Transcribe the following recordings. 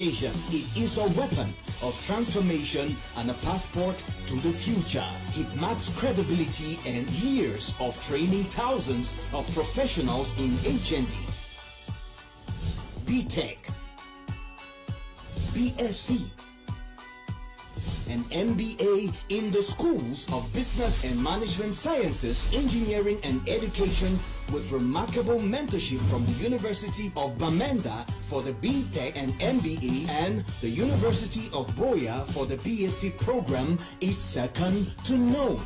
It is a weapon of transformation and a passport to the future. It marks credibility and years of training thousands of professionals in HND, BTech, BSc, and MBA in the schools of business and management sciences, engineering and education with remarkable mentorship from the University of Bamenda for the BTech and MBA and the University of Buea for the BSc program is second to none.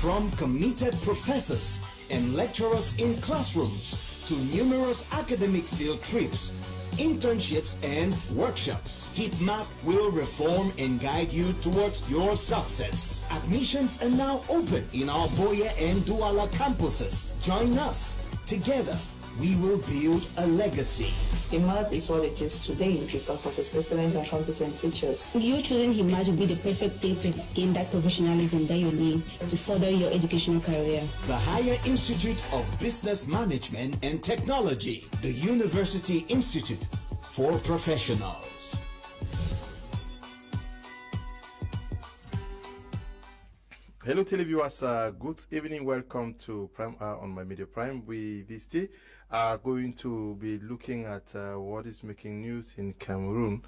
From committed professors and lecturers in classrooms to numerous academic field trips internships, and workshops. HeatMap will reform and guide you towards your success. Admissions are now open in our Buea and Douala campuses. Join us. Together, we will build a legacy. HIMAD is what it is today because of its excellent and competent teachers. You choosing HIMAD will be the perfect place to gain that professionalism that you need to further your educational career. The Higher Institute of Business Management and Technology, the University Institute for Professionals. Hello, televiewers. Uh, good evening. Welcome to Prime Hour on My Media Prime. We this day are going to be looking at uh, what is making news in Cameroon.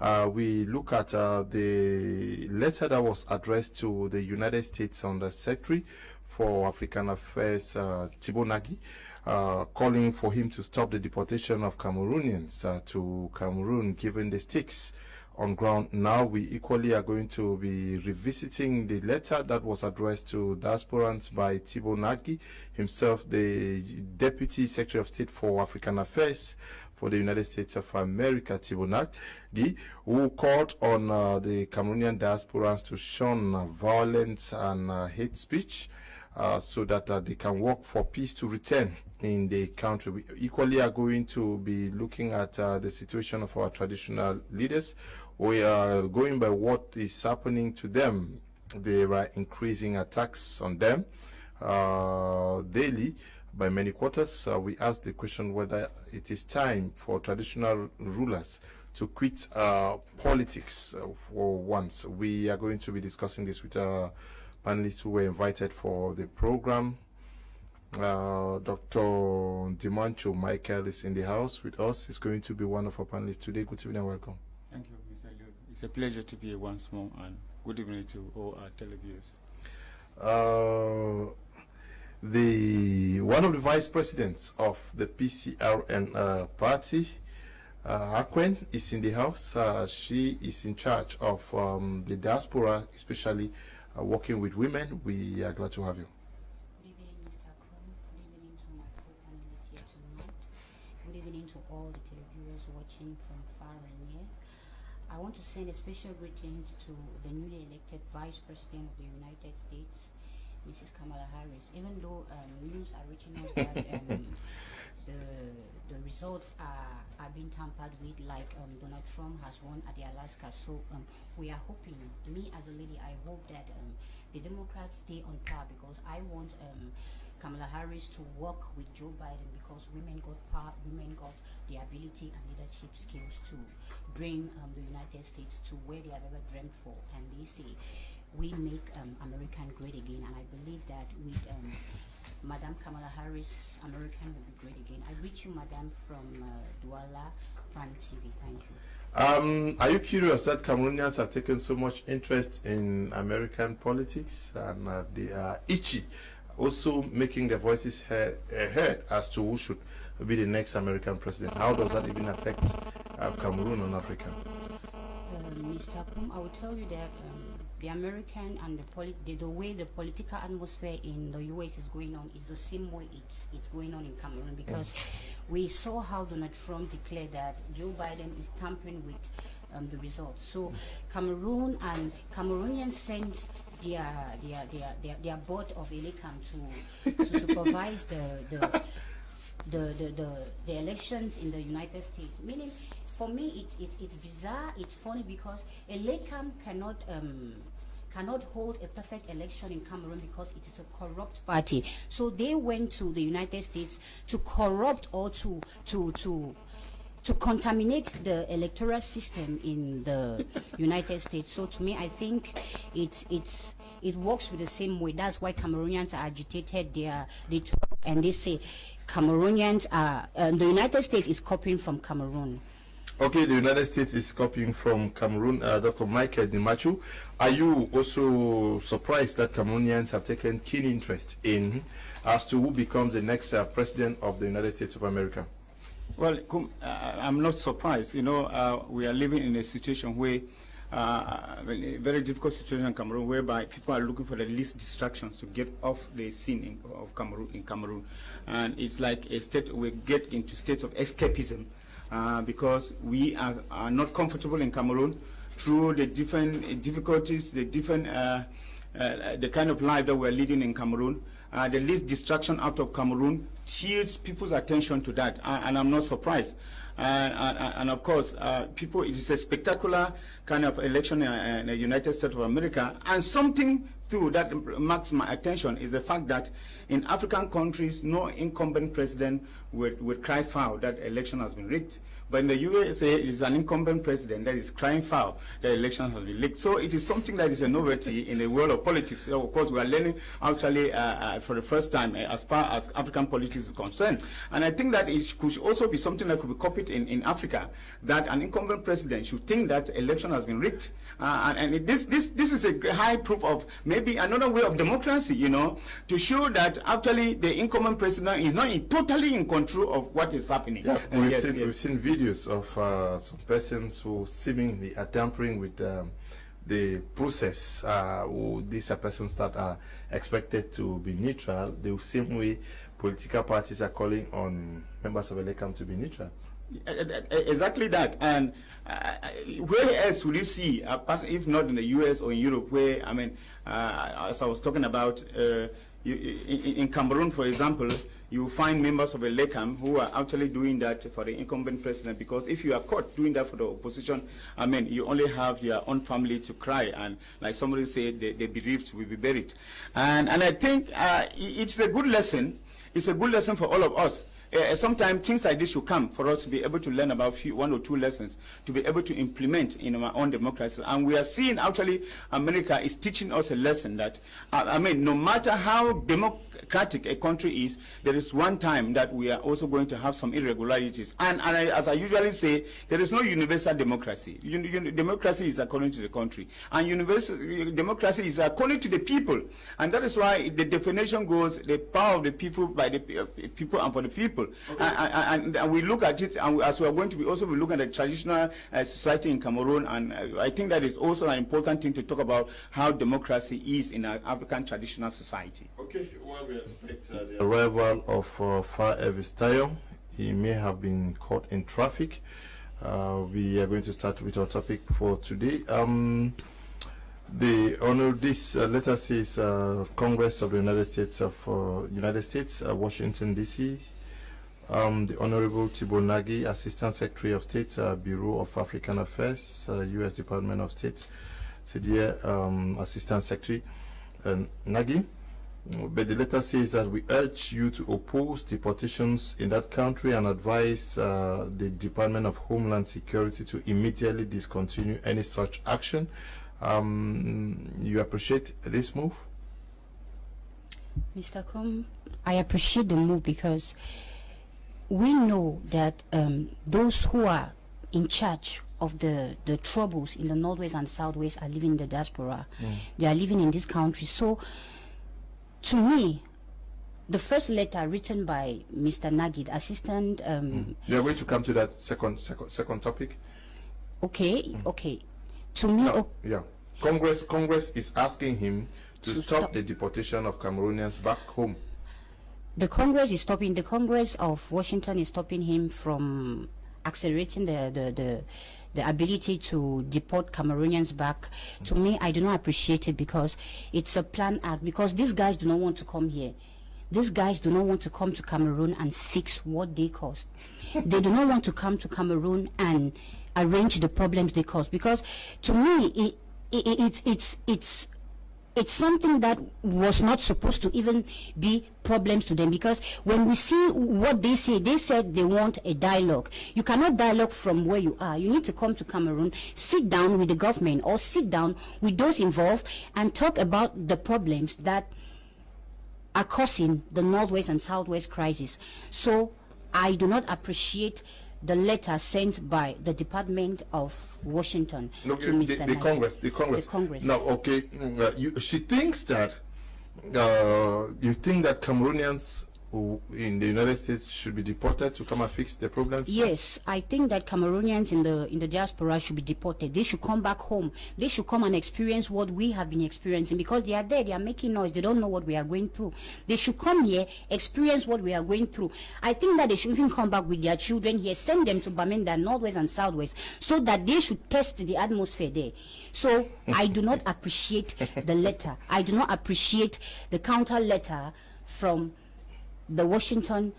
Uh, we look at uh, the letter that was addressed to the United States Under Secretary for African Affairs, uh, Tibor Nagy, uh, calling for him to stop the deportation of Cameroonians uh, to Cameroon, given the stakes on ground. Now we equally are going to be revisiting the letter that was addressed to diasporans by Tibor Nagy, himself the Deputy Secretary of State for African Affairs for the United States of America, Nagy, who called on uh, the Cameroonian diasporans to shun uh, violence and uh, hate speech uh, so that uh, they can work for peace to return in the country. We equally are going to be looking at uh, the situation of our traditional leaders we are going by what is happening to them. There are increasing attacks on them daily by many quarters. Uh, we ask the question whether it is time for traditional rulers to quit uh, politics uh, for once. We are going to be discussing this with our panelists who were invited for the program. Uh, Dr. Dimancho Michael is in the house with us. He's going to be one of our panelists today. Good evening and welcome. Thank you. Mr. Liu. It's a pleasure to be here once more, and good evening to all our televiewers. Uh, the one of the vice presidents of the PCRN uh, party, uh, Akwen, is in the house. Uh, she is in charge of um, the diaspora, especially uh, working with women. We are glad to have you. Good evening, Mr. Good evening to my tonight. Good evening to all the televiewers watching from far and near. I want to send a special greetings to the newly elected Vice President of the United States, Mrs. Kamala Harris. Even though um, news are reaching us that um, the the results are are being tampered with, like um, Donald Trump has won at the Alaska. So um, we are hoping, me as a lady, I hope that um, the Democrats stay on power because I want um, Kamala Harris to work with Joe Biden because women got power, women got the ability and leadership skills to bring um, the United States to where they have ever dreamed for. And they say, we make um, American great again. And I believe that with um, Madam Kamala Harris, American will be great again. I greet you, Madam, from uh, Douala Prime TV. Thank you. Um, are you curious that Cameroonians have taken so much interest in American politics and uh, they are itchy, also making their voices heard, uh, heard as to who should be the next American president? How does that even affect uh, Cameroon and Africa? Um, Mr. Pum, I will tell you that um, the American and the, the the way the political atmosphere in the U.S. is going on is the same way it's it's going on in Cameroon because we saw how Donald Trump declared that Joe Biden is tampering with um, the results. So Cameroon and Cameroonians sent their their their their, their board of ELECAM to to supervise the the the, the, the, the elections in the United States. Meaning, for me, it's, it's, it's bizarre, it's funny because ELECAM cannot, um, cannot hold a perfect election in Cameroon because it is a corrupt party. So they went to the United States to corrupt or to, to, to, to contaminate the electoral system in the United States. So to me, I think it's it's it works with the same way. That's why Cameroonians are agitated. They are they talk and they say Cameroonians are uh, the United States is copying from Cameroon. Okay, the United States is copying from Cameroon. Uh, Dr. Michael Dimachu, are you also surprised that Cameroonians have taken keen interest in as to who becomes the next uh, president of the United States of America? Well, uh, I'm not surprised. You know, uh, we are living in a situation where uh, a very difficult situation in Cameroon, whereby people are looking for the least distractions to get off the scene in, of Cameroon. In Cameroon, and it's like a state we get into states of escapism uh, because we are, are, not comfortable in Cameroon through the different difficulties, the different, uh, uh, the kind of life that we're leading in Cameroon. Uh, the least distraction out of Cameroon shields people's attention to that, uh, and I'm not surprised. And, and, and, of course, uh, people, it is a spectacular kind of election in the United States of America, and something too that marks my attention is the fact that in African countries, no incumbent president would, would cry foul that election has been rigged. But in the USA, it is an incumbent president that is crying foul that election has been leaked. So it is something that is a novelty in the world of politics. So of course, we are learning actually uh, uh, for the first time uh, as far as African politics is concerned. And I think that it could also be something that could be copied in, in Africa, that an incumbent president should think that election has been rigged. Uh, and, and it, this, this, this is a high proof of maybe another way of democracy, you know, to show that actually the incumbent president is not in, totally in control of what is happening. Yeah, we've, yes, seen, yes. we've seen videos of uh, some persons who seemingly are tampering with um, the process. Uh, these are persons that are expected to be neutral. The same way political parties are calling on members of ELECAM to be neutral. Exactly that. And uh, where else will you see, apart, if not in the US or in Europe, where, I mean, uh, as I was talking about, uh, you, in, Cameroon, for example, you find members of ELECAM who are actually doing that for the incumbent president because if you are caught doing that for the opposition, I mean, you only have your own family to cry and like somebody said, the, the bereaved will be buried. And, and I think uh, it's a good lesson. It's a good lesson for all of us uh, sometimes things like this should come for us to be able to learn about few, one or two lessons to be able to implement in our own democracy. And we are seeing actually America is teaching us a lesson that, uh, I mean, no matter how democratic a country is, there is one time that we are also going to have some irregularities. And, and I, as I usually say, there is no universal democracy. democracy is according to the country. And universal democracy is according to the people. And that is why the definition goes the power of the people by the uh, people and for the people. Okay. And, and, and, we look at it, and as we are going to be also be looking at the traditional uh, society in Cameroon, and uh, I think that is also an important thing to talk about how democracy is in an African traditional society. Okay, well, we expect uh, the arrival of uh, Far Tayo. He may have been caught in traffic. Uh, we are going to start with our topic for today. Um, the honor this uh, letter says uh, Congress of the United States of uh, United States, uh, Washington D.C. Um, the Honorable Tibor Nagy, Assistant Secretary of State, uh, Bureau of African Affairs, uh, U.S. Department of State. Dear um, Assistant Secretary uh, Nagy, but the letter says that we urge you to oppose deportations in that country and advise uh, the Department of Homeland Security to immediately discontinue any such action. Um, you appreciate this move? Mr. Kum, I appreciate the move because we know that um, those who are in charge of the, the troubles in the Northwest and Southwest are living in the diaspora. Mm. They are living in this country. So, to me, the first letter written by Mr. Nagid, assistant. Um, mm. You are going to come to that second second second topic. Okay, mm. okay. To me, no, yeah. Congress Congress is asking him to, to stop, stop the deportation of Cameroonians back home the Congress is stopping, the Congress of Washington is stopping him from accelerating the, the, the, the ability to deport Cameroonians back. To me, I do not appreciate it because it's a plan act, because these guys do not want to come here. These guys do not want to come to Cameroon and fix what they caused. they do not want to come to Cameroon and arrange the problems they caused. Because to me, it, it, it, it's, it's, it's it's something that was not supposed to even be problems to them because when we see what they say, they said they want a dialogue. You cannot dialogue from where you are. You need to come to Cameroon, sit down with the government or sit down with those involved and talk about the problems that are causing the Northwest and Southwest crisis. So I do not appreciate the letter sent by the Department of Washington to the, Mr. the Nagin. Congress, the Congress. The Congress. Now, okay, mm, uh, you, she thinks that uh, you think that Cameroonians who in the United States should be deported to come and fix the problems. Yes, I think that Cameroonians in the in the diaspora should be deported. They should come back home. They should come and experience what we have been experiencing because they are there. They are making noise. They don't know what we are going through. They should come here, experience what we are going through. I think that they should even come back with their children here, send them to Bamenda, Northwest and Southwest, so that they should test the atmosphere there. So I do not appreciate the letter. I do not appreciate the counter letter from the Washington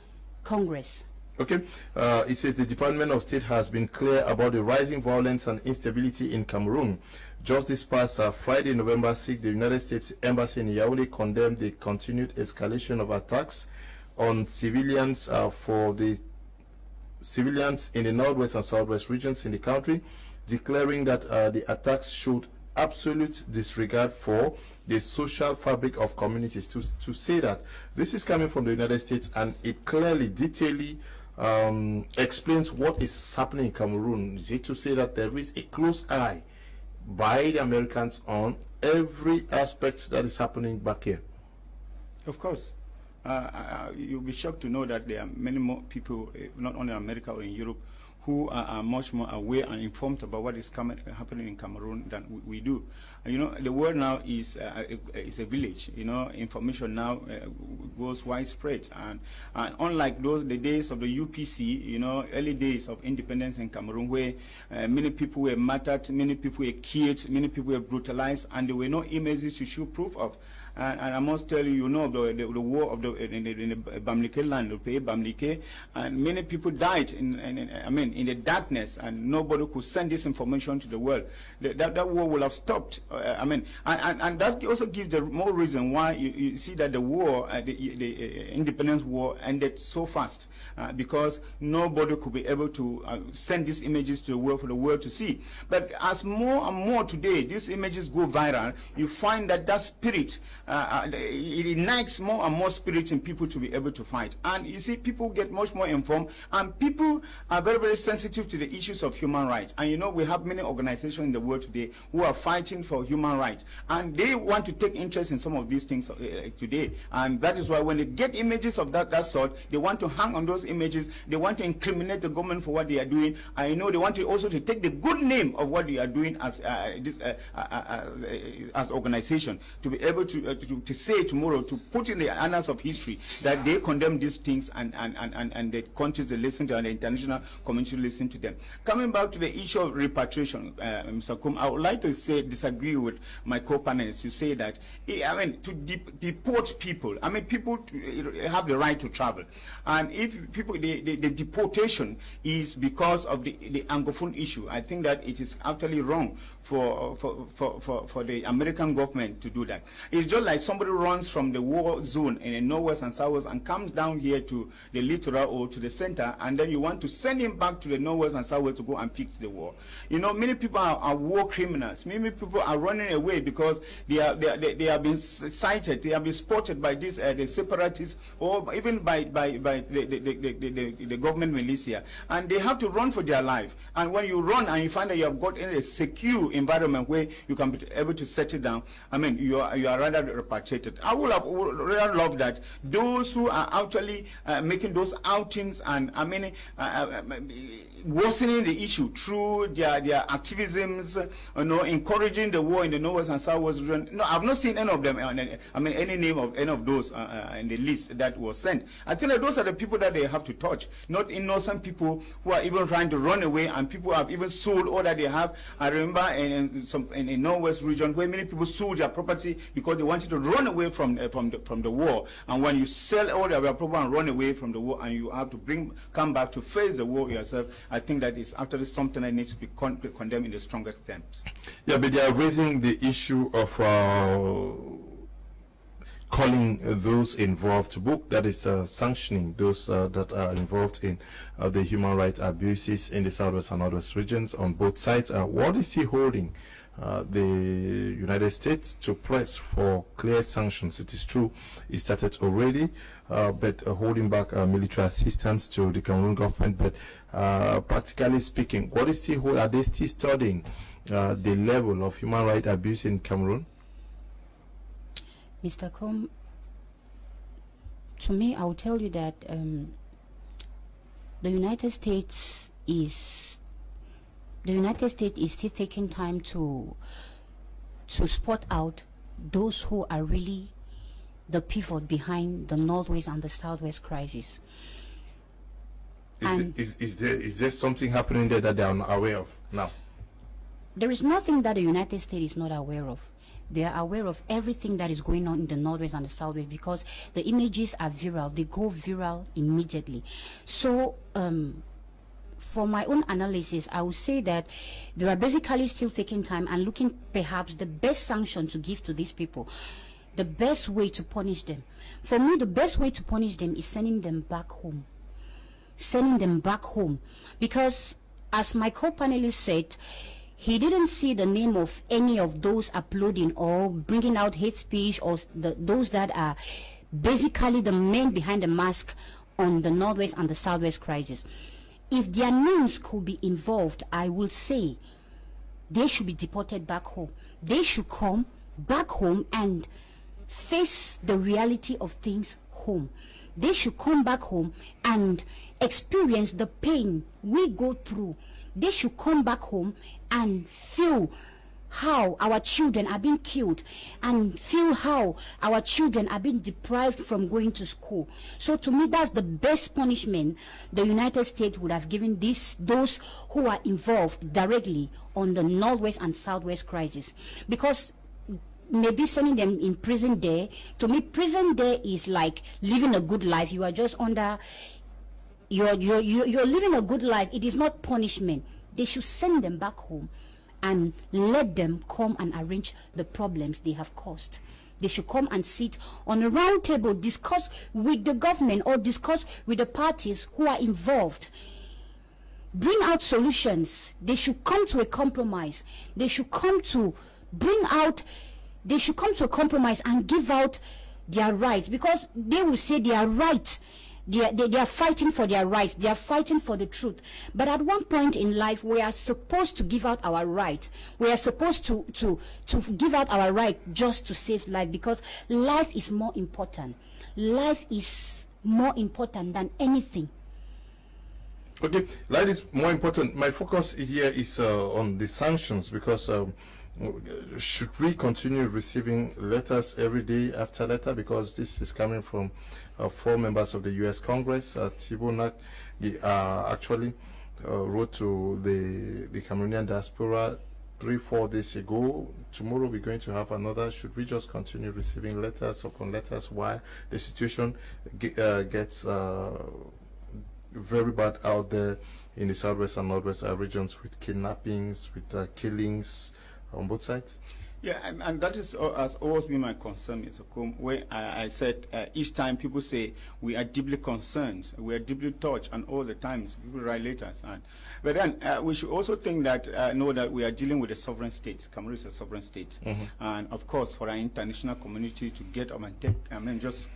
Congress. Okay, uh, it says the Department of State has been clear about the rising violence and instability in Cameroon. Just this past uh, Friday, November 6, the United States Embassy in Yaoundé condemned the continued escalation of attacks on civilians uh, for the civilians in the northwest and southwest regions in the country, declaring that uh, the attacks showed absolute disregard for the social fabric of communities. To, to say that this is coming from the United States and it clearly, detailedly um, explains what is happening in Cameroon. Is it to say that there is a close eye by the Americans on every aspect that is happening back here? Of course. Uh, uh, you'll be shocked to know that there are many more people, uh, not only in America or in Europe, who are, are, much more aware and informed about what is coming, happening in Cameroon than we, we do. Uh, you know, the world now is uh, is a village. You know, information now uh, goes widespread, and, and unlike those the days of the UPC, you know, early days of independence in Cameroon, where uh, many people were martyred, many people were killed, many people were brutalized, and there were no images to show proof of. And, and, I must tell you, you know, the, the, the war of the in the, in the Bamileke land, the Pays Bamileke, and many people died in, in, in, I mean, in the darkness, and nobody could send this information to the world. The, that, that war will have stopped. Uh, I mean, and, and, and, that also gives the more reason why you, you see that the war, uh, the, the uh, independence war, ended so fast uh, because nobody could be able to uh, send these images to the world for the world to see. But as more and more today, these images go viral, you find that that spirit Uh, uh, it ignites more and more spirit in people to be able to fight. And you see, people get much more informed, and people are very, very sensitive to the issues of human rights. And you know, we have many organizations in the world today who are fighting for human rights, and they want to take interest in some of these things uh, uh today. And that is why when they get images of that, that sort, they want to hang on those images. They want to incriminate the government for what they are doing. I know they want to also to take the good name of what they are doing as uh, this, uh, as organization to be able to to, to, say tomorrow, to put in the annals of history that they condemn these things and, and, and, and, and the countries they listen to and the international community listen to them. Coming back to the issue of repatriation, uh, Mr. Kum, I would like to say, disagree with my co-panelists who say that, I mean, to de deport people, I mean, people to, have the right to travel. And if people, the, the, the deportation is because of the, the Anglophone issue, I think that it is actually wrong for, for, for, for, for the American government to do that. It's just like somebody runs from the war zone in the northwest and southwest and comes down here to the littoral or to the center, and then you want to send him back to the northwest and southwest to go and fix the war. You know, many people are, are war criminals. Many people are running away because they are they, they, they have been sighted, they have been spotted by these uh, the separatists or even by by, by the, the, the, the, the government militia, and they have to run for their life. And when you run and you find that you have got in a secure environment where you can be able to settle down, I mean, you are you are rather repatriated. I would have really loved that those who are actually uh, making those outings and I mean uh, uh, worsening the issue through their their activisms, you know, encouraging the war in the northwest and southwest region. No, I've not seen any of them. I mean, any name of any of those uh, uh, in the list that was sent. I think that those are the people that they have to touch, not innocent people who are even trying to run away, and people have even sold all that they have. I remember in, in some in the northwest region where many people sold their property because they wanted wanted to run away from uh, from the from the war, and when you sell all your property and run away from the war, and you have to bring come back to face the war yourself, I think that is actually something that needs to be con condemned in the strongest terms. Yeah, but they are raising the issue of uh, calling uh, those involved book, that is uh, sanctioning those uh, that are involved in uh, the human rights abuses in the southwest and northwest regions on both sides. Uh, what is he holding uh, the United States to press for clear sanctions? It is true, it started already, but holding back military assistance to the Cameroon government. But practically speaking, what is he hold? Are they still studying the level of human rights abuse in Cameroon? Mr. Com, to me, I will tell you that um, the United States is the United States is still taking time to to spot out those who are really the pivot behind the Northwest and the Southwest crisis. Is, the, is, is, there, is there something happening there that they are not aware of now? There is nothing that the United States is not aware of they are aware of everything that is going on in the northwest and the southwest because the images are viral. They go viral immediately. So um, for my own analysis i would say that they are basically still taking time and looking perhaps the best sanction to give to these people. The best way to punish them. For me the best way to punish them is sending them back home. Sending them back home. Because as my co-panelist said he didn't see the name of any of those uploading or bringing out hate speech or the, those that are basically the men behind the mask on the Northwest and the Southwest crisis. If their names could be involved, I will say they should be deported back home. They should come back home and face the reality of things home. They should come back home and experience the pain we go through they should come back home and feel how our children are being killed and feel how our children are being deprived from going to school. So to me, that's the best punishment the United States would have given these those who are involved directly on the Northwest and Southwest crisis. Because maybe sending them in prison there, to me, prison there is like living a good life. You are just under you're, you're, you're living a good life. It is not punishment. They should send them back home and let them come and arrange the problems they have caused. They should come and sit on a round table, discuss with the government or discuss with the parties who are involved. Bring out solutions. They should come to a compromise. They should come to bring out, they should come to a compromise and give out their rights because they will say they are right they are, they, they are fighting for their rights. They are fighting for the truth. But at one point in life, we are supposed to give out our right. We are supposed to, to, to give out our right just to save life because life is more important. Life is more important than anything. Okay, life is more important. My focus here is uh, on the sanctions because um, should we continue receiving letters every day after letter because this is coming from uh, four members of the U.S. Congress. Uh, uh, actually uh, wrote to the, the Cameroonian diaspora three, four days ago. Tomorrow we're going to have another. Should we just continue receiving letters upon letters while the situation uh, gets uh, very bad out there in the southwest and northwest regions with kidnappings, with uh, killings on both sides? Yeah, and, and that is uh, has always been my concern, Mr. Kum, where I, I said uh, each time people say we are deeply concerned, we are deeply touched, and all the times people write letters. And, but then uh, we should also think that uh, know that we are dealing with a sovereign state. Cameroon is a sovereign state, mm -hmm. and of course, for our international community to get up and take, I mean, just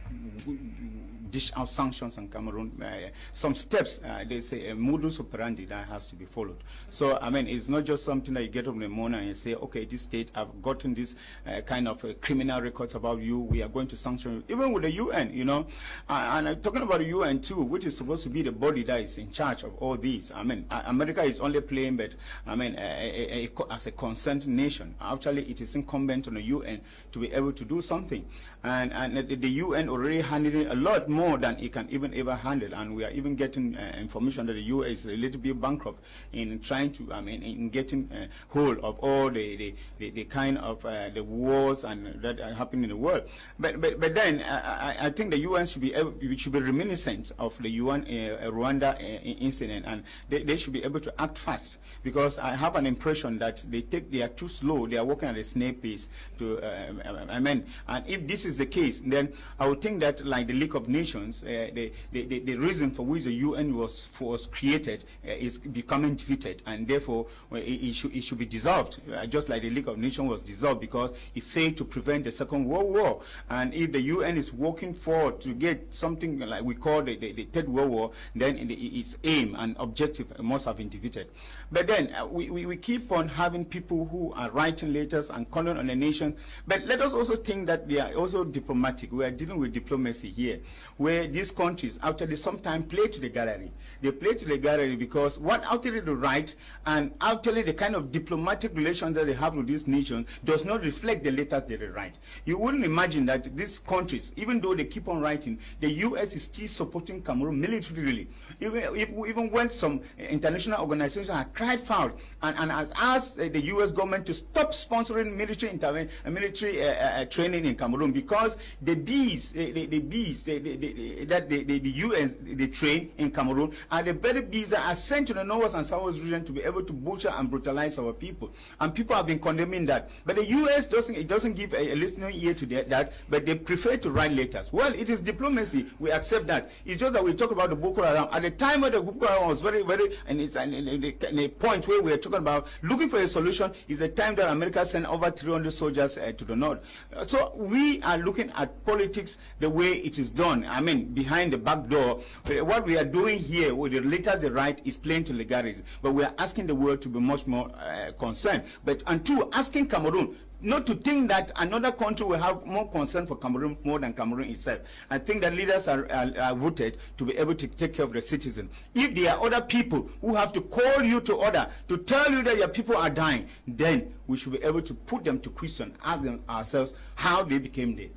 dish out sanctions on Cameroon, uh, some steps, uh, they say a modus operandi that has to be followed. So, I mean, it's not just something that you get up in the morning and you say, okay, this state, I've gotten this uh, kind of uh, criminal records about you, we are going to sanction you. Even with the UN, you know, and I'm talking about the UN too, which is supposed to be the body that is in charge of all these. I mean, America is only playing, but I mean, a, a, a, as a concerned nation, actually it is incumbent on the UN to be able to do something. And, and the, the UN already handling a lot more than it can even ever handle. And we are even getting uh, information that the UN is a little bit bankrupt in trying to, I mean, in getting uh, hold of all the, the, the, the kind of uh, the wars and that are happening in the world. But but but then uh, I, I think the UN should be able, should be reminiscent of the UN uh, Rwanda uh, incident, and they, they should be able to act fast because I have an impression that they take they are too slow. They are working at a snail pace. To uh, I mean, and if this is the case, then I would think that like the League of Nations, uh, the, the, the reason for which the UN was was created is becoming defeated, and therefore it, it, should it should be dissolved, just like the League of Nations was dissolved because it failed to prevent the Second World War. And if the UN is working forward to get something like we call the, the, the Third World War, then its aim and objective must have been defeated. But then uh, we, we, we, keep on having people who are writing letters and calling on the nation. But let us also think that they are also diplomatic. We are dealing with diplomacy here, where these countries actually sometimes play to the gallery. They play to the gallery because what actually the write and actually the kind of diplomatic relations that they have with these nations does not reflect the letters they write. You wouldn't imagine that these countries, even though they keep on writing, the U.S. is still supporting Cameroon militarily. Even, even when some international organizations have cried foul and, and has asked the U.S. government to stop sponsoring military intervention, uh, military uh, uh, training in Cameroon because the bees, the, the, bees the, the, that the, the, U.S. they train in Cameroon are the very bees that are sent to the north and south region to be able to butcher and brutalize our people. And people have been condemning that. But the U.S. doesn't it doesn't give a, a listening ear to that, but they prefer to write letters. Well, it is diplomacy. We accept that. It's just that we talk about the Boko Haram. At the time when the Boko Haram was very, very, and it's an, a, point where we are talking about looking for a solution is the time that America sent over 300 soldiers uh, to the north. Uh, so we are looking at politics the way it is done. I mean, behind the back door. Uh, what we are doing here with the letters the right is plain to legalities. But we are asking the world to be much more uh, concerned. But and two, asking Cameroon not to think that another country will have more concern for Cameroon more than Cameroon itself. I think that leaders are, are, are, voted to be able to take care of the citizen. If there are other people who have to call you to order to tell you that your people are dying, then we should be able to put them to question, ask them ourselves how they became there.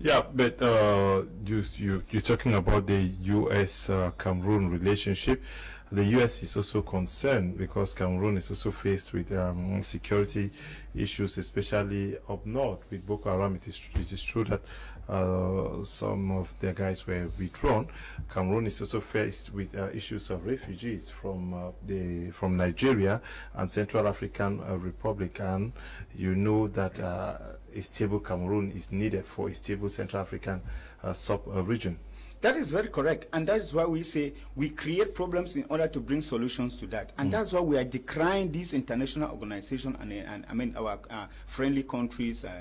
Yeah, but uh, you, you, you're talking about the U.S.-Cameroon uh, relationship the U.S. is also concerned because Cameroon is also faced with um, security issues, especially up north with Boko Haram. It is, it is true that uh, some of their guys were withdrawn. Cameroon is also faced with uh, issues of refugees from uh, the from Nigeria and Central African uh, Republic, and you know that uh, a stable Cameroon is needed for a stable Central African uh, sub-region. That is very correct. And that is why we say we create problems in order to bring solutions to that. And mm. that's why we are decrying these international organizations and, and I mean our uh, friendly countries, uh,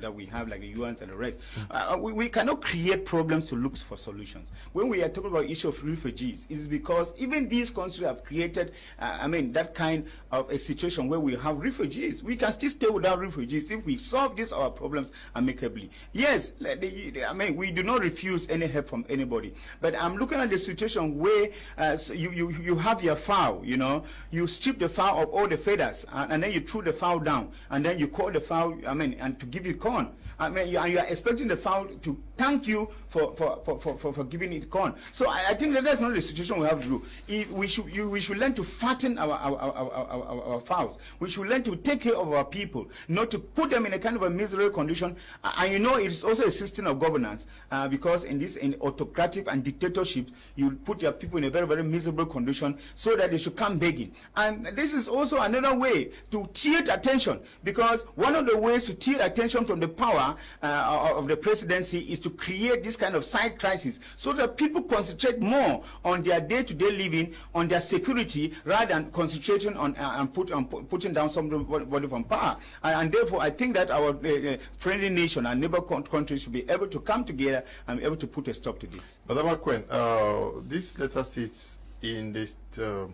that we have, like the UN and the rest. Mm. Uh, we, we, cannot create problems to look for solutions. When we are talking about issue of refugees, it's because even these countries have created, uh, I mean, that kind of a situation where we have refugees. We can still stay without refugees if we solve these our problems amicably. Yes, I mean, we do not refuse any help from anybody. But I'm looking at the situation where uh, so you, you, you have your fowl, you know, you strip the fowl of all the feathers, and, and then you throw the fowl down, and then you call the fowl, I mean, and to give you corn. I mean, you, and you are expecting the fowl to thank you for, for, for, for, for, giving it corn. So I, I, think that that's not the situation we have to do. If we should you, we should learn to fatten our our, our, our, our, our fowls. We should learn to take care of our people, not to put them in a kind of a miserable condition. And you know, it's also a system of governance uh, because in this in autocratic and dictatorship, you put your people in a very very miserable condition so that they should come begging. And this is also another way to tilt attention because one of the ways to tilt attention from the power uh, of the presidency is to create this kind of side crisis so that people concentrate more on their day-to-day -day living, on their security, rather than concentrating on uh, and put, putting down somebody from power. And, and therefore, I think that our uh, uh friendly nation and neighbor countries should be able to come together and be able to put a stop to this. Madam Quinn, uh, this letter states in this uh,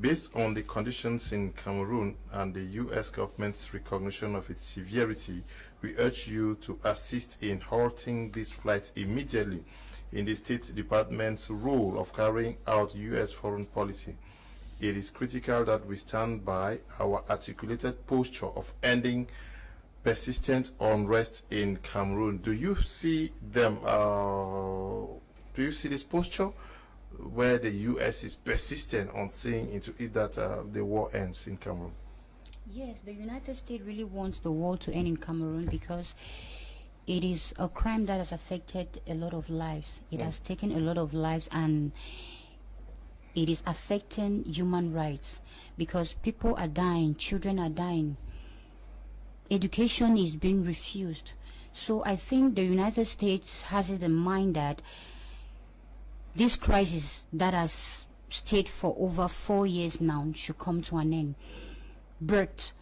Based on the conditions in Cameroon and the U.S. government's recognition of its severity, we urge you to assist in halting this flight immediately in the State Department's role of carrying out U.S. foreign policy. It is critical that we stand by our articulated posture of ending persistent unrest in Cameroon. Do you see them, uh, do you see this posture where the U.S. is persistent on seeing into it that uh, the war ends in Cameroon? Yes, the United States really wants the war to end in Cameroon because it is a crime that has affected a lot of lives. It has taken a lot of lives and it is affecting human rights because people are dying, children are dying, education is being refused. So I think the United States has it in mind that this crisis that has stayed for over four years now should come to an end. But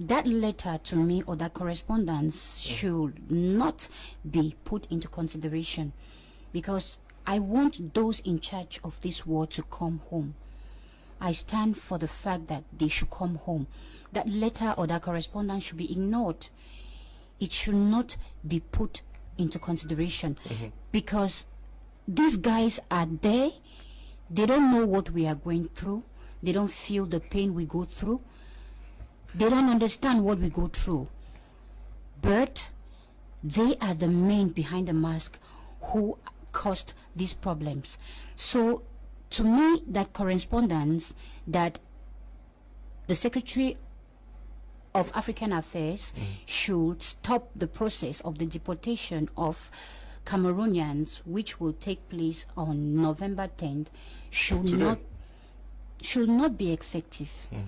that letter to me or that correspondence should not be put into consideration because I want those in charge of this war to come home. I stand for the fact that they should come home. That letter or that correspondence should be ignored. It should not be put into consideration mm-hmm. because these guys are there. They don't know what we are going through. They don't feel the pain we go through. They don't understand what we go through. But they are the men behind the mask who caused these problems. So, to me, that correspondence that the Secretary of African Affairs mm. should stop the process of the deportation of Cameroonians, which will take place on November 10th, should Today. not should not be effective. Mm.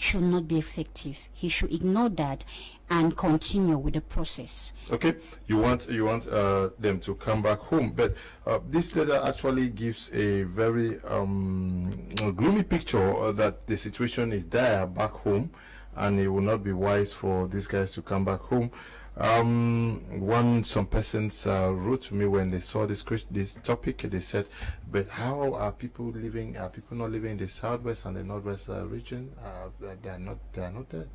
Should not be effective. He should ignore that and continue with the process. Okay, you want you want uh, them to come back home, but uh, this letter actually gives a very um, gloomy picture that the situation is dire back home, and it will not be wise for these guys to come back home. Um, one some persons uh, wrote to me when they saw this this topic. They said, "But how are people living? Are people not living in the southwest and the northwest uh, region? Uh, they are not. They are not dead."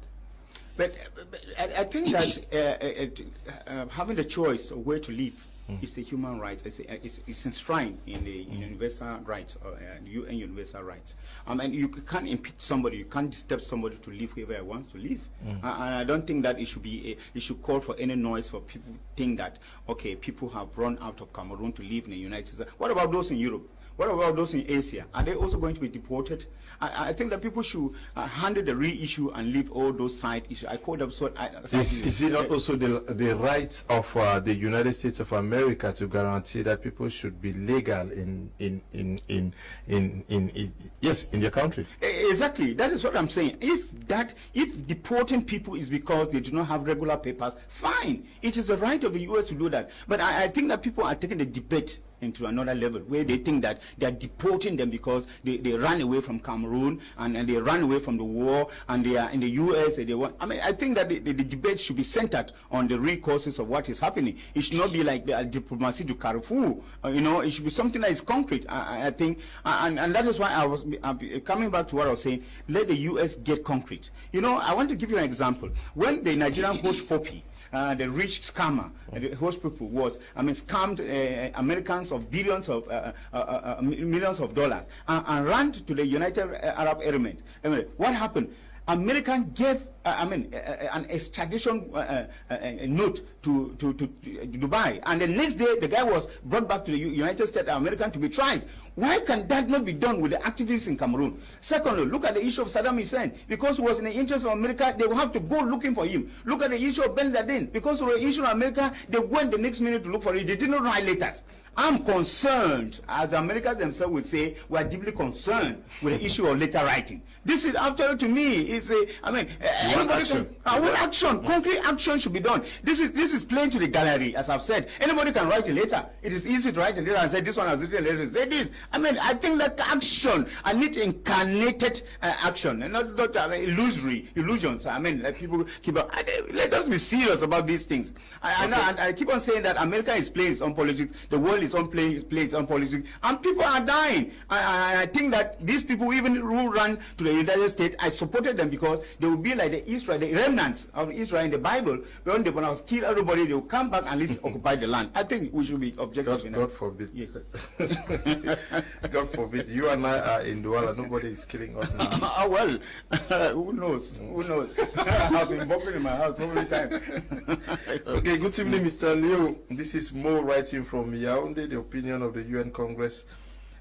But, but I, I think that uh, uh, uh, having the choice of where to live is a human right. It's, a, it's, it's enshrined in the in universal rights, uh, UN universal rights. Um, and you can't impede somebody. You can't disturb somebody to live wherever he wants to live. Uh, and I don't think that it should be. A, it should call for any noise for people to think that okay, people have run out of Cameroon to live in the United States. What about those in Europe? What about those in Asia? Are they also going to be deported? I, I think that people should uh, handle the real issue and leave all those side issues. I call them so. I, Is, is it not also the the right of uh, the United States of America to guarantee that people should be legal in in in in in, in, in yes in their country? Exactly. That is what I'm saying. If that, if deporting people is because they do not have regular papers, fine. It is the right of the U.S. to do that. But I, I think that people are taking the debate into another level where they think that they are deporting them because they, they ran away from Cameroon and, and they ran away from the war and they are in the U.S. and they want. I mean, I think that the, the, the debate should be centered on the real causes of what is happening. It should not be like the uh, diplomacy to Carrefour. Uh, you know, it should be something that is concrete. I, I- think, and, and that is why I was uh, coming back to what I was saying. Let the U.S. get concrete. You know, I want to give you an example. When the Nigerian Hushpuppi uh, the rich scammer, uh, the Hushpuppi was, I mean, scammed uh, Americans of billions of, uh, uh, uh, uh, millions of dollars and, and ran to the United Arab Emirates. What happened? American gave, uh, I mean, uh, uh, an extradition uh, uh, uh, uh, note to, to, to, to Dubai. And the next day, the guy was brought back to the United States American to be tried. Why can that not be done with the activists in Cameroon? Secondly, look at the issue of Saddam Hussein. Because it was in the interest of America, they will have to go looking for him. Look at the issue of Bin Laden. Because was the issue of America, they went the next minute to look for him. They did not write letters. I'm concerned, as the Americans themselves would say, we are deeply concerned with the issue of letter writing. This is actually to me is a, I mean, uh, anybody action. can, want action. Concrete action should be done. This is this is plain to the gallery, as I've said. Anybody can write a letter. It is easy to write a letter and say this one has written a letter. Say this. I mean, I think that action. I need incarnated uh, action, and not not uh, illusory illusions. I mean, like people keep on. I- let us be serious about these things. I, I know, and I keep on saying that America is playing its own politics. The world is on playing playing its own politics, and people are dying. I, I, I think that these people, even who run to the United States, I supported them because they will be like the Israel, the remnants of Israel in the Bible. When they want to kill everybody, they will come back and let's occupy the land. I think we should be objective God. God forbid. Yes. God forbid. You and I are in Douala. Nobody is killing us now. Ah, well, who knows? Who knows? I've been walking in my house so many times. Okay, good evening, Mr. Leo. This is Mo writing from The opinion of the UN Congress.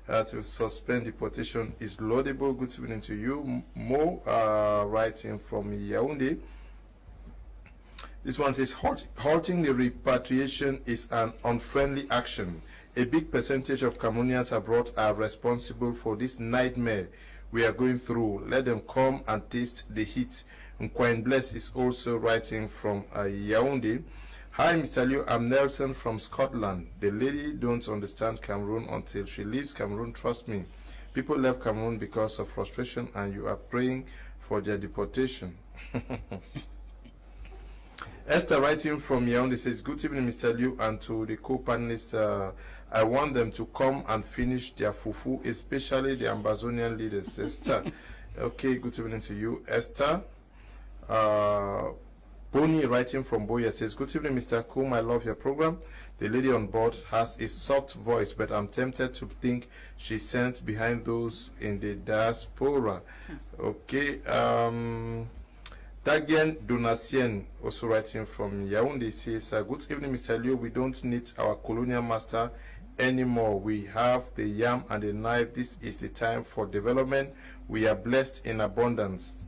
uh, to suspend deportation is laudable. Good evening to you. Mo, uh, writing from Yaoundé. This one says, halt, halting the repatriation is an unfriendly action. A big percentage of Cameroonians abroad are responsible for this nightmare we are going through. Let them come and taste the heat. Quine Bless is also writing from uh, Yaoundé. Hi, Mr. Liu. I'm Nelson from Scotland. The lady don't understand Cameroon until she leaves Cameroon. Trust me. People left Cameroon because of frustration, and you are praying for their deportation. Esther writing from Yaoundé says, Good evening, Mr. Liu, and to the co-panelists. Uh, I want them to come and finish their fufu, especially the Ambazonian leaders. Esther. okay, good evening to you, Esther. Uh, Bonnie writing from Buea says, Good evening, Mr. Kum. I love your program. The lady on board has a soft voice, but I'm tempted to think she's sent behind those in the diaspora. Okay. Um, Dagen Donatien, also writing from Yaoundé, says, uh, Good evening, Mr. Liu. We don't need our colonial master anymore. We have the yam and the knife. This is the time for development. We are blessed in abundance.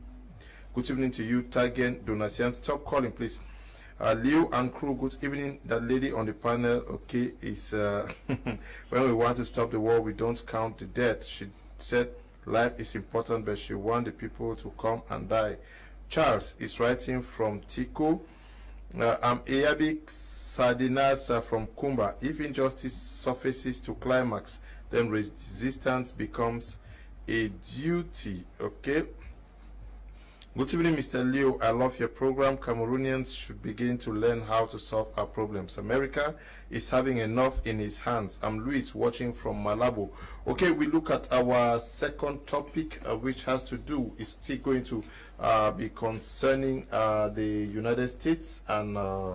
Good evening to you, Tagen Donatien. Stop calling, please. Uh, Liu and crew, good evening. That lady on the panel, okay, is uh, when we want to stop the war, we don't count the dead. She said life is important, but she want the people to come and die. Charles is writing from Tiko. Uh, I'm Ayabik Sardinas from Kumba. If injustice surfaces to climax, then resistance becomes a duty. Okay. Good evening, Mr. Leo. I love your program. Cameroonians should begin to learn how to solve our problems. America is having enough in his hands. I'm Luis, watching from Malabo. Okay, we look at our second topic, uh, which has to do, is still going to uh, be concerning uh, the United States and uh,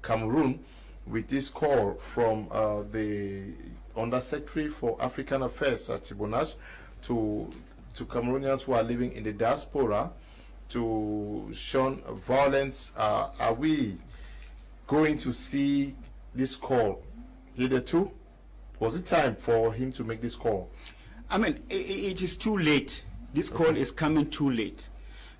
Cameroon with this call from uh, the Undersecretary for African Affairs Tibor Nagy to, to Cameroonians who are living in the diaspora to shun violence. Uh, are we going to see this call hitherto? Was it time for him to make this call? I mean, i it is too late. This call is coming too late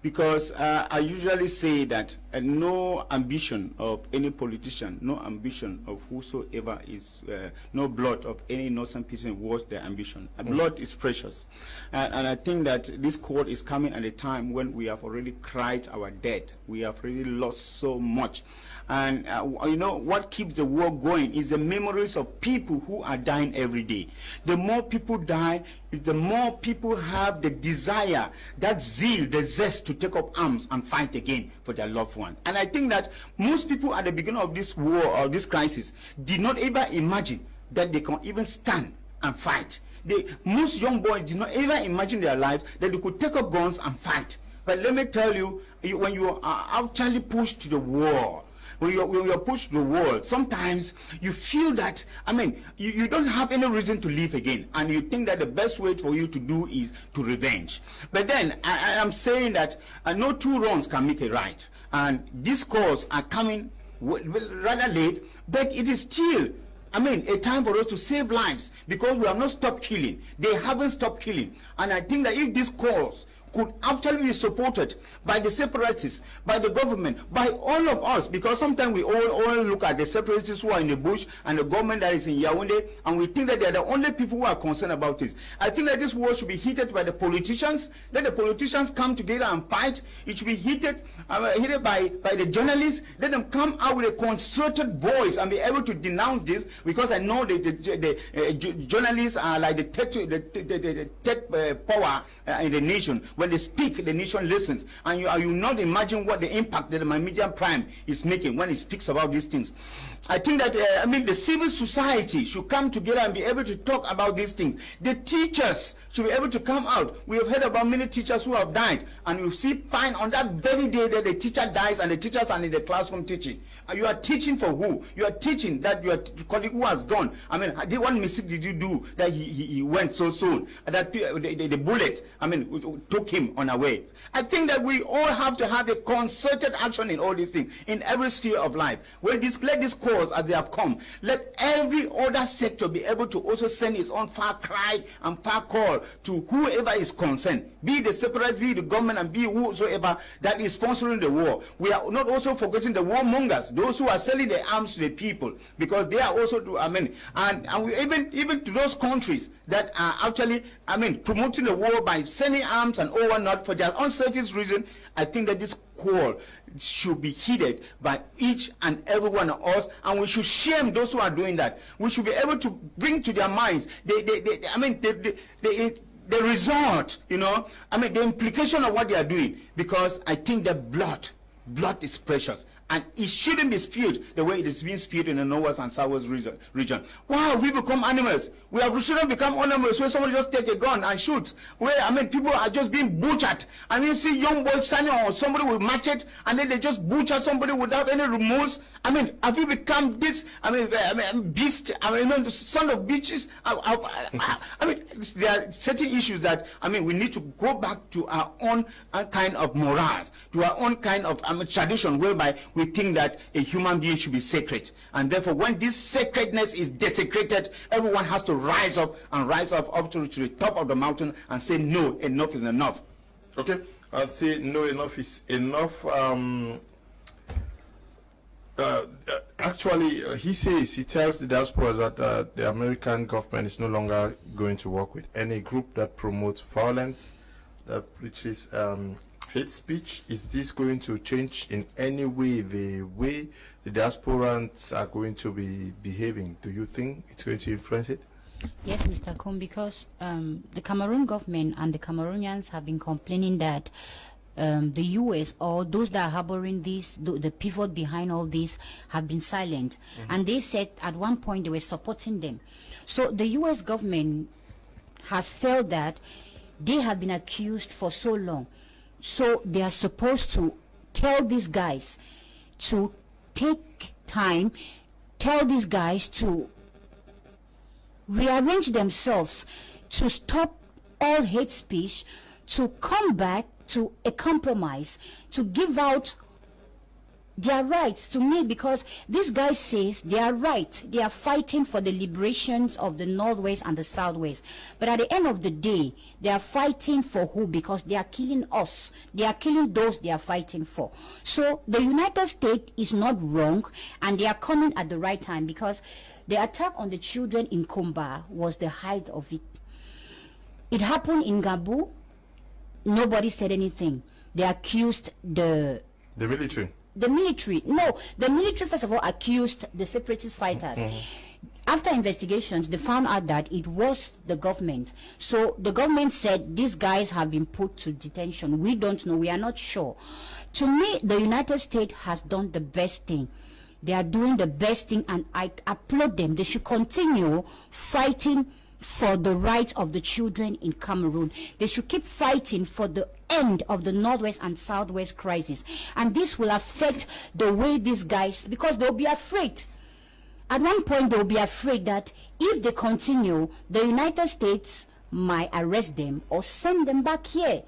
because uh, I usually say that uh, no ambition of any politician, no ambition of whosoever is, uh, no blood of any innocent person was their ambition. Mm. Blood is precious. And, and, I think that this call is coming at a time when we have already cried our debt. We have really lost so much. And uh, you know what keeps the war going is the memories of people who are dying every day. The more people die, is the more people have the desire, that zeal, the zest to take up arms and fight again for their loved one. And I think that most people at the beginning of this war or this crisis did not ever imagine that they can even stand and fight. They, most young boys did not ever imagine their lives that they could take up guns and fight. But let me tell you, when you are actually pushed to the war, when you're, when you're pushed to the wall, sometimes you feel that, I mean, you, you don't have any reason to live again. And you think that the best way for you to do is to revenge. But then I, I am saying that uh, no two wrongs can make a right. And these calls are coming rather late, but it is still I mean, a time for us to save lives because we have not stopped killing. They haven't stopped killing. And I think that if these cause could actually be supported by the separatists, by the government, by all of us, because sometimes we all, all look at the separatists who are in the bush and the government that is in Yaoundé, and we think that they are the only people who are concerned about this. I think that this war should be heated by the politicians, let the politicians come together and fight. It should be heated, uh, heated by, by the journalists, let them come out with a concerted voice and be able to denounce this, because I know the, the, the uh, journalists are like the tech, the, the, the, the tech uh, power uh, in the nation. When they speak, the nation listens. And you, are you not imagine what the impact that my media prime is making when he speaks about these things. I think that, uh, I mean, the civil society should come together and be able to talk about these things. The teachers should be able to come out. We have heard about many teachers who have died, and you see fine on that very day that the teacher dies and the teachers are in the classroom teaching. And you are teaching for who? You are teaching that your colleague who has gone. I mean, what mistake did you do that he, he, he went so soon? That the, the, the, bullet, I mean, took him on a way. I think that we all have to have a concerted action in all these things, in every sphere of life. Well, this, this cause as they have come. Let every other sector be able to also send its own far cry and far call to whoever is concerned, be the separatists, be the government, and be whosoever that is sponsoring the war. We are not also forgetting the warmongers, those who are selling the arms to the people, because they are also, I mean, and, and we, even even to those countries that are actually, I mean, promoting the war by sending arms and all not for their own selfish reason. I think that this call should be heeded by each and every one of us, and we should shame those who are doing that. We should be able to bring to their minds, they, I mean, they, the result, you know, I mean, the implication of what they are doing, because I think that blood, blood is precious and it shouldn't be spewed the way it is being spewed in the north and south region. region. Wow, we become animals. We have shouldn't become animals where somebody just take a gun and shoot. Where I mean, people are just being butchered. I mean, see young boys standing or somebody with machete, and then they just butcher somebody without any remorse. I mean, have you become this? I mean, I mean, beast. I mean, the son of bitches. I, I, I, mean, there are certain issues that I mean, we need to go back to our own uh, kind of morals, to our own kind of I mean, tradition, whereby we we think that a human being should be sacred. And therefore, when this sacredness is desecrated, everyone has to rise up and rise up up to, to the top of the mountain and say, no, enough is enough. Okay, I'll say no, enough is enough. Um, uh, actually, uh, he says, he tells the diaspora that uh, the American government is no longer going to work with any group that promotes violence, that preaches um, hate speech. Is this going to change in any way the way the diasporans are going to be behaving? Do you think it's going to influence it? Yes, Mr. Kum, because um, the Cameroon government and the Cameroonians have been complaining that um, the U.S. or those that are harboring this, the, the pivot behind all this, have been silent. Mm -hmm. And they said at one point they were supporting them. So the U.S. government has felt that they have been accused for so long so they are supposed to tell these guys to take time, tell these guys to rearrange themselves, to stop all hate speech, to come back to a compromise, to give out their rights to me because this guy says they are right. They are fighting for the liberations of the Northwest and the Southwest. But at the end of the day, they are fighting for who? Because they are killing us. They are killing those they are fighting for. So the United States is not wrong and they are coming at the right time because the attack on the children in Kumba was the height of it. It happened in Gabu. Nobody said anything. They accused the the military the military. No, the military first of all accused the separatist fighters. Mm -hmm. After investigations, they found out that it was the government. So the government said these guys have been put to detention. We don't know. We are not sure. To me, the United States has done the best thing. They are doing the best thing, and I applaud them. They should continue fighting for the rights of the children in Cameroon. They should keep fighting for the end of the Northwest and Southwest crisis. And this will affect the way these guys, because they'll be afraid. At one point, they'll be afraid that if they continue, the United States might arrest them or send them back here.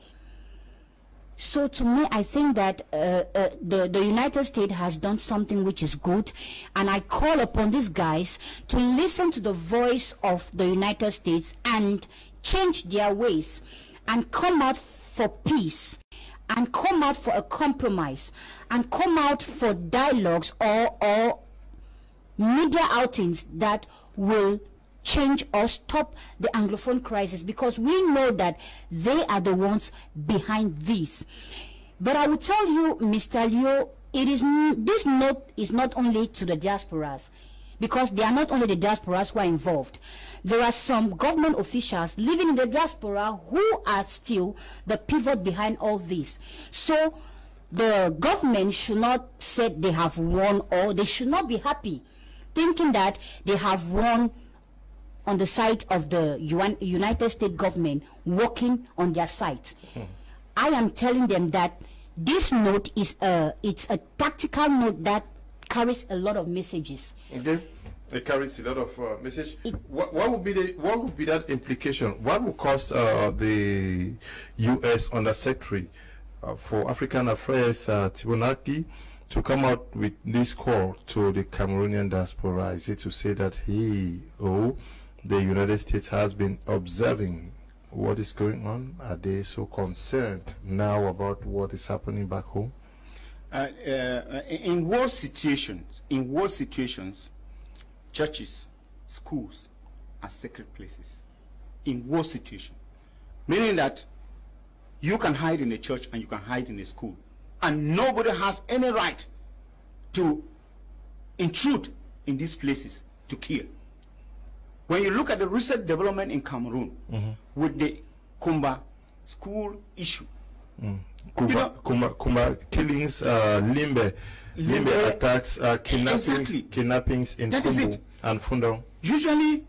So to me, I think that uh, uh, the, the United States has done something which is good. And I call upon these guys to listen to the voice of the United States and change their ways and come out for peace and come out for a compromise and come out for dialogues or, or media outings that will change or stop the Anglophone crisis because we know that they are the ones behind this. But I will tell you, Mr. Leo, it is this note is not only to the diasporas because they are not only the diasporas who are involved. There are some government officials living in the diaspora who are still the pivot behind all this. So the government should not say they have won or they should not be happy thinking that they have won on the side of the UN, United States government working on their site. I am telling them that this note is a it's a tactical note that carries a lot of messages. Okay. It carries a lot of uh, message. What, what would be the what would be that implication? What would cause uh, the U.S. Undersecretary uh, for African Affairs uh, Tibor Nagy to come out with this call to the Cameroonian diaspora? Is it to say that he or the United States has been observing what is going on? Are they so concerned now about what is happening back home? Uh, uh, in war situations, in war situations, churches, schools are sacred places. In war situation, meaning that you can hide in a church and you can hide in a school, and nobody has any right to intrude in these places to kill. When you look at the recent development in Cameroon with the Kumba school issue, Kuba, know- Kuma, Kuma killings, uh, Limbe, Limbe, Limbe- attacks, uh, kidnappings, Exactly. kidnappings in That is Kumbo it. and Fundong. usually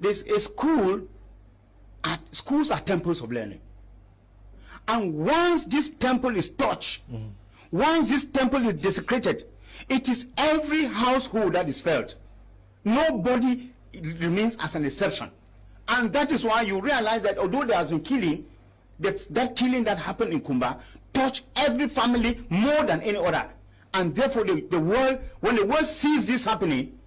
there's a school at schools are temples of learning and once this temple is touched once this temple is desecrated it is every household that is felt nobody remains as an exception and that is why you realize that although there has been killing the, that killing that happened in kumba touched every family more than any other and therefore the, the world when the world sees this happening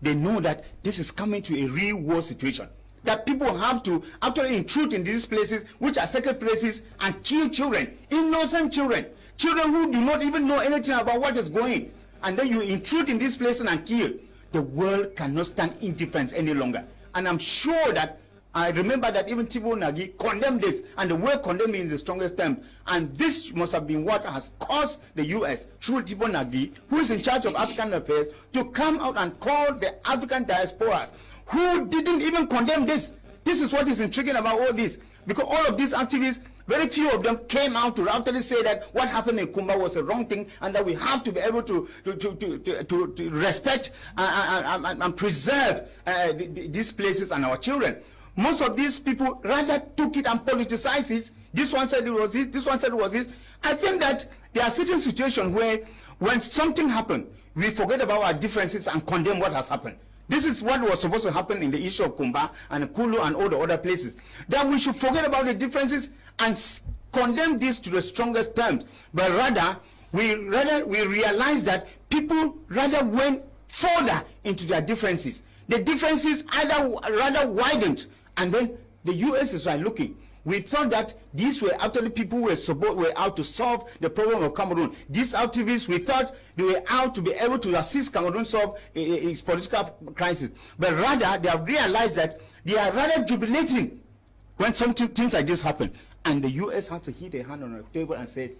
they know that this is coming to a real war situation. That people have to actually intrude in these places, which are sacred places, and kill children, innocent children, children who do not even know anything about what is going. And then you intrude in these places and kill. The world cannot stand indifference any longer. And I'm sure that I remember that even Tibor Nagy condemned this, and the word condemning is the strongest term. And this must have been what has caused the U.S. through Tibor Nagy, who is in charge of African affairs, to come out and call the African diasporas, who didn't even condemn this. This is what is intriguing about all this, because all of these activists, very few of them came out to actually say that what happened in Kumba was a wrong thing, and that we have to be able to to to to, to, to, respect and, and, and, preserve uh, th- th- these places and our children most of these people rather took it and politicized it. This one said it was this, this one said it was this. I think that there are certain situations where when something happened, we forget about our differences and condemn what has happened. This is what was supposed to happen in the issue of Kumba and Kulu and all the other places. That we should forget about the differences and condemn this to the strongest terms. But rather, we rather we realize that people rather went further into their differences. The differences either rather widened, and then the U.S. is like looking. We thought that these were actually people who were supposed were out to solve the problem of Cameroon. These activists, we thought they were out to be able to assist Cameroon solve its political crisis. But rather, they have realized that they are rather jubilating when something things like this happen. And the U.S. has to hit a hand on the table and say,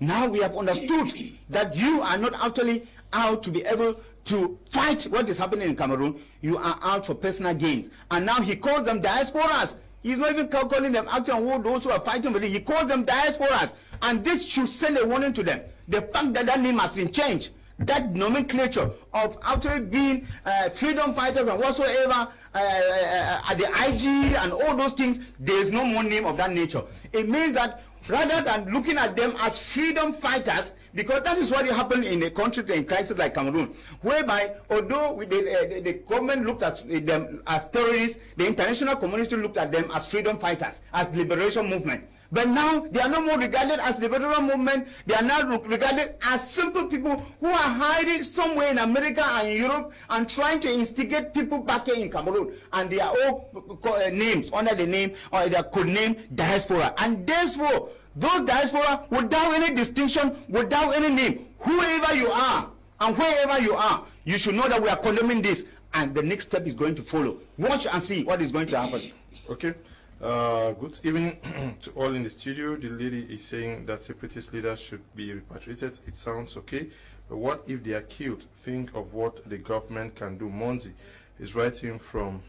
now we have understood that you are not actually out to be able to fight what is happening in Cameroon. You are out for personal gains. And now he calls them diasporas. He's not even calling them actually who- those who are fighting with him. He calls them diasporas. And this should send a warning to them. The fact that that name has been changed, that nomenclature of actually being uh, freedom fighters and whatsoever uh, uh, uh, at the IG and all those things, there is no more name of that nature. It means that rather than looking at them as freedom fighters, because that is what happened in a country in crisis like Cameroon, whereby although uh, the, the government looked at them as terrorists, the international community looked at them as freedom fighters, as liberation movement. But now they are no more regarded as liberation movement. They are now regarded as simple people who are hiding somewhere in America and Europe and trying to instigate people back here in Cameroon. And they are all names under the name or their code name diaspora. And therefore, those diaspora, without any distinction, without any name, whoever you are and wherever you are, you should know that we are condemning this. And the next step is going to follow. Watch and see what is going to happen. Okay. Uh, good evening to all in the studio. The lady is saying that separatist leaders should be repatriated. It sounds okay. But what if they are killed? Think of what the government can do. Monzi is writing from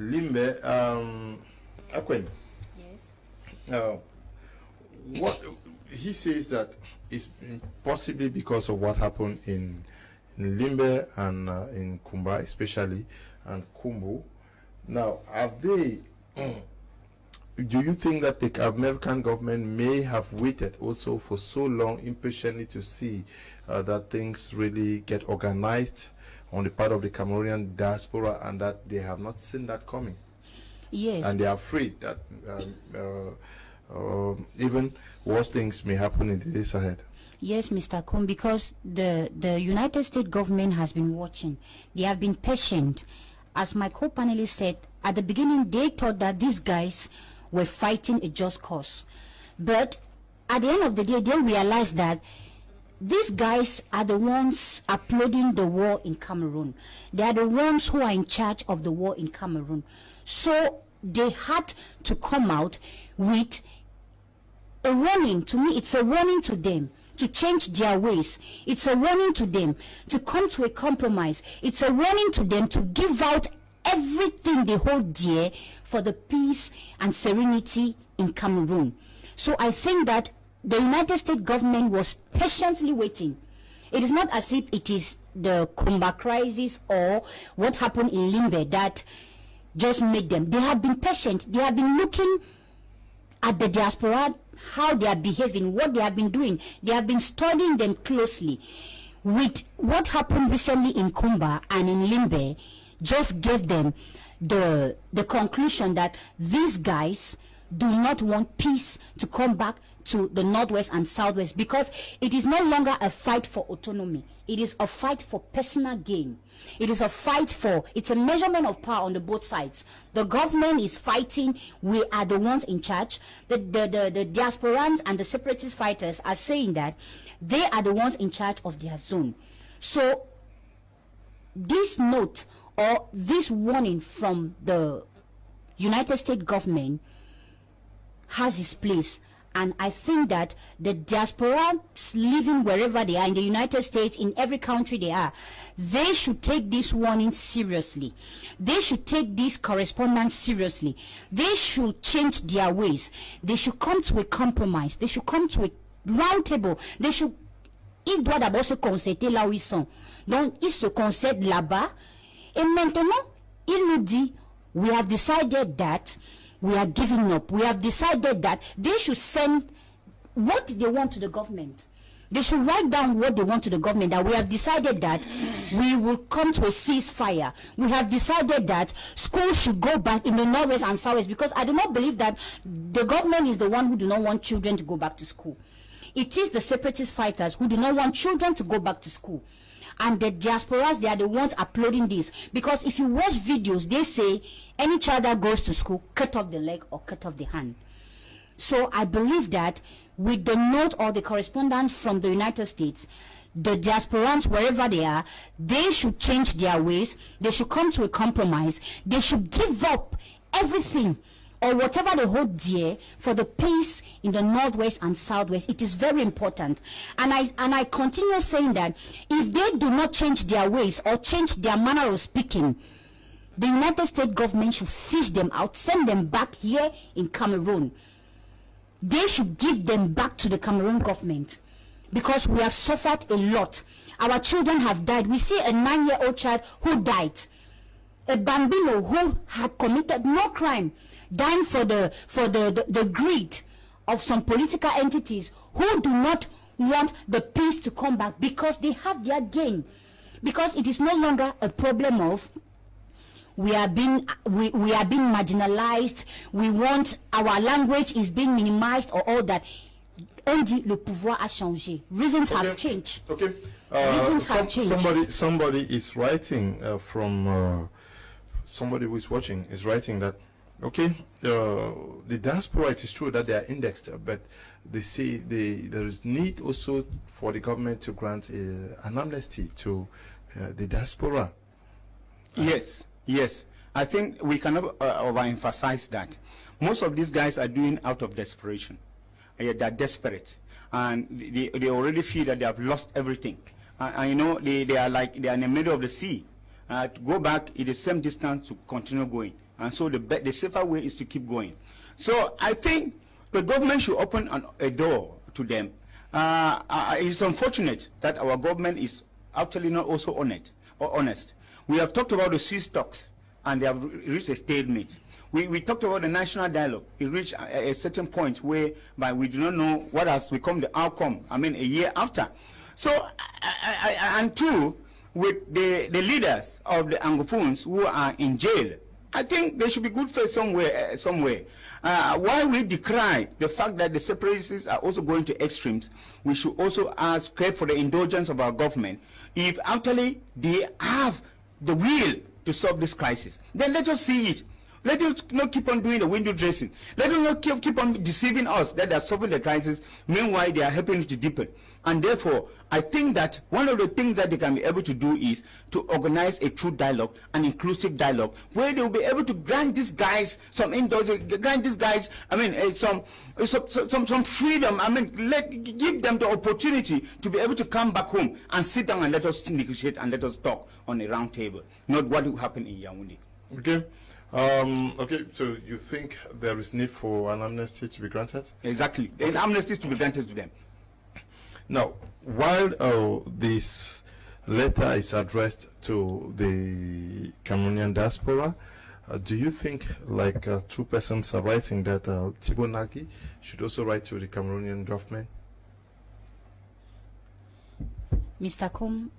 Limbe. Um, Akwen, Yes. uh, what he says that is possibly because of what happened in, in Limbe and uh, in Kumba, especially, and Kumbo, Now, have they? do you think that the American government may have waited also for so long impatiently to see uh, that things really get organized on the part of the Cameroonian diaspora and that they have not seen that coming? Yes. And they are afraid that um, uh, uh, even worse things may happen in the days ahead. Yes, Mr. Kum, because the, the United States government has been watching. They have been patient. As my co-panelist said, at the beginning they thought that these guys were fighting a just cause. But at the end of the day, they realized that these guys are the ones uploading the war in Cameroon. They are the ones who are in charge of the war in Cameroon. So they had to come out with a warning. To me, it's a warning to them to change their ways. It's a warning to them to come to a compromise. It's a warning to them to give out everything they hold dear for the peace and serenity in Cameroon. So I think that the United States government was patiently waiting. It is not as if it is the Kumba crisis or what happened in Limbe that just made them. They have been patient. They have been looking at the diaspora, how they are behaving, what they have been doing. They have been studying them closely. With what happened recently in Kumba and in Limbe, just gave them the the conclusion that these guys do not want peace to come back to the northwest and southwest because it is no longer a fight for autonomy. It is a fight for personal gain. It is a fight for it's a measurement of power on the both sides. The government is fighting. We are the ones in charge. The the the, the diasporans and the separatist fighters are saying that they are the ones in charge of their zone. So this note or this warning from the United States government has its place. And I think that the diaspora living wherever they are in the United States, in every country they are, they should take this warning seriously. They should take this correspondence seriously. They should change their ways. They should come to a compromise. They should come to a round table. They should. Là-bas. Maintenant, il nous dit, we have decided that we are giving up. We have decided that they should send what they want to the government. They should write down what they want to the government that we have decided that we will come to a ceasefire. We have decided that schools should go back in the northwest and southwest because I do not believe that the government is the one who do not want children to go back to school. It is the separatist fighters who do not want children to go back to school and the diasporas they are the ones uploading this. Because if you watch videos they say any child that goes to school cut off the leg or cut off the hand. So i believe that with the note or the correspondence from the united states the diasporans wherever they are they should change their ways. They should come to a compromise. They should give up everything or whatever they hold dear for the peace in the northwest and southwest it is very important. And i and i continue saying that if they do not change their ways or change their manner of speaking the united states government should fish them out send them back here in cameroon. They should give them back to the cameroon government because we have suffered a lot. Our children have died. We see a nine-year-old child who died. A bambino who had committed no crime dying for the for the, the, the greed of some political entities who do not want the peace to come back because they have their gain. Because it is no longer a problem of we are being we, we are being marginalized we want our language is being minimized or all that. On dit le pouvoir a changé. Reasons have changed. Okay. Reasons have changed. somebody somebody is writing uh, from uh, somebody who is watching is writing that okay uh, the diaspora it is true that they are indexed uh, but they say they, there is need also for the government to grant uh, an amnesty to uh, the diaspora Yes, yes. I think we cannot uh, overemphasize that. Most of these guys are doing out of desperation. Uh, they're desperate, and they, they already feel that they have lost everything. And, you know, they, they are like they are in the middle of the sea. Uh, to go back is the same distance to continue going, and so the the safer way is to keep going. So I think the government should open an, a door to them. Uh, uh, it's unfortunate that our government is actually not also on it or honest. We have talked about the Swiss talks and they have re- reached a stalemate. We, we talked about the national dialogue. It reached a, a certain point where by we do not know what has become the outcome, I mean, a year after. So, I, I, I, and two, with the, the leaders of the Anglophones who are in jail, I think there should be good faith somewhere. Uh, somewhere. Uh, while we decry the fact that the separatists are also going to extremes, we should also ask for the indulgence of our government. If actually they have the will to solve this crisis, then let us see it. Let us not keep on doing the window dressing. Let us not keep, keep on deceiving us that they are solving the crisis. Meanwhile, they are helping to deepen. And therefore, I think that one of the things that they can be able to do is to organize a true dialogue, an inclusive dialogue, where they will be able to grant these guys some indulgence, grant these guys, I mean, uh, some, uh, some, some, some freedom. I mean, let give them the opportunity to be able to come back home and sit down and let us negotiate and let us talk on a round table, not what will happen in Yaoundé. Okay. Um, okay, so you think there is need for an amnesty to be granted? Exactly. An amnesty to be granted to them. Now, while uh, this letter is addressed to the Cameroonian diaspora, uh, do you think, like uh, two persons are writing, that uh, Tibor Nagy should also write to the Cameroonian government? Mr. Kum,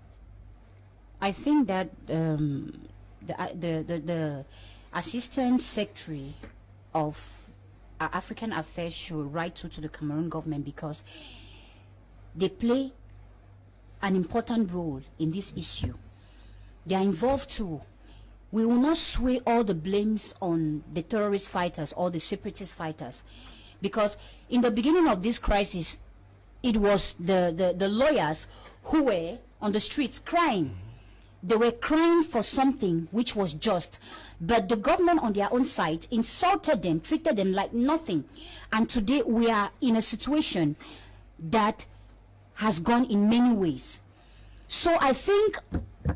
I think that um, the, uh, the, the, the Assistant Secretary of uh, African Affairs should write to, to the Cameroon government because they play an important role in this issue. They are involved too. We will not sway all the blames on the terrorist fighters or the separatist fighters because in the beginning of this crisis, it was the, the, the lawyers who were on the streets crying. They were crying for something which was just. But the government on their own side insulted them, treated them like nothing. And today we are in a situation that has gone in many ways. So I think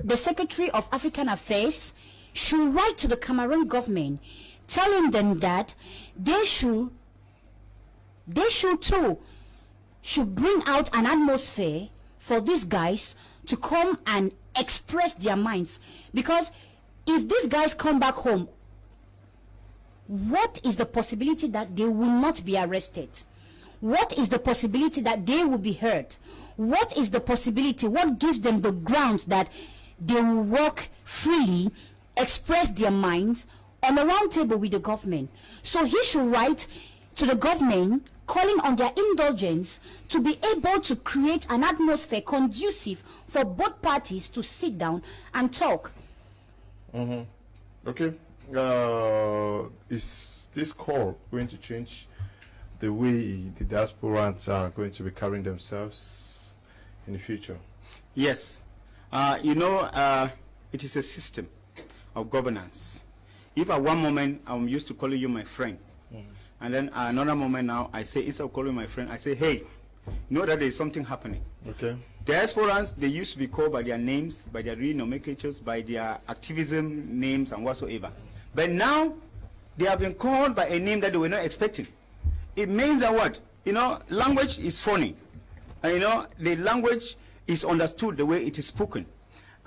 the Secretary of African Affairs should write to the Cameroon government telling them that they should they should too should bring out an atmosphere for these guys to come and express their minds. Because if these guys come back home what is the possibility that they will not be arrested? What is the possibility that they will be heard what is the possibility what gives them the grounds that they will work freely express their minds on a round table with the government so he should write to the government calling on their indulgence to be able to create an atmosphere conducive for both parties to sit down and talk. Mm-hmm. Okay. Uh, is this call going to change the way the diasporans are going to be carrying themselves in the future? Yes. Uh, you know, uh, it is a system of governance. If at one moment I'm used to calling you my friend, and then another moment now I say, instead of calling my friend, I say, hey, know that there is something happening. Okay. The Diasporans, they used to be called by their names, by their real nomenclatures, by their activism names and whatsoever. But now, they have been called by a name that they were not expecting. It means that what? You know, language is funny. And you know, the language is understood the way it is spoken.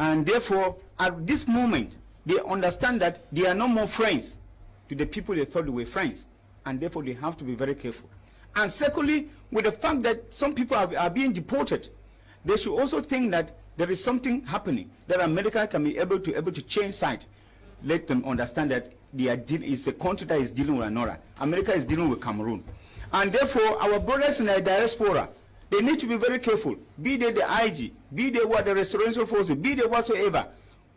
And therefore, at this moment, they understand that they are no more friends to the people they thought they were friends. And therefore, they have to be very careful. And secondly, with the fact that some people are, are being deported, they should also think that there is something happening, that America can be able to able to change side. Let them understand that they are deal is a country that is dealing with another. America is dealing with Cameroon. And therefore, our brothers in the diaspora, they need to be very careful. Be they the IG, be they what the restoration forces, be they whatsoever.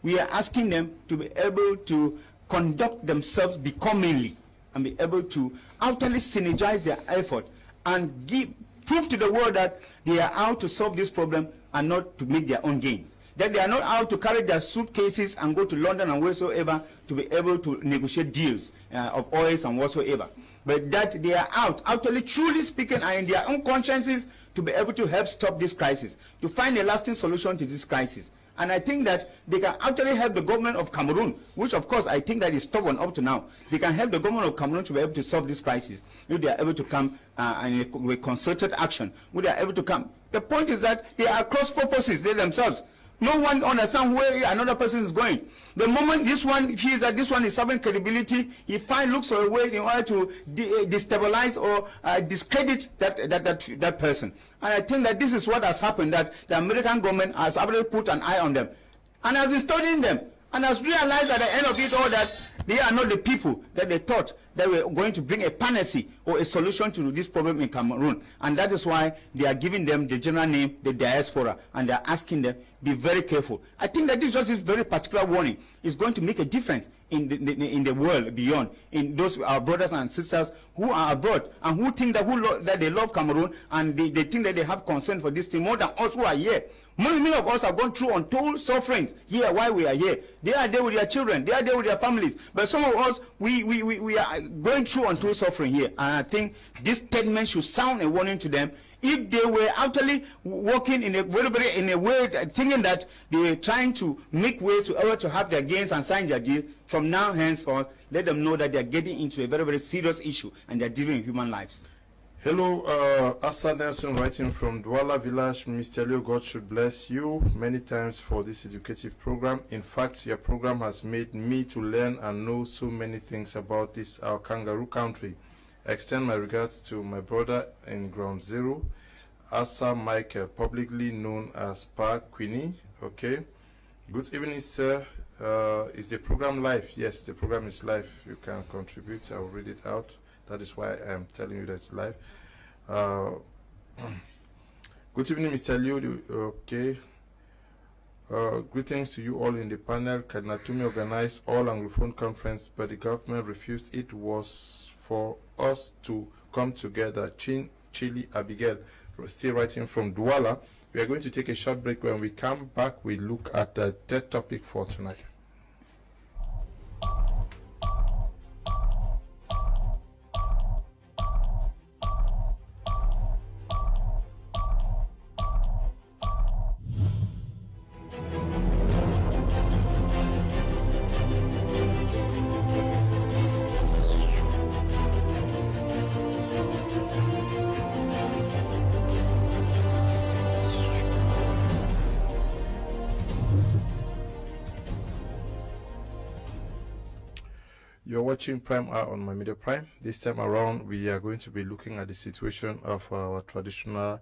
We are asking them to be able to conduct themselves becomingly and be able to utterly synergize their effort and give prove to the world that they are out to solve this problem and not to make their own gains. That they are not out to carry their suitcases and go to London and whatsoever to be able to negotiate deals uh, of oils and whatsoever. But that they are out, actually truly speaking, and in their own consciences to be able to help stop this crisis, to find a lasting solution to this crisis. And I think that they can actually help the government of Cameroon, which of course I think that is stubborn up to now. They can help the government of Cameroon to be able to solve this crisis. If they are able to come uh, and with concerted action, if they are able to come. The point is that they are cross purposes, they themselves. No one understands where another person is going. The moment this one feels that this one is having credibility, he finds looks for a way in order to de uh, destabilize or uh, discredit that, that, that, that person. And I think that this is what has happened, that the American government has already put an eye on them and has been studying them and has realized at the end of it all that they are not the people that they thought that were going to bring a panacea or a solution to this problem in Cameroon. And that is why they are giving them the general name, the diaspora, and they are asking them, be very careful. I think that this just is very particular warning is going to make a difference in the, in the world beyond, in those our brothers and sisters who are abroad and who think that, who that they love Cameroon and they, they think that they have concern for this thing more than us who are here. Many, many of us have gone through untold sufferings here while we are here. They are there with their children. They are there with their families. But some of us, we, we, we, we are going through untold suffering here. And I think this statement should sound a warning to them if they were actually working in a very, very in a way thinking that they were trying to make ways to order to have their gains and sign their deal from now henceforth let them know that they are getting into a very very serious issue and they are dealing with human lives Hello, uh, Asa Nelson writing from Douala Village. Mr. Leo, God should bless you many times for this educative program. In fact, your program has made me to learn and know so many things about this, our kangaroo country. I extend my regards to my brother in Ground Zero, Asa Michael, publicly known as Pa Queenie. Okay. Good evening, sir. Uh, is the program live? Yes, the program is live. You can contribute. I'll read it out. That is why I'm telling you that it's live. Uh, good evening, Mr. Liu. Okay. Uh, greetings to you all in the panel. Kanatumi organized all Anglophone conference, but the government refused. It was for us to come together. Chin, Chili, Abigail, still writing from Douala. We are going to take a short break. When we come back, we look at the third topic for tonight. Watching Prime Hour on my media Prime. This time around, we are going to be looking at the situation of our traditional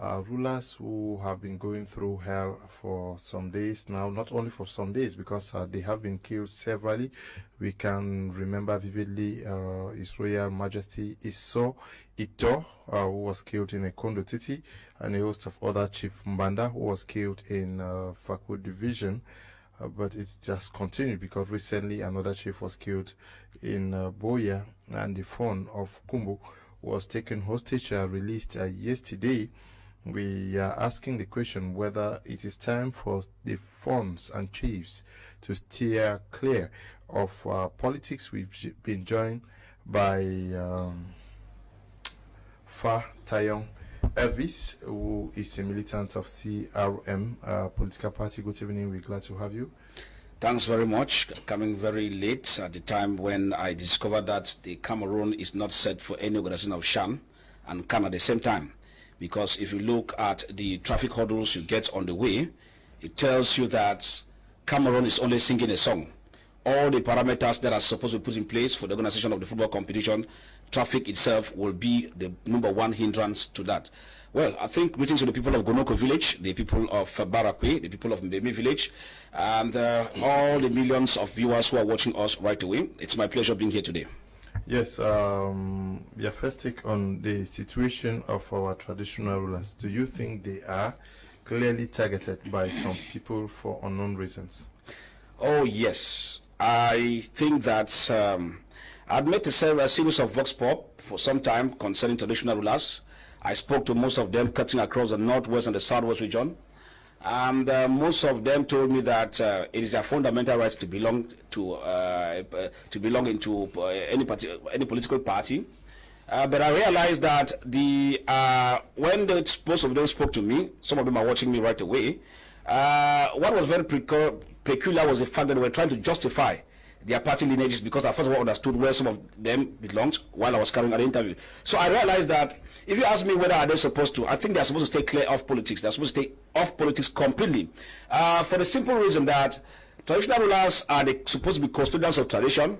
uh, rulers who have been going through hell for some days now. Not only for some days, because uh, they have been killed severally. We can remember vividly uh, His Royal Majesty Isso Ito, uh, who was killed in a Kondo Titi, and a host of other Chief Mbanda, who was killed in uh, Fako Division. Uh, but it just continued because recently another chief was killed in uh, Buea and the Fon of Kumbo was taken hostage uh, released uh, yesterday. We are asking the question whether it is time for the Fons and chiefs to steer clear of politics. We've been joined by um, Fa Tayong Elvis, who is a militant of CRM uh, political party. Good evening. We're glad to have you. Thanks very much. Coming very late at the time when I discovered that the Cameroon is not set for any organization of CHAN and CAN at the same time. Because if you look at the traffic hurdles you get on the way, it tells you that Cameroon is only singing a song. All the parameters that are supposed to be put in place for the organization of the football competition traffic itself will be the number one hindrance to that. Well, I think greetings to the people of Gonoko village, the people of Barakwe, the people of Mbemi village, and uh, all the millions of viewers who are watching us right away. It's my pleasure being here today. Yes, um, your first take on the situation of our traditional rulers. Do you think they are clearly targeted by some people for unknown reasons? Oh, yes. I think that um, I've made a series of vox pop for some time concerning traditional rulers. I spoke to most of them cutting across the northwest and the southwest region. And uh, most of them told me that uh, it is their fundamental right to belong to uh, to belong into uh, any party, any political party. Uh, but I realized that the uh, when the, most of them spoke to me, some of them are watching me right away. what was very peculiar was the fact that they were trying to justify their party lineages because I first of all understood where some of them belonged while I was carrying the interview. So I realized that if you ask me whether are they supposed to, I think they're supposed to stay clear of politics. They're supposed to stay off politics completely. Uh, for the simple reason that traditional rulers are the, supposed to be custodians of tradition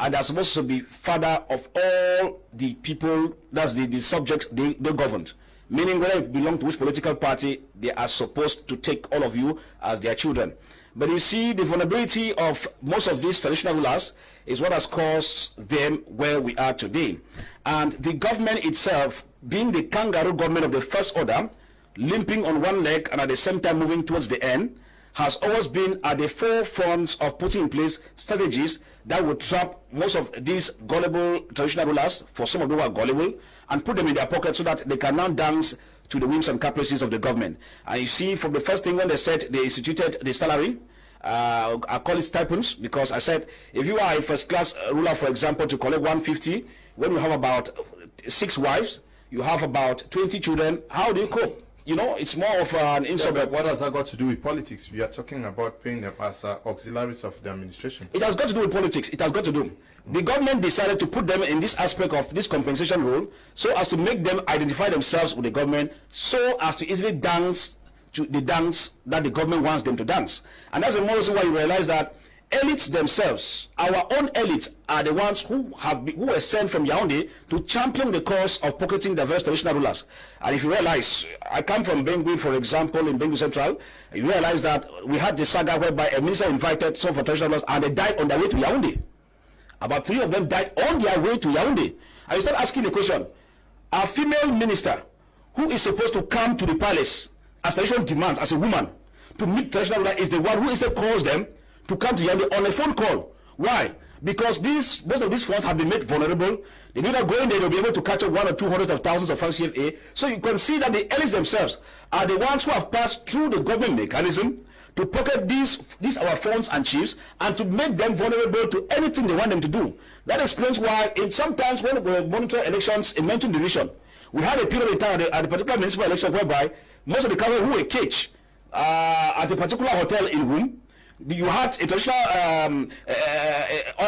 and they're supposed to be father of all the people, that's the, the subjects they, they governed. Meaning whether you belong to which political party, they are supposed to take all of you as their children. But you see, the vulnerability of most of these traditional rulers is what has caused them where we are today. And the government itself being the kangaroo government of the first order, limping on one leg and at the same time moving towards the end, has always been at the forefront of putting in place strategies that would trap most of these gullible traditional rulers, for some of them are gullible, and put them in their pocket so that they can now dance to the whims and caprices of the government. And you see, from the first thing when they said they instituted the salary, uh, I call it stipends because I said if you are a first class ruler, for example, to collect 150, when you have about six wives, you have about 20 children, how do you cope? You know, it's more of an insult. Yeah, what has that got to do with politics? We are talking about paying them as uh, auxiliaries of the administration. It has got to do with politics. It has got to do. The government decided to put them in this aspect of this compensation role so as to make them identify themselves with the government so as to easily dance to the dance that the government wants them to dance. And that's the more reason why you realize that elites themselves, our own elites, are the ones who have been, who were sent from Yaoundé to champion the cause of pocketing diverse traditional rulers. And if you realize, I come from Bengui, for example, in Bengui Central, you realize that we had the saga whereby a minister invited some of traditional rulers and they died on their way to Yaoundé. About three of them died on their way to Yaoundé. You start asking the question, a female minister who is supposed to come to the palace as tradition demands as a woman to meet traditional ruler is the one who instead calls them to come to Yaoundé on a phone call. Why? Because these most of these Fons have been made vulnerable. They need not go in there, they'll be able to catch up one or two hundred of thousands of francs CFA. Eh? So you can see that the elites themselves are the ones who have passed through the government mechanism to pocket these these our Fons and chiefs and to make them vulnerable to anything they want them to do. That explains why in sometimes when we monitor elections in Menchum division, we had a period of time at the, particular municipal election whereby most of the council who were caged uh, at a particular hotel in room you had a traditional um, uh,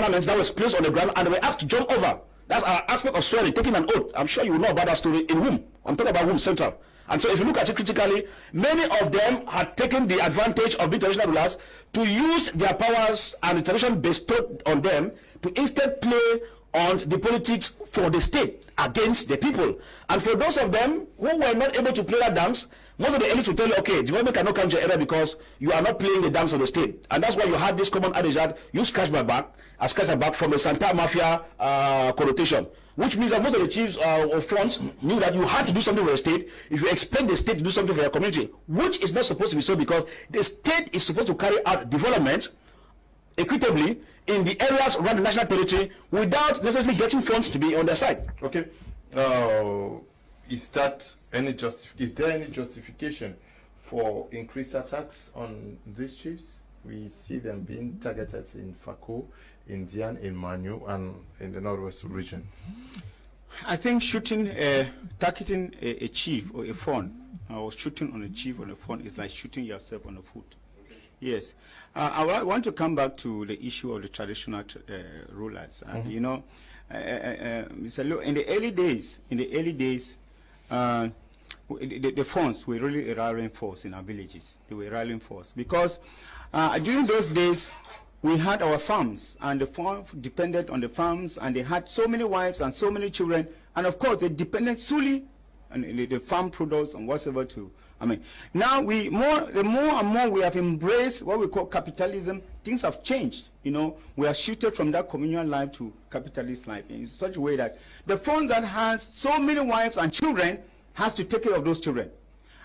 that was placed on the ground and they were asked to jump over. That's our aspect of swearing, taking an oath. I'm sure you know about that story in whom. I'm talking about Wum central. And so if you look at it critically, many of them had taken the advantage of being traditional rulers to use their powers and the tradition bestowed on them to instead play on the politics for the state against the people. And for those of them who were not able to play that dance, most of the elites will tell you, okay, development cannot come to your area because you are not playing the dance of the state. And that's why you had this common adage that you scratch my back, I scratch my back from the Santa Mafia uh, connotation. Which means that most of the chiefs uh, of fronts knew that you had to do something for the state if you expect the state to do something for your community, which is not supposed to be so because the state is supposed to carry out development equitably in the areas around the national territory without necessarily getting Fons to be on their side. Okay. Uh, is that any justif is there any justification for increased attacks on these chiefs? We see them being targeted in Fako, in Ndian, in Manyu, and in the Northwest region. I think shooting, uh, targeting a, a, chief or a Fon, or shooting on a chief on a Fon is like shooting yourself on the foot. Okay. Yes. Uh, I want to come back to the issue of the traditional uh, rulers. And, mm -hmm. you know, uh, uh, uh, Mr. In the early days, in the early days, uh, the, the Fons were really a rallying force in our villages. They were rallying force because uh, during those days we had our farms and the farm depended on the farms and they had so many wives and so many children and of course they depended solely on the, farm products and whatever to I mean, now we more, the more and more we have embraced what we call capitalism. Things have changed. You know, we are shifted from that communal life to capitalist life in such a way that the Fons that has so many wives and children has to take care of those children.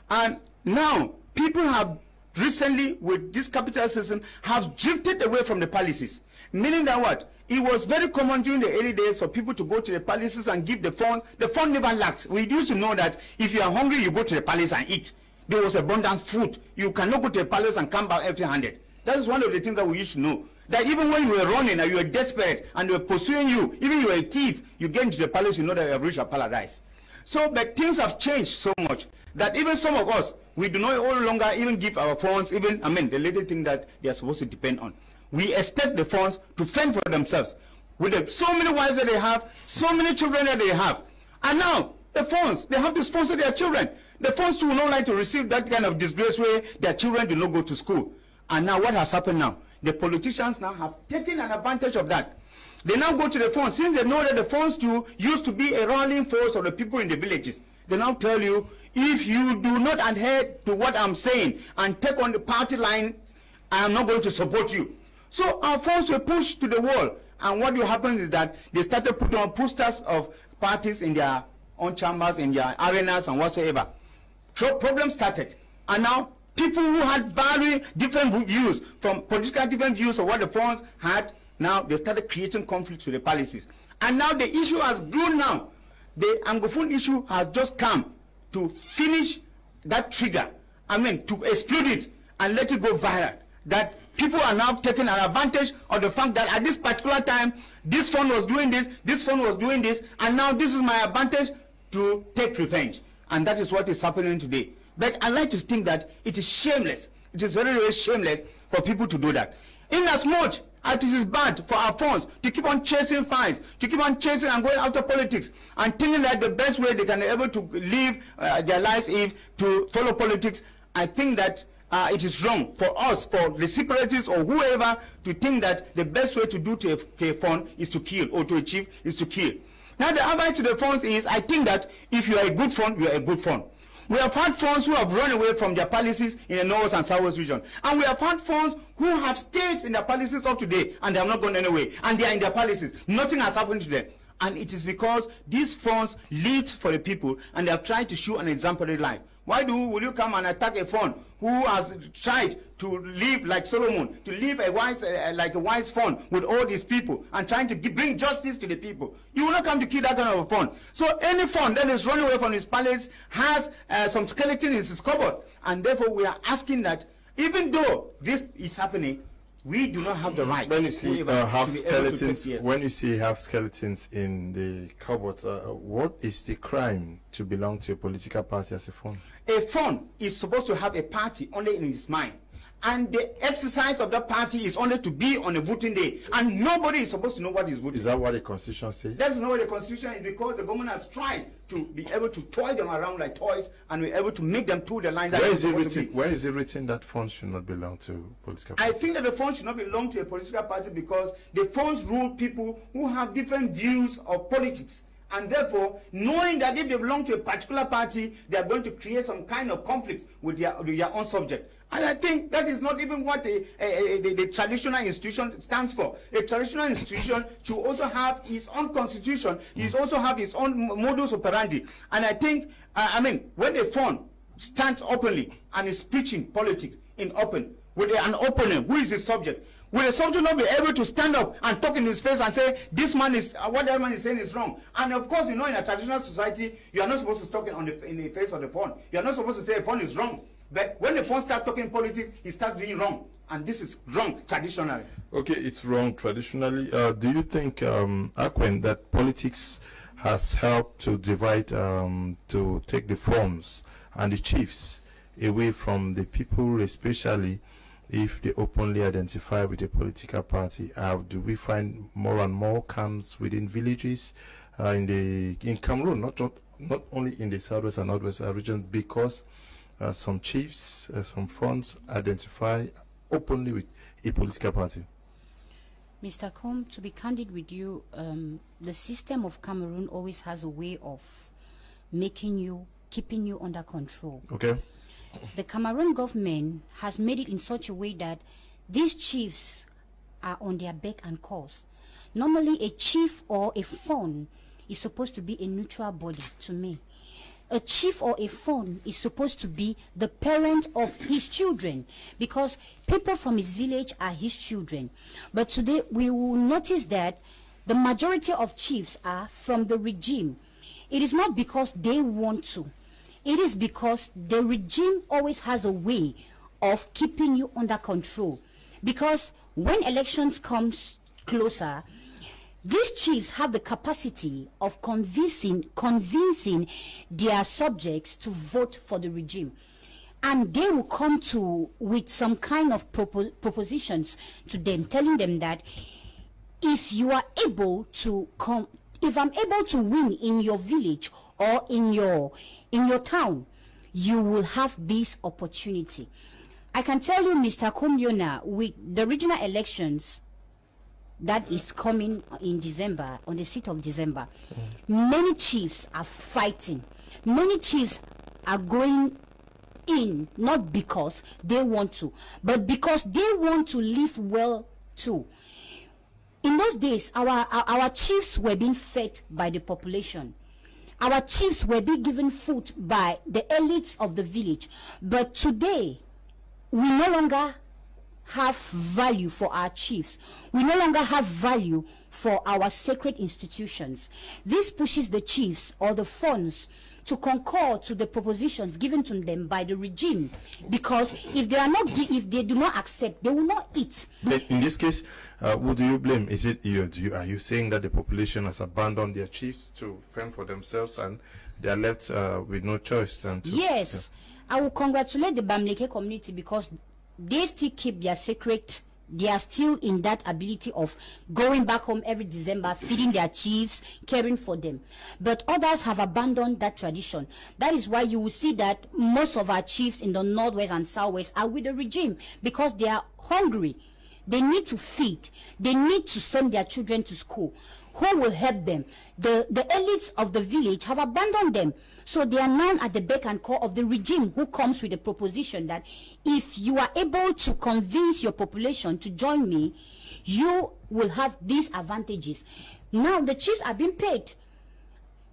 And now people have recently, with this capital system, have drifted away from the palaces. Meaning that what? It was very common during the early days for people to go to the palaces and give the Fons. The Fon never lacked. We used to know that if you are hungry, you go to the palace and eat. There was abundant food. You cannot go to the palace and come back empty-handed. That is one of the things that we used to know. That even when you were running and you were desperate and they were pursuing you, even you were a thief, you get into the palace, you know that you have reached a paradise. So, but things have changed so much that even some of us, we do not all longer even give our Fons, even, I mean, the little thing that they are supposed to depend on. We expect the Fons to fend for themselves. With the, so many wives that they have, so many children that they have. And now, the Fons. They have to sponsor their children. The Fons do not like to receive that kind of disgrace where their children do not go to school. And now what has happened now? The politicians now have taken an advantage of that. They now go to the Fons. Since they know that the Fons to used to be a rallying force of the people in the villages, they now tell you, if you do not adhere to what I'm saying and take on the party line, I am not going to support you. So our Fons were pushed to the wall. And what will happen is that they started putting on posters of parties in their own chambers, in their arenas and whatsoever. So problems started. And now people who had very different views, from political different views of what the Fons had, now they started creating conflicts with the palaces. And now the issue has grown now. The Anglophone issue has just come to finish that trigger. I mean, to explode it and let it go viral. That people are now taking an advantage of the fact that at this particular time, this Fon was doing this, this Fon was doing this, and now this is my advantage to take revenge. And that is what is happening today. But I like to think that it is shameless. It is very, very shameless for people to do that. In as much as it is bad for our Fons to keep on chasing fines, to keep on chasing and going of politics, and thinking that the best way they can be able to live uh, their lives is to follow politics, I think that uh, it is wrong for us, for the separatists or whoever, to think that the best way to do to a, to a Fon is to kill or to achieve is to kill. Now the advice to the Fons is, I think that if you are a good Fon, you are a good Fon. We have had Fons who have run away from their palaces in the north and southwest region. And we have had Fons who have stayed in their palaces up to date and they have not gone anywhere. And they are in their palaces. Nothing has happened to them. And it is because these Fons lived for the people and they have tried to show an exemplary life. Why do will you come and attack a Fon who has tried to live like Solomon, to live a wise, uh, like a wise Fon with all these people and trying to give, bring justice to the people? You will not come to kill that kind of a Fon. So any Fon that is running away from his palace has uh, some skeleton in his cupboard, and therefore we are asking that even though this is happening, we do not have the right. When you see uh, have skeletons, yes. when you see have skeletons in the cupboard, uh, what is the crime to belong to a political party as a Fon? A Fon is supposed to have a party only in its mind. And the exercise of that party is only to be on a voting day. And nobody is supposed to know what is voting. Is that what the constitution says? That's not what the constitution is because the government has tried to be able to toy them around like toys and be able to make them toe the lines. Where is it written? Where is it written that Fons should not belong to political parties? I think that the Fons should not belong to a political party because the Fons rule people who have different views of politics. And therefore, knowing that if they belong to a particular party, they are going to create some kind of conflict with their, with their own subject. And I think that is not even what the, the, the traditional institution stands for. A traditional institution should also have its own constitution. It should also have its own modus operandi. And I think, uh, I mean, when a Fon stands openly and is preaching politics in open with an opponent who is his subject, will the soldier not be able to stand up and talk in his face and say this man is uh, what that man is saying is wrong? And of course, you know, in a traditional society, you are not supposed to talk on the in the face of the Fon. You are not supposed to say a Fon is wrong. But when the Fon starts talking politics, he starts doing wrong, and this is wrong traditionally. Okay, it's wrong traditionally. Uh, do you think, um, Akwen, that politics has helped to divide, um, to take the forms and the chiefs away from the people, especially if they openly identify with a political party? Uh, do we find more and more camps within villages uh, in the in Cameroon, not not, not only in the southwest and northwest region, because uh, some chiefs, uh, some Fons identify openly with a political party? Mr. Combe, to be candid with you, um, the system of Cameroon always has a way of making you, keeping you under control. Okay. The Cameroon government has made it in such a way that these chiefs are on their back and calls. Normally, a chief or a Fon is supposed to be a neutral body to me. A chief or a Fon is supposed to be the parent of his children because people from his village are his children. But today we will notice that the majority of chiefs are from the regime. It is not because they want to. It is because the regime always has a way of keeping you under control. Because when elections comes closer, these chiefs have the capacity of convincing convincing their subjects to vote for the regime and they will come to with some kind of propo- propositions to them telling them that if you are able to come if I'm able to win in your village or in your in your town, you will have this opportunity. I can tell you, Mr. Kumyona, with the regional elections that is coming in December, on the 6th of December, mm. many chiefs are fighting. Many chiefs are going in not because they want to, but because they want to live well too. In those days, our, our, chiefs were being fed by the population. Our chiefs were being given food by the elites of the village. But today, we no longer have value for our chiefs. We no longer have value for our sacred institutions. This pushes the chiefs or the Fons to concur to the propositions given to them by the regime. Because if they are not if they do not accept they will not eat. But in this case uh, who do you blame? Is it you, you are you saying that the population has abandoned their chiefs to fend for themselves and they are left uh, with no choice than to yes. Yeah. i will congratulate the Bamileke community because they still keep their secret they are still in that ability of going back home every December, feeding their chiefs, caring for them. But others have abandoned that tradition. That is why you will see that most of our chiefs in the northwest and southwest are with the regime because they are hungry. They need to feed. They need to send their children to school. Who will help them? The, the elites of the village have abandoned them. So they are now at the beck and call of the regime who comes with a proposition that if you are able to convince your population to join me, you will have these advantages. Now the chiefs are being paid.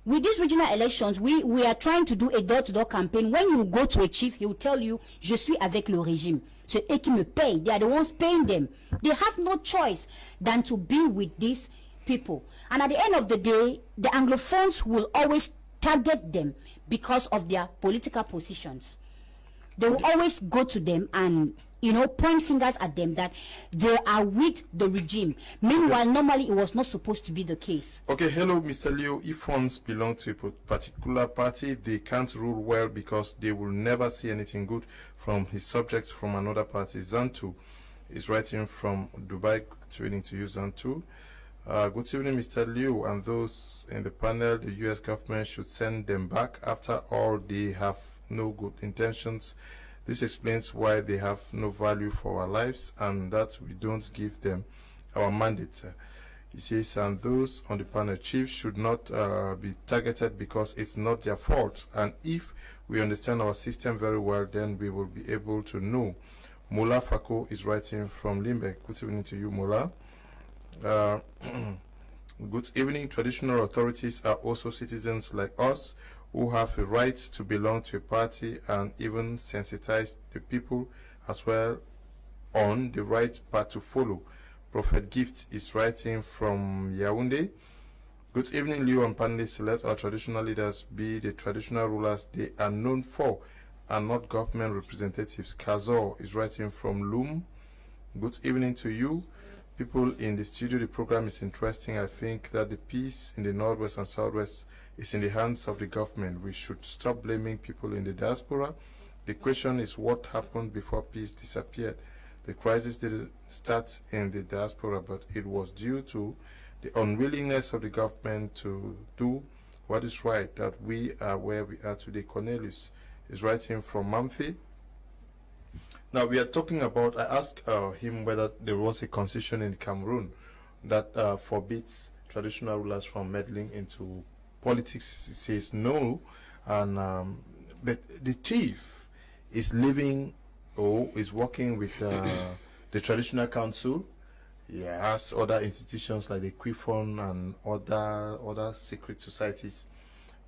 With these regional elections, we, we are trying to do a door-to-door -door campaign. When you go to a chief, he will tell you, je suis avec le régime. So, eux qui me payent. They are the ones paying them. They have no choice than to be with these people. And at the end of the day, the Anglophones will always target them because of their political positions. They will always go to them and you know point fingers at them that they are with the regime. Meanwhile, normally it was not supposed to be the case. Okay, hello, Mr. Leo. If Fons belong to a particular party, they can't rule well because they will never see anything good from his subjects from another party. Zantu is writing from Dubai, training to use Zantu. Uh, good evening, Mr. Liu, and those in the panel. The U.S. government should send them back. After all, they have no good intentions. This explains why they have no value for our lives and that we don't give them our mandate. He says, and those on the panel chiefs should not uh, be targeted because it's not their fault. And if we understand our system very well, then we will be able to know. Mola Fako is writing from Limbe. Good evening to you, Mola. Uh, good evening. Traditional authorities are also citizens like us who have a right to belong to a party and even sensitize the people as well on the right path to follow. Prophet Gift is writing from Yaoundé. Good evening, Leo and panelists. Let our traditional leaders be the traditional rulers they are known for and not government representatives. Kazor is writing from Loom. Good evening to you people in the studio. The program is interesting. I think that the peace in the Northwest and Southwest is in the hands of the government. We should stop blaming people in the diaspora. The question is what happened before peace disappeared. The crisis didn't start in the diaspora, but it was due to the unwillingness of the government to do what is right that we are where we are today. Cornelius is writing from Mamfe. Now we are talking about. I asked uh, him whether there was a constitution in Cameroon that uh, forbids traditional rulers from meddling into politics. He says no, and um, but the chief is living or is working with uh, the traditional council. He has other institutions like the Kwifon and other other secret societies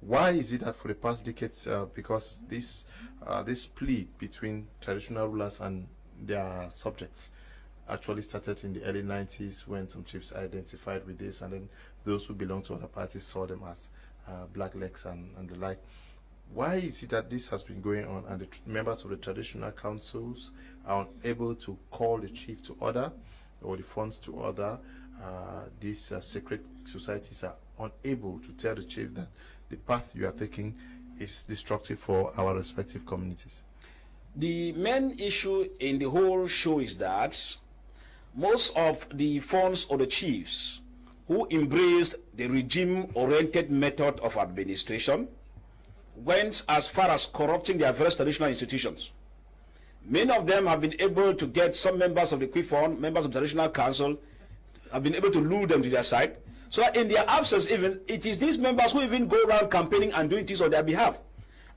why is it that for the past decades, uh, because this uh, this split between traditional rulers and their subjects actually started in the early 90s when some chiefs identified with this, and then those who belong to other parties saw them as uh, black legs and, and the like. Why is it that this has been going on and the members of the traditional councils are unable to call the chief to order or the funds to order? Uh, these uh, secret societies are unable to tell the chief that the path you are taking is destructive for our respective communities? The main issue in the whole show is that most of the Fons or the chiefs who embraced the regime-oriented method of administration, went as far as corrupting their various traditional institutions. Many of them have been able to get some members of the Kwifon, members of the Traditional Council, have been able to lure them to their side. So in their absence, even it is these members who even go around campaigning and doing things on their behalf.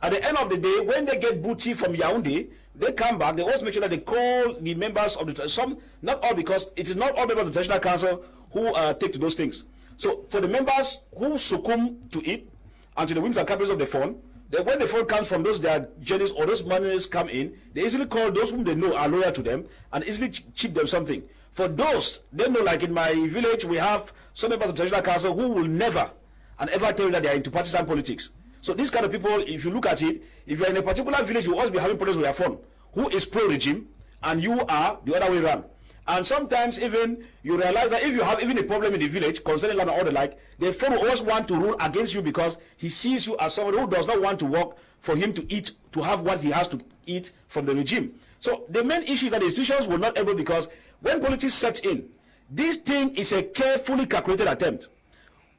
At the end of the day, when they get booty from Yaoundé, they come back. They always make sure that they call the members of the some, not all because it is not all members of the Traditional Council who uh, take to those things. So for the members who succumb to it and to the whims and caprices of the Fon, then when the Fon comes from those their journeys or those monies come in, they easily call those whom they know are loyal to them and easily ch chip them something. For those, they know like in my village, we have some members of Traditional Council who will never and ever tell you that they are into partisan politics. So these kind of people, if you look at it, if you're in a particular village, you always be having problems with your Fon. Who is pro-regime and you are the other way around. And sometimes even you realize that if you have even a problem in the village concerning land or the like, the Fon will always want to rule against you because he sees you as someone who does not want to work for him to eat, to have what he has to eat from the regime. So the main issue is that the institutions will not able because when politics sets in, this thing is a carefully calculated attempt.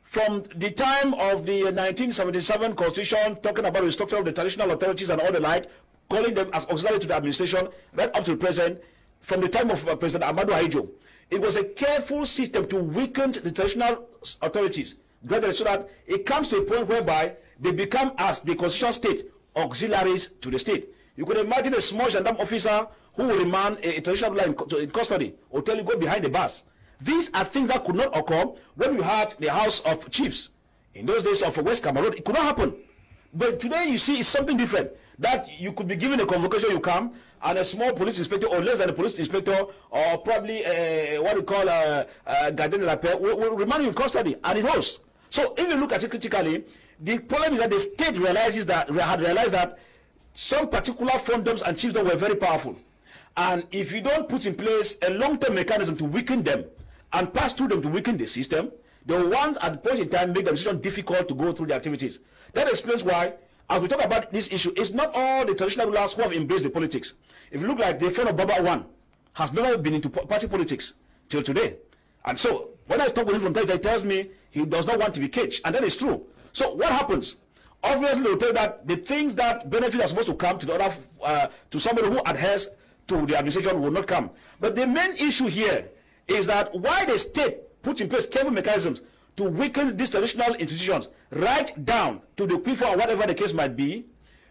From the time of the 1977 constitution, talking about the structure of the traditional authorities and all the like, calling them as auxiliary to the administration, right up to the present, from the time of uh, President Ahmadu Ahidjo, it was a careful system to weaken the traditional authorities gradually so that it comes to a point whereby they become, as the constitutional state, auxiliaries to the state. You could imagine a small gendarme officer who will remand a, a traditional in, in, custody or tell you go behind the bars. These are things that could not occur when we had the House of Chiefs. In those days of West Cameroon, it could not happen. But today you see it's something different. That you could be given a convocation, you come, and a small police inspector or less than a police inspector or probably uh, what we call a, a garden repair will, will remand you in custody. And it was. So if you look at it critically, the problem is that the state realizes that had realized that some particular fondoms and chiefdoms were very powerful. And if you don't put in place a long-term mechanism to weaken them and pass through them to weaken the system, the ones at the point in time make the decision difficult to go through the activities. That explains why, as we talk about this issue, it's not all the traditional rulers who have embraced the politics. If you look like the friend of Baba One has never been into party politics till today. And so when I talk with him from time he tells me he does not want to be caged. And that is true. So what happens? Obviously, they'll tell you that the things that benefit are supposed to come to the other, uh, to somebody who adheres to the administration will not come. But the main issue here is that why the state puts in place careful mechanisms to weaken these traditional institutions right down to the quiver or whatever the case might be,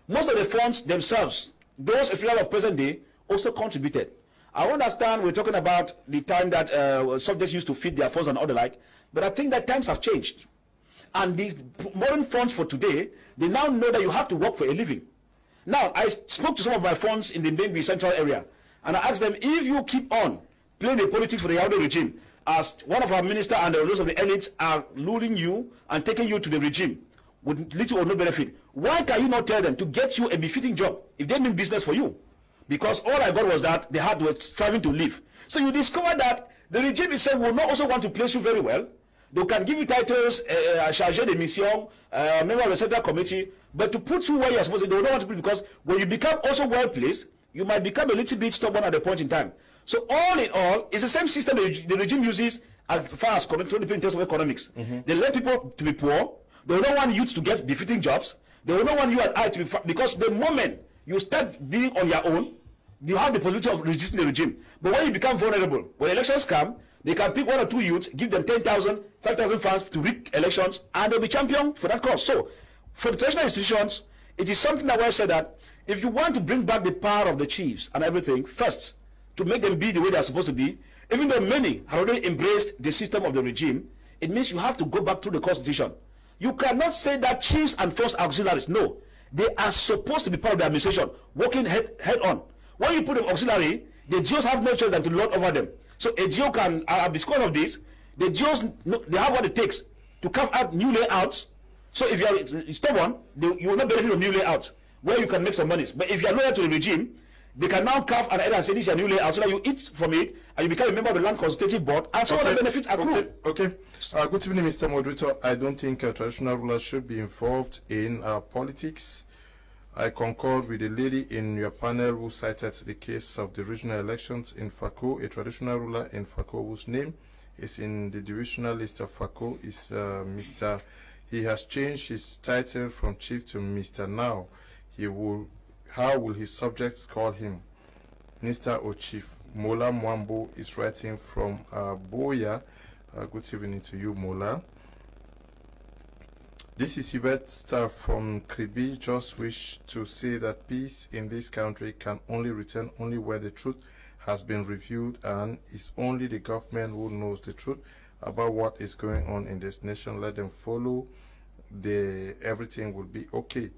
most of the Fons themselves, those officials of present day, also contributed. I understand we're talking about the time that uh, subjects used to feed their Fons and all the like, but I think that times have changed. And the modern Fons for today, they now know that you have to work for a living. Now, I spoke to some of my friends in the Mbengwi central area, and I asked them, if you keep on playing the politics for the Yaoundé regime, as one of our ministers and the rest of the elites are luring you and taking you to the regime with little or no benefit, why can you not tell them to get you a befitting job if they mean business for you? Because all I got was that they had were striving to live. So you discover that the regime itself will not also want to place you very well. They can give you titles, uh, chargé de mission, uh, member of the central committee, but to put you where you're supposed to, they don't want to put because when you become also well placed, you might become a little bit stubborn at a point in time. So all in all, it's the same system the, the regime uses as far as controlling in terms of economics. Mm -hmm. They let people to be poor. They don't want youth to get befitting jobs. They don't want you and I to be because the moment you start being on your own, you have the possibility of resisting the regime. But when you become vulnerable, when elections come, they can pick one or two youths, give them 10,000, 5,000 funds to rig elections, and they'll be champion for that cause. So, for the traditional institutions, it is something that I said that if you want to bring back the power of the chiefs and everything, first, to make them be the way they're supposed to be, even though many have already embraced the system of the regime, it means you have to go back to the constitution. You cannot say that chiefs and first auxiliaries, no. They are supposed to be part of the administration, working head, head on. When you put them auxiliary, the GOs have no choice than to lord over them. So a GO can, uh, because of this, the GOs, they have what it takes to carve out new layouts. So if you are stubborn, they, you will not benefit from new layouts where you can make some money. But if you are loyal to the regime, they can now carve an edge and say this is a new layout so that you eat from it and you become a member of the land consultative board and some okay. of the benefits accrue. Okay, okay. Uh, good evening, Mr. Moderator. I don't think uh, traditional rulers should be involved in uh, politics. I concur with the lady in your panel who cited the case of the regional elections in Fako, a traditional ruler in Fako whose name is in the divisional list of Fako is uh, Mr. He has changed his title from chief to Mr. Now. He will. How will his subjects call him? Mr. or Chief Mola Mwambo is writing from uh, Buea. Uh, good evening to you, Mola. This is Yvette Star from Kribi. Just wish to say that peace in this country can only return only where the truth has been reviewed and it's only the government who knows the truth about what is going on in this nation. Let them follow the everything will be okay.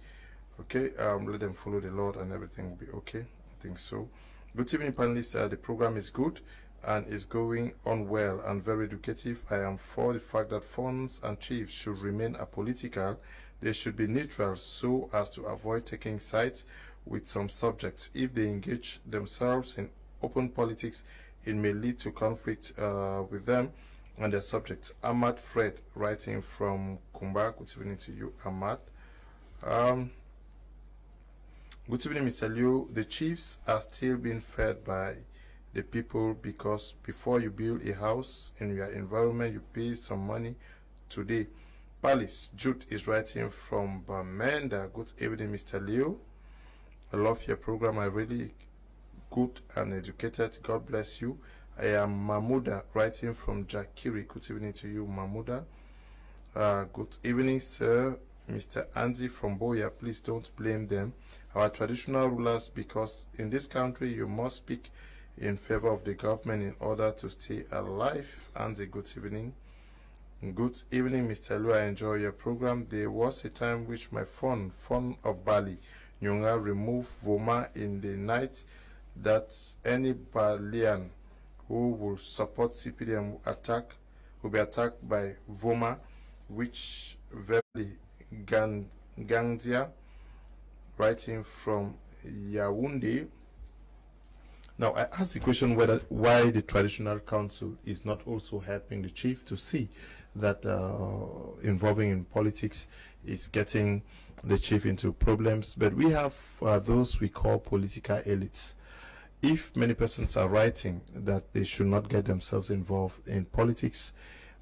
Okay, um, let them follow the Lord and everything will be okay. I think so. Good evening, panelists. Uh, the program is good and is going on well and very educative. I am for the fact that Fons and chiefs should remain apolitical. They should be neutral so as to avoid taking sides with some subjects. If they engage themselves in open politics, it may lead to conflict uh, with them and their subjects. Ahmad Fred, writing from Kumba. Good evening to you, Ahmad. Um, good evening, Mr. Liu. The chiefs are still being fed by the people because before you build a house in your environment, you pay some money today. Palace, Jude is writing from Bamenda. Good evening, Mr. Leo. I love your program. I really good and educated. God bless you. I am Mahmuda, writing from Jakiri. Good evening to you, Mahmuda. Uh, good evening, sir. Mr. Andy from Buea, please don't blame them, our traditional rulers, because in this country you must speak in favor of the government in order to stay alive. Andy, good evening. Good evening, Mr. Lu. I enjoy your program. There was a time which my Fon, Fon of Bali, Nyonga, removed Voma in the night that any Balian who will support CPDM attack will be attacked by Voma, which very Gan Gandia, writing from Yaoundé. Now, I asked the question whether why the traditional council is not also helping the chief to see that uh, involving in politics is getting the chief into problems. But we have uh, those we call political elites. If many persons are writing that they should not get themselves involved in politics,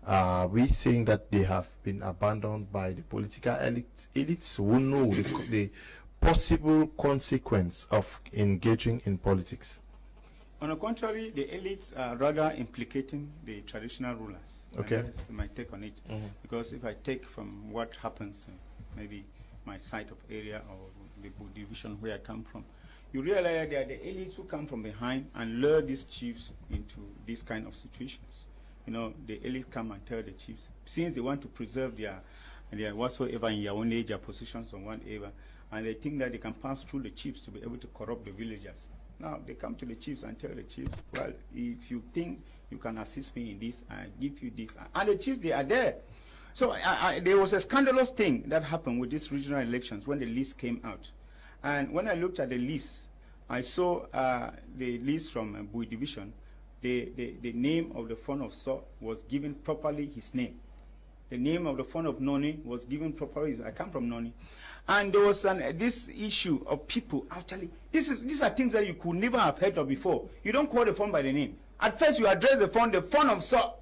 uh, we saying that they have been abandoned by the political elites, elites who know the, the possible consequence of engaging in politics. On the contrary, the elites are rather implicating the traditional rulers. Okay. And that is my take on it. Because if I take from what happens, uh, maybe my site of area or the division where I come from, you realize there are the elites who come from behind and lure these chiefs into these kind of situations. You know, the elites come and tell the chiefs, since they want to preserve their, their whatsoever in their own age, their positions or whatever, and they think that they can pass through the chiefs to be able to corrupt the villagers. Now they come to the chiefs and tell the chiefs, well, if you think you can assist me in this, I give you this. And the chiefs, they are there. So I, I, there was a scandalous thing that happened with these regional elections when the list came out. And when I looked at the list, I saw uh, the list from uh, Bui Division. The, the, the name of the Fon of Nso was given properly his name. The name of the Fon of Noni was given properly. I come from Noni. And there was an, uh, this issue of people actually, this is, these are things that you could never have heard of before. You don't call the Fon by the name. At first you address the Fon, the Fon of Nso.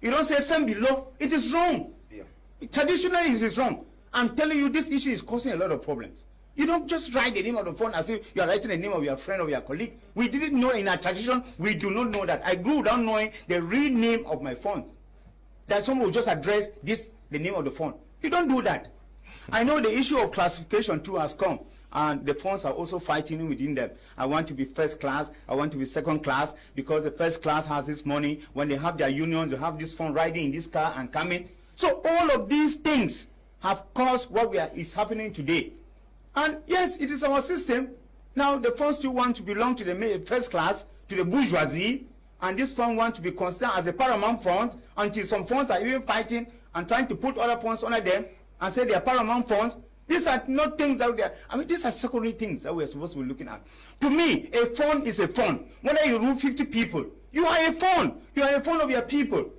You don't say Sehm Mbinglo. It is wrong. Yeah. Traditionally, it is wrong. I'm telling you, this issue is causing a lot of problems. You don't just write the name of the Fon as if you are writing the name of your friend or your colleague. We didn't know in our tradition, we do not know that. I grew without knowing the real name of my Fon. That someone will just address this, the name of the Fon. You don't do that. I know the issue of classification too has come. And the Fons are also fighting within them. I want to be first class. I want to be second class because the first class has this money. When they have their unions, they have this Fon riding in this car and coming. So all of these things have caused what we are, is happening today. And yes, it is our system. Now the Fons still want to belong to the first class, to the bourgeoisie, and this Fon want to be considered as a paramount Fon until some Fons are even fighting and trying to put other Fons under them and say they are paramount Fons. These are not things we are, I mean, these are secondary things that we are supposed to be looking at. To me, a Fon is a Fon. Whether you rule 50 people, you are a Fon. You are a Fon of your people.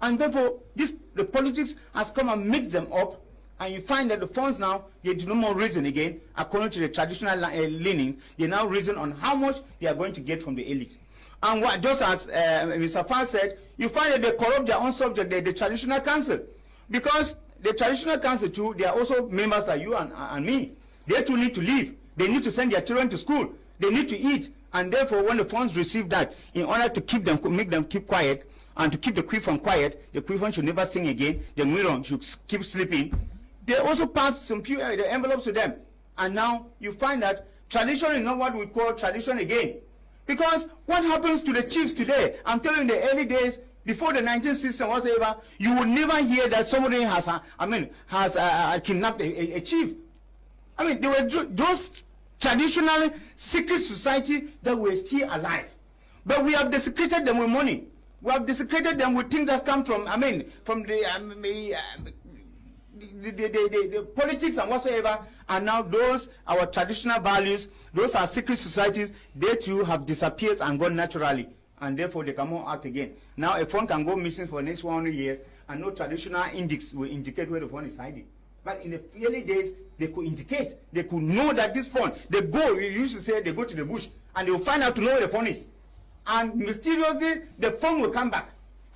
And therefore, this, the politics has come and mixed them up and you find that the Fons now they do no more reason again according to the traditional uh, leanings they now reason on how much they are going to get from the elite And what, just as uh, Mr. Fan said, you find that they corrupt their own subject, the, the traditional council. Because the traditional council too, they are also members like you and, and me. They too need to live. They need to send their children to school. They need to eat. And therefore, when the Fons receive that, in order to keep them, make them keep quiet, and to keep the Kwifon quiet, the Kwifon should never sing again, the Miron should keep sleeping. They also pass some few uh, the envelopes to them. And now you find that tradition is not what we call tradition again. Because what happens to the chiefs today, I'm telling you in the early days, before the 1960s whatever, you would never hear that somebody has, uh, I mean, has uh, uh kidnapped a, a, a, chief. I mean, they were those traditional secret society that were still alive. But we have desecrated them with money. We have desecrated them with things that come from, I mean, from the, um, the, the, the, the, the, politics and whatsoever. And now those, our traditional values, those are secret societies, they too have disappeared and gone naturally. And therefore they come out again. Now a Fon can go missing for the next 100 years and no traditional index will indicate where the Fon is hiding. But in the early days, they could indicate, they could know that this Fon, they go, you used to say they go to the bush and they will find out to know where the Fon is and mysteriously the Fon will come back.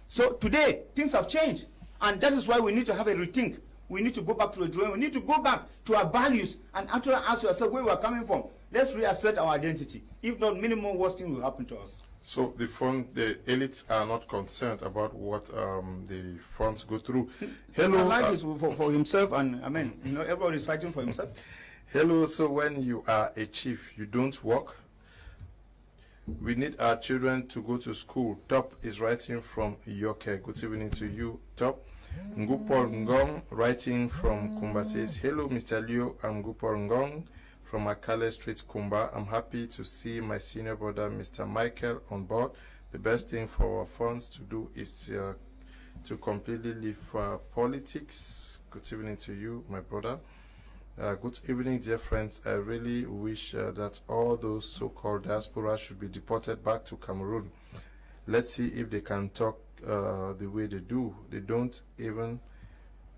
So today, things have changed. And that is why we need to have a rethink. We need to go back to the drawing. We need to go back to our values and actually ask ourselves where we are coming from. Let's reassert our identity. If not, many more worse things will happen to us. So the Fon, the elites are not concerned about what um, the Fons go through. Hello, life uh, is for, for himself, and I mean, you know, everybody is fighting for himself. Hello. So when you are a chief, you don't work, we need our children to go to school. Top is writing from Yoke. Good evening to you, Top. Ngupol Ngong writing from Kumba says, Hello, Mr. Leo. I'm Ngupol Ngong from Akale Street, Kumba. I'm happy to see my senior brother, Mr. Michael, on board. The best thing for our Fons to do is uh, to completely leave uh, politics. Good evening to you, my brother. Uh, good evening, dear friends. I really wish uh, that all those so-called diaspora should be deported back to Cameroon. Let's see if they can talk uh, the way they do. They don't even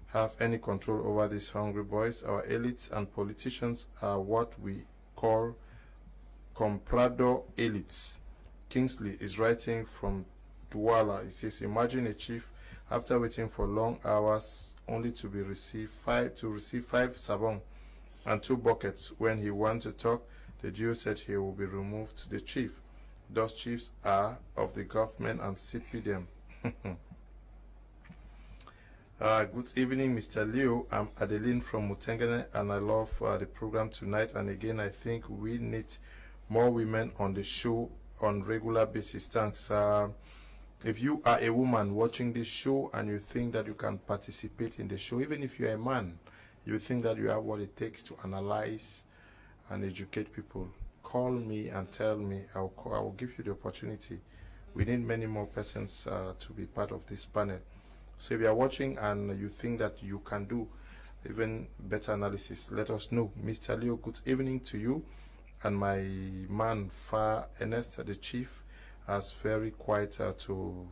have any control over these hungry boys. Our elites and politicians are what we call comprador elites. Kingsley is writing from Douala. He says, imagine a chief after waiting for long hours only to be received five to receive five savon and two buckets. When he wants to talk, the Jew said he will be removed to the chief. Those chiefs are of the government and CPDM. uh, good evening, Mr. Leo. I'm Adeline from Mutengene, and I love uh, the program tonight. And again, I think we need more women on the show on regular basis. Thanks. Uh, if you are a woman watching this show and you think that you can participate in the show, even if you're a man, you think that you have what it takes to analyze and educate people, call me and tell me. I'll, call, I will give you the opportunity. We need many more persons uh, to be part of this panel. So if you are watching and you think that you can do even better analysis, let us know. Mr. Leo, good evening to you and my man, Far Ernest, the chief as very quiet uh, to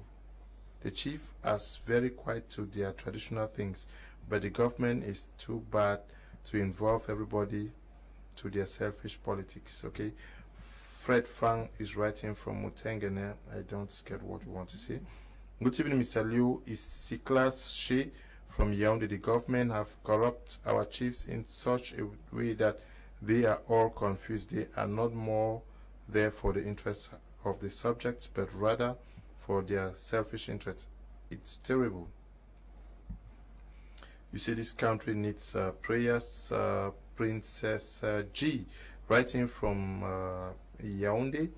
the chief as very quiet to their traditional things but the government is too bad to involve everybody to their selfish politics okay fred fang is writing from mutengene i don't get what you want to say good evening mr liu is siklas she from Yaoundé, the government have corrupt our chiefs in such a way that they are all confused. They are not more there for the interests of the subjects, but rather for their selfish interests. It's terrible. You see, this country needs uh, prayers. Uh, Princess uh, G, writing from uh, Yaoundé,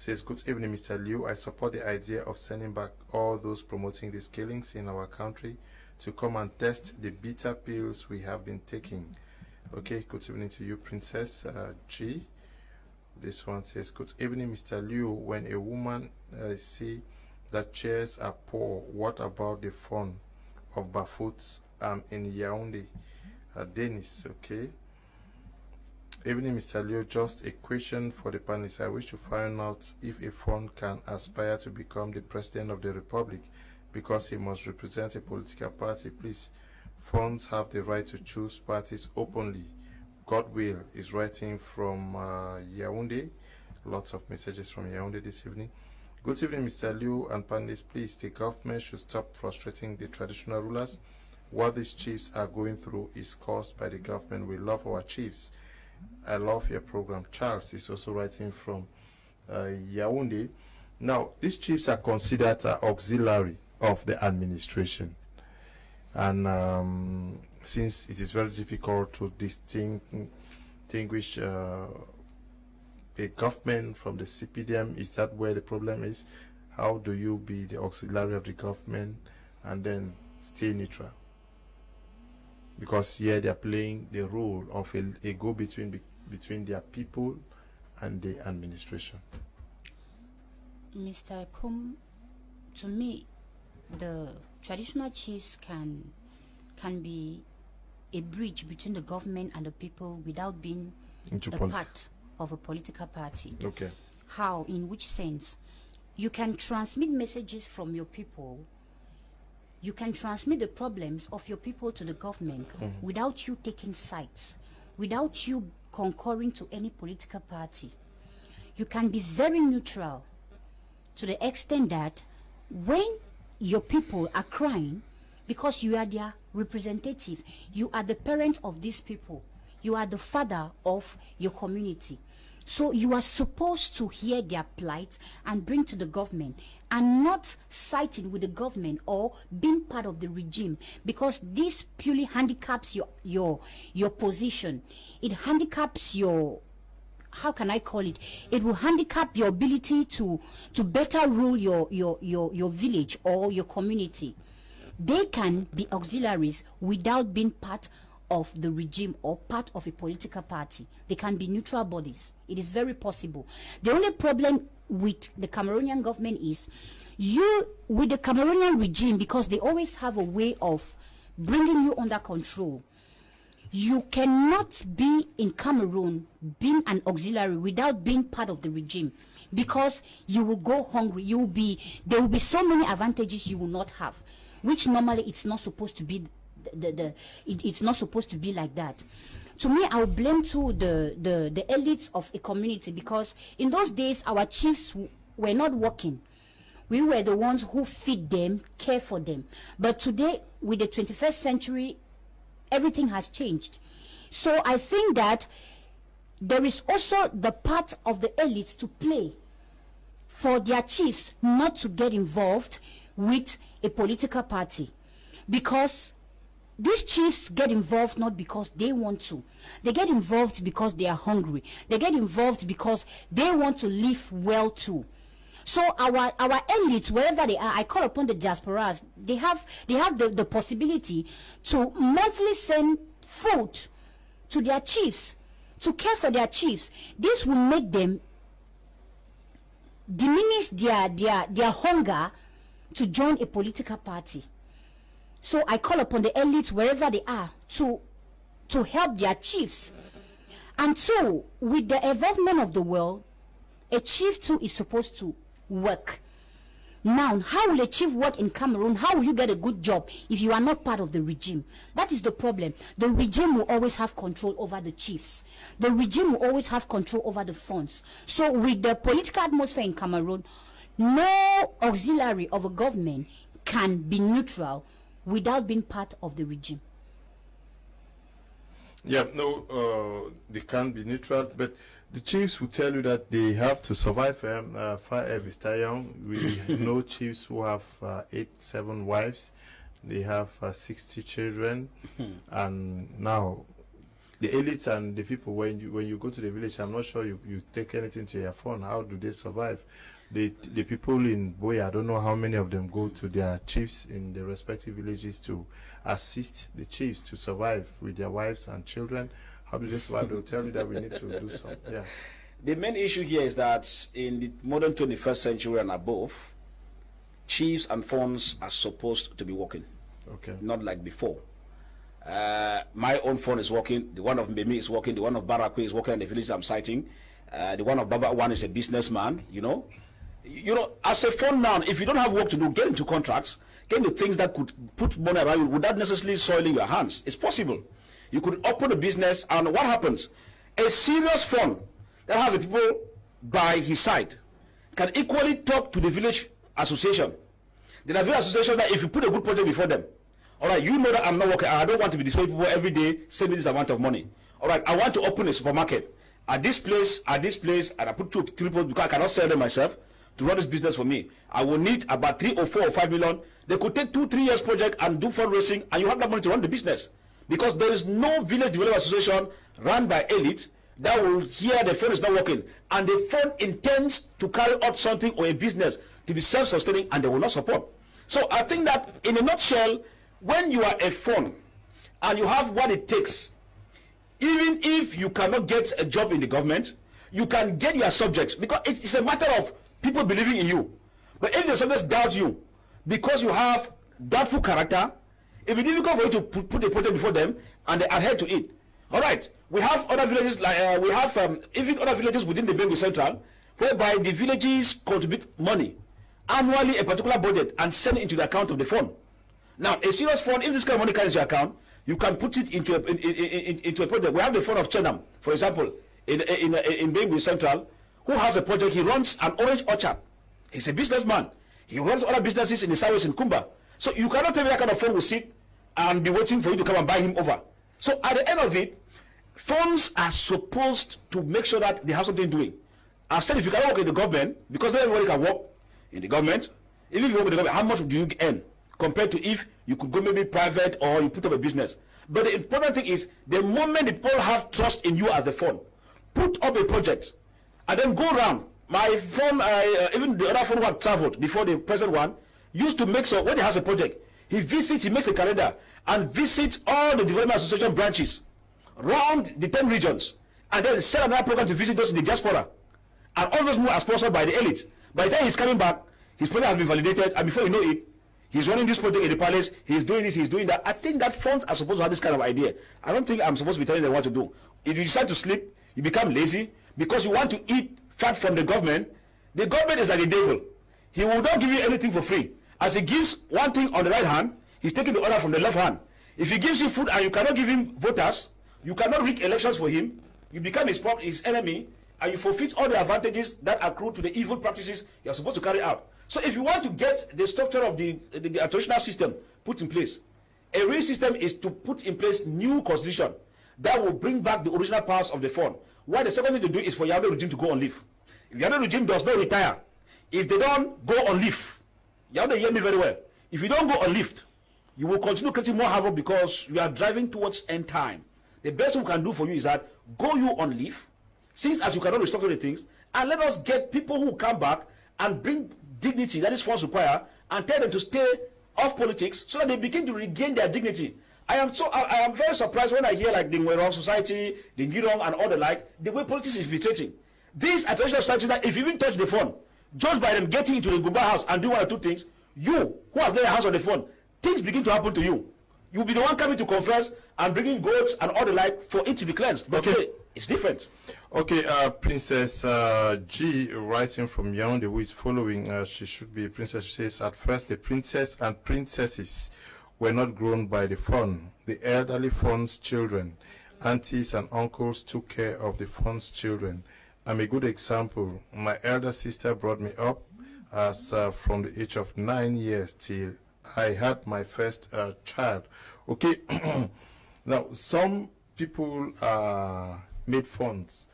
says, Good evening, Mr. Liu. I support the idea of sending back all those promoting these killings in our country to come and test the bitter pills we have been taking. Okay, good evening to you, Princess uh, G. This one says, Good evening, Mr. Liu. When a woman uh, see that chairs are poor, what about the Fon of Bafuts um, in Yaoundé? Uh, Dennis, okay. Evening, Mr. Liu. Just a question for the panelists. I wish to find out if a Fon can aspire to become the president of the republic because he must represent a political party. Please, Fons have the right to choose parties openly God will is writing from uh, Yaoundé. Lots of messages from Yaoundé this evening. Good evening, Mr. Liu and panelists. Please, the government should stop frustrating the traditional rulers. What these chiefs are going through is caused by the government. We love our chiefs. I love your program. Charles is also writing from uh, Yaoundé. Now, these chiefs are considered uh, auxiliary of the administration. And um, since it is very difficult to distinguish uh, a government from the CPDM, is that where the problem is? How do you be the auxiliary of the government and then stay neutral? Because here they are playing the role of a, a go-between be, between their people and the administration. Mr. Kum, to me, the traditional chiefs can can be a bridge between the government and the people without being Into poli- part of a political party. Okay. How? In which sense? You can transmit messages from your people. You can transmit the problems of your people to the government mm-hmm. without you taking sides, without you concurring to any political party. You can be very neutral to the extent that when your people are crying because you are their representative, you are the parent of these people, you are the father of your community. So you are supposed to hear their plight and bring to the government and not siding with the government or being part of the regime because this purely handicaps your your your position. It handicaps your how can I call it? It will handicap your ability to to better rule your your your, your village or your community. They can be auxiliaries without being part of the regime or part of a political party. They can be neutral bodies. It is very possible. The only problem with the Cameroonian government is you with the Cameroonian regime because they always have a way of bringing you under control you cannot be in Cameroon being an auxiliary without being part of the regime because you will go hungry you will be there will be so many advantages you will not have which normally it's not supposed to be the, the, it, it's not supposed to be like that. To me i would blame too the, the the elites of a community because in those days our chiefs were not working. We were the ones who feed them care for them. But today with the 21st century everything has changed. So I think that there is also the part of the elites to play for their chiefs not to get involved with a political party. Because these chiefs get involved not because they want to. They get involved because they are hungry. They get involved because they want to live well too. So our our elites wherever they are i call upon the diasporas they have they have the, the possibility to monthly send food to their chiefs to care for their chiefs. This will make them diminish their their their hunger to join a political party so I call upon the elites wherever they are to to help their chiefs. And so with the involvement of the world, a chief too is supposed to work. Now, how will a chief work in Cameroon? How will you get a good job if you are not part of the regime? That is the problem. The regime will always have control over the chiefs. The regime will always have control over the funds. So with the political atmosphere in Cameroon, no auxiliary of a government can be neutral without being part of the regime. Yeah, no, uh, they can't be neutral, but the chiefs will tell you that they have to survive. Um, uh, Fire Vista Young, we know chiefs who have uh, eight, seven wives, they have uh, 60 children, and now the elites and the people, when you when you go to the village, I'm not sure you, you take anything to your Fon. How do they survive? The, the people in Buea, I don't know how many of them go to their chiefs in the respective villages to assist the chiefs to survive with their wives and children. How do they survive? They'll tell you that we need to do something. Yeah. The main issue here is that in the modern 21st century and above, chiefs and Fons are supposed to be working, Okay. not like before. Uh, my own Fon is working, the one of Mbemi is working, the one of Barakwe is working in the village I'm citing, uh, the one of Baba One is a businessman, you know. You know, as a Fon man, if you don't have work to do, get into contracts, get into things that could put money around you without necessarily soiling your hands. It's possible. You could open a business, and what happens? A serious Fon that has the people by his side can equally talk to the village association. There are village associations that if you put a good project before them, all right, you know that I'm not working. I don't want to be disturbing people every day, saving this amount of money. All right, I want to open a supermarket at this place, at this place, and I put two, three people because I cannot sell them myself to run this business for me. I will need about three or four or five million. They could take two, three years project and do fundraising, and you have that money to run the business. Because there is no village development association run by elites that will hear the Fon is not working, and the Fon intends to carry out something or a business to be self-sustaining, and they will not support. So I think that in a nutshell, when you are a Fon and you have what it takes, even if you cannot get a job in the government, you can get your subjects because it's a matter of people believing in you. But if the subjects doubt you because you have doubtful character, it will be difficult for you to put, put a project before them and they adhere to it. All right, we have other villages like uh, we have um, even other villages within the Benue Central, whereby the villages contribute money annually a particular budget and send it into the account of the Fon. Now, a serious Fon, if this kind of money comes your account, you can put it into a, in, in, in, into a project. We have the Fon of Chenam, for example, in in in, in Central, who has a project. He runs an orange orchard. He's a businessman. He runs other businesses in the southwest in Kumba. So you cannot tell me that kind of Fon will sit and be waiting for you to come and buy him over. So at the end of it, Fons are supposed to make sure that they have something doing. I've said if you cannot work in the government, because not everybody can work in the government, even if you work in the government, how much do you earn compared to if you could go maybe private or you put up a business? But the important thing is the moment the people have trust in you as the Fon, put up a project and then go around. My Fon, uh, even the other Fon who had traveled before the present one, used to make so when he has a project, he visits, he makes the calendar and visits all the development association branches around the 10 regions and then set another program to visit those in the diaspora. And all those more are sponsored by the elite. By the time he's coming back, his project has been validated, and before you know it, he's running this project in the palace, he's doing this, he's doing that. I think that Fons are supposed to have this kind of idea. I don't think I'm supposed to be telling them what to do. If you decide to sleep, you become lazy because you want to eat fat from the government. The government is like the devil. He will not give you anything for free. As he gives one thing on the right hand, he's taking the other from the left hand. If he gives you food and you cannot give him voters, you cannot rig elections for him, you become his, his enemy, and you forfeit all the advantages that accrue to the evil practices you're supposed to carry out. So if you want to get the structure of the, the, the traditional system put in place, a real system is to put in place new constitution that will bring back the original powers of the Fon. What the second thing to do is for Yahweh regime to go on leave. If Yahweh regime does not retire, if they don't go on leave, Yahweh hear me very well. If you don't go on leave, you will continue creating more havoc because you are driving towards end time. The best we can do for you is that go you on leave, since as you cannot restructure the things, and let us get people who come back and bring dignity that is force require and tell them to stay off politics so that they begin to regain their dignity. I am so I, I am very surprised when I hear like the Ngwerong Society, the Ngirong and all the like, the way politics is infiltrating. These are traditional societies that if you even touch the phone, just by them getting into the Gumba house and doing one or two things, you who has laid your hands on the phone, things begin to happen to you. You'll be the one coming to confess and bringing goats and all the like for it to be cleansed. But okay. it's different. Okay, uh, Princess uh, G, writing from Yaoundé, who is following, uh, she should be a princess. She says, at first, the princess and princesses were not grown by the Fon. The elderly Fon's children, aunties and uncles took care of the Fon's children. I'm a good example. My elder sister brought me up as uh, from the age of nine years till I had my first uh, child. Okay, now some people uh, made Fons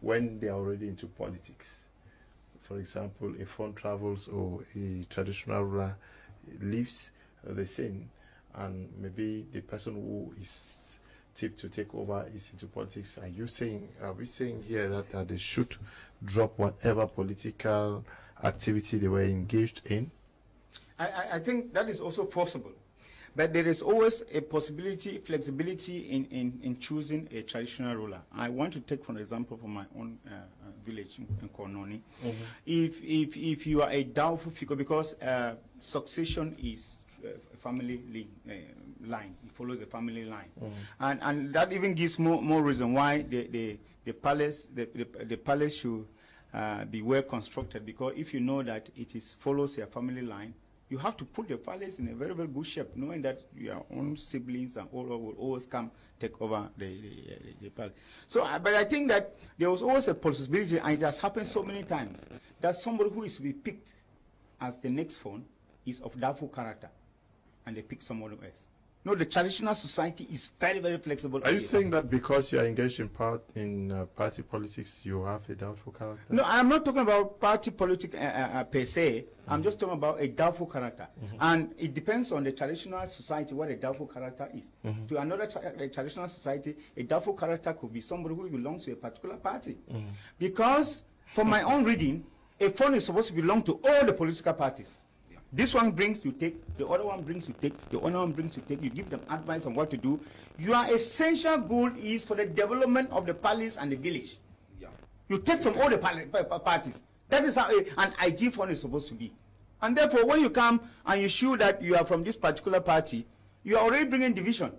when they are already into politics. For example, a Fon travels or a traditional ruler leaves the scene and maybe the person who is tipped to take over is into politics. Are you saying, are we saying here that uh, they should drop whatever political activity they were engaged in? I, I think that is also possible. But there is always a possibility, flexibility in, in, in choosing a traditional ruler. I want to take, for example, from my own uh, uh village in, in Kononi. Mm -hmm. If, if, if you are a doubtful figure, because uh, succession is uh, family uh, line, it follows a family line. Mm. And, and that even gives more, more reason why the, the, the palace, the, the, the palace should uh, be well constructed, because if you know that it is follows a family line, you have to put your palace in a very, very good shape, knowing that your own siblings and all will always come take over the, the, the, the palace. So, uh, but I think that there was always a possibility, and it has happened so many times, that somebody who is to be picked as the next Fon is of doubtful character, and they pick someone else. No, the traditional society is very, very flexible. Are you saying that because you are engaged in part in uh, party politics, you have a doubtful character? No, I'm not talking about party politics uh, uh, uh, per se. Mm -hmm. I'm just talking about a doubtful character, mm -hmm. and it depends on the traditional society what a doubtful character is. Mm -hmm. To another tra traditional society, a doubtful character could be somebody who belongs to a particular party, mm-hmm. because from my own reading, a Fon is supposed to belong to all the political parties. This one brings, you take. The other one brings, you take. The other one brings, you take. You give them advice on what to do. Your essential goal is for the development of the palace and the village. Yeah. You take from all the parties. That is how a, an IG Fon is supposed to be. And therefore, when you come and you show that you are from this particular party, you are already bringing division.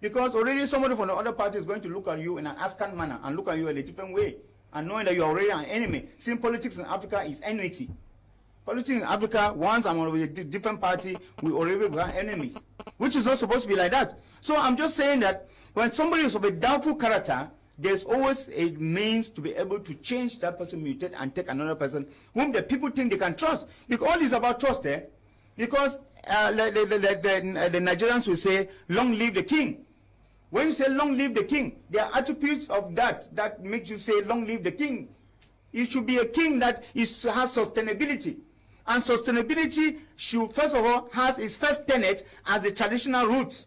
Because already somebody from the other party is going to look at you in an askant manner and look at you in a different way. And knowing that you are already an enemy. Seeing politics in Africa is enmity. Politics in Africa, once I'm with a different party, we already become enemies, which is not supposed to be like that. So I'm just saying that when somebody is of a doubtful character, there's always a means to be able to change that person, mutate, and take another person whom the people think they can trust. Because all is about trust there. Eh? Because uh, the, the, the, the, Nigerians will say, long live the king. When you say long live the king, there are attributes of that that makes you say long live the king. It should be a king that is, has sustainability. And sustainability should, first of all, has its first tenet as the traditional roots.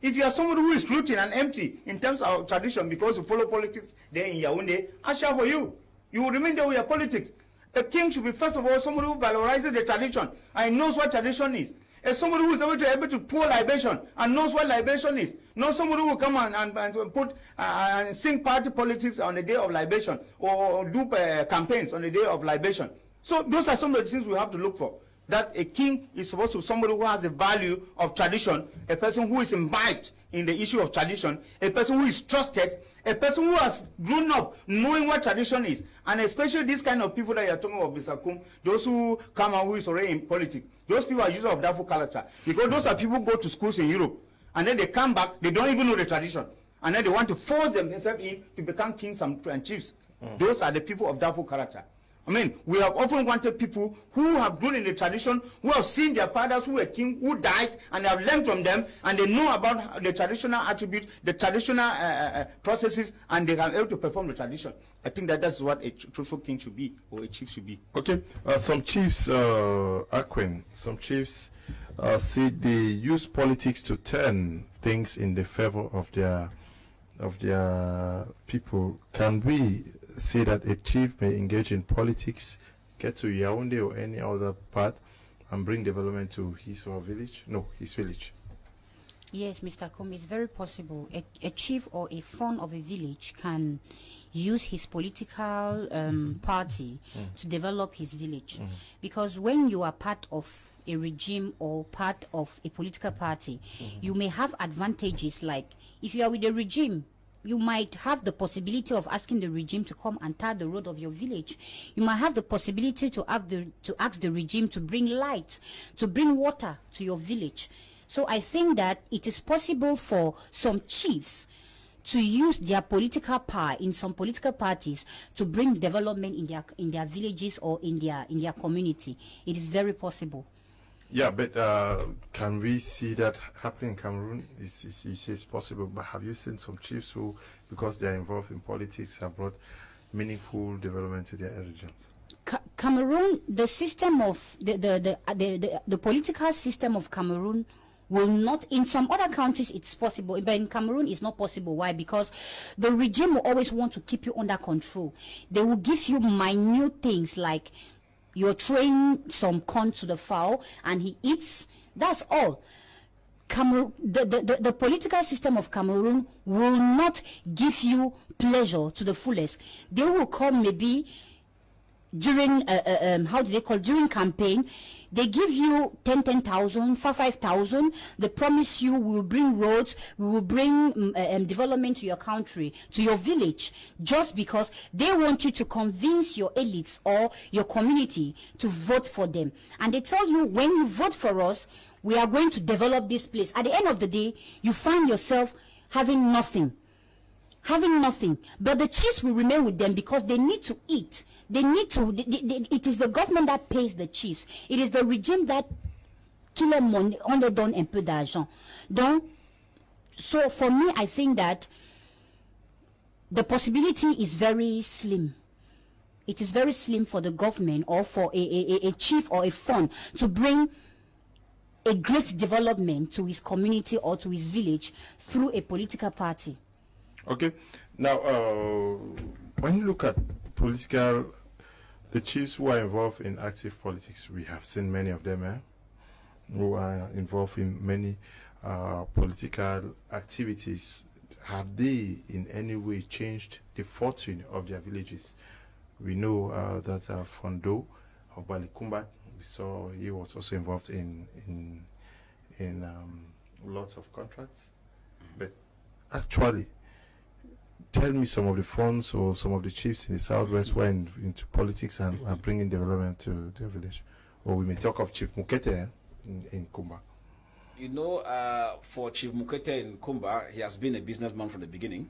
If you are somebody who is rooted and empty in terms of tradition because you follow politics there in Yaoundé, I shall for you. You will remain there with your politics. A king should be, first of all, somebody who valorizes the tradition and knows what tradition is. A somebody who is able to, able to pour libation and knows what libation is. Not somebody who will come and, and, and put uh, and sing party politics on the day of libation or, or do uh, campaigns on the day of libation. So those are some of the things we have to look for. That a king is supposed to be somebody who has the value of tradition, a person who is imbibed in the issue of tradition, a person who is trusted, a person who has grown up knowing what tradition is, and especially these kind of people that you are talking about, Mr. Kum, those who come out who is already in politics, those people are usually of doubtful character because those are people who go to schools in Europe and then they come back, they don't even know the tradition, and then they want to force themselves in to become kings and, and chiefs. Mm. Those are the people of doubtful character. I mean, we have often wanted people who have grown in the tradition, who have seen their fathers who were king, who died, and have learned from them, and they know about the traditional attributes, the traditional uh, uh, uh processes, and they are able to perform the tradition. I think that that's what a truthful king should be, or a chief should be. Okay. Uh, some chiefs, uh, Aquin, some chiefs uh, see they use politics to turn things in the favor of their of their people. Can we say that a chief may engage in politics, get to Yaoundé or any other part, and bring development to his or her village? No, his village. Yes, Mr. Kum, it's very possible. A, a, chief or a Fon of a village can use his political um, mm -hmm. party mm to develop his village. Mm. Because when you are part of a regime or part of a political party, mm-hmm. you may have advantages like if you are with a regime, you might have the possibility of asking the regime to come and tar the road of your village. You might have the possibility to have the to ask the regime to bring light, to bring water to your village. So I think that it is possible for some chiefs to use their political power in some political parties to bring development in their in their villages or in their in their community. It is very possible. Yeah, but uh, can we see that happening in Cameroon? Is, is, you say it's possible, but have you seen some chiefs who, because they are involved in politics, have brought meaningful development to their regions? Ca Cameroon, the system of the the, the the, the the political system of Cameroon will not in some other countries it's possible. But in cameroon it's not possible. Why? Because the regime will always want to keep you under control. They will give you minute things like you're throwing some corn to the fowl and he eats. That's all. Cameroon, the, the, the, the, political system of Cameroon will not give you pleasure to the fullest. They will come maybe during uh, uh, um, how do they call during campaign they give you 10 10,000 5 5,000 they promise you we will bring roads we will bring um, um, development to your country to your village just because they want you to convince your elites or your community to vote for them. And they tell you when you vote for us we are going to develop this place. At the end of the day you find yourself having nothing having nothing. But the chiefs will remain with them because they need to eat. They need to. They, they, it is the government that pays the chiefs. It is the regime that kill them money, on les donne un peu d'argent. Donc, so for me, I think that the possibility is very slim. It is very slim for the government or for a, a, a- a chief or a Fon to bring a great development to his community or to his village through a political party. Okay. Now, uh, when you look at political, the chiefs who are involved in active politics, we have seen many of them, eh, who are involved in many uh, political activities. Have they in any way changed the fortune of their villages? We know uh, that uh, Fondo of Balikumbat, we saw he was also involved in in in um, lots of contracts, but actually tell me some of the Fons or some of the chiefs in the southwest who are in, into politics and are bringing development to their village. Or we may talk of Chief Mukete in, in Kumba. You know, uh, for Chief Mukete in Kumba, he has been a businessman from the beginning.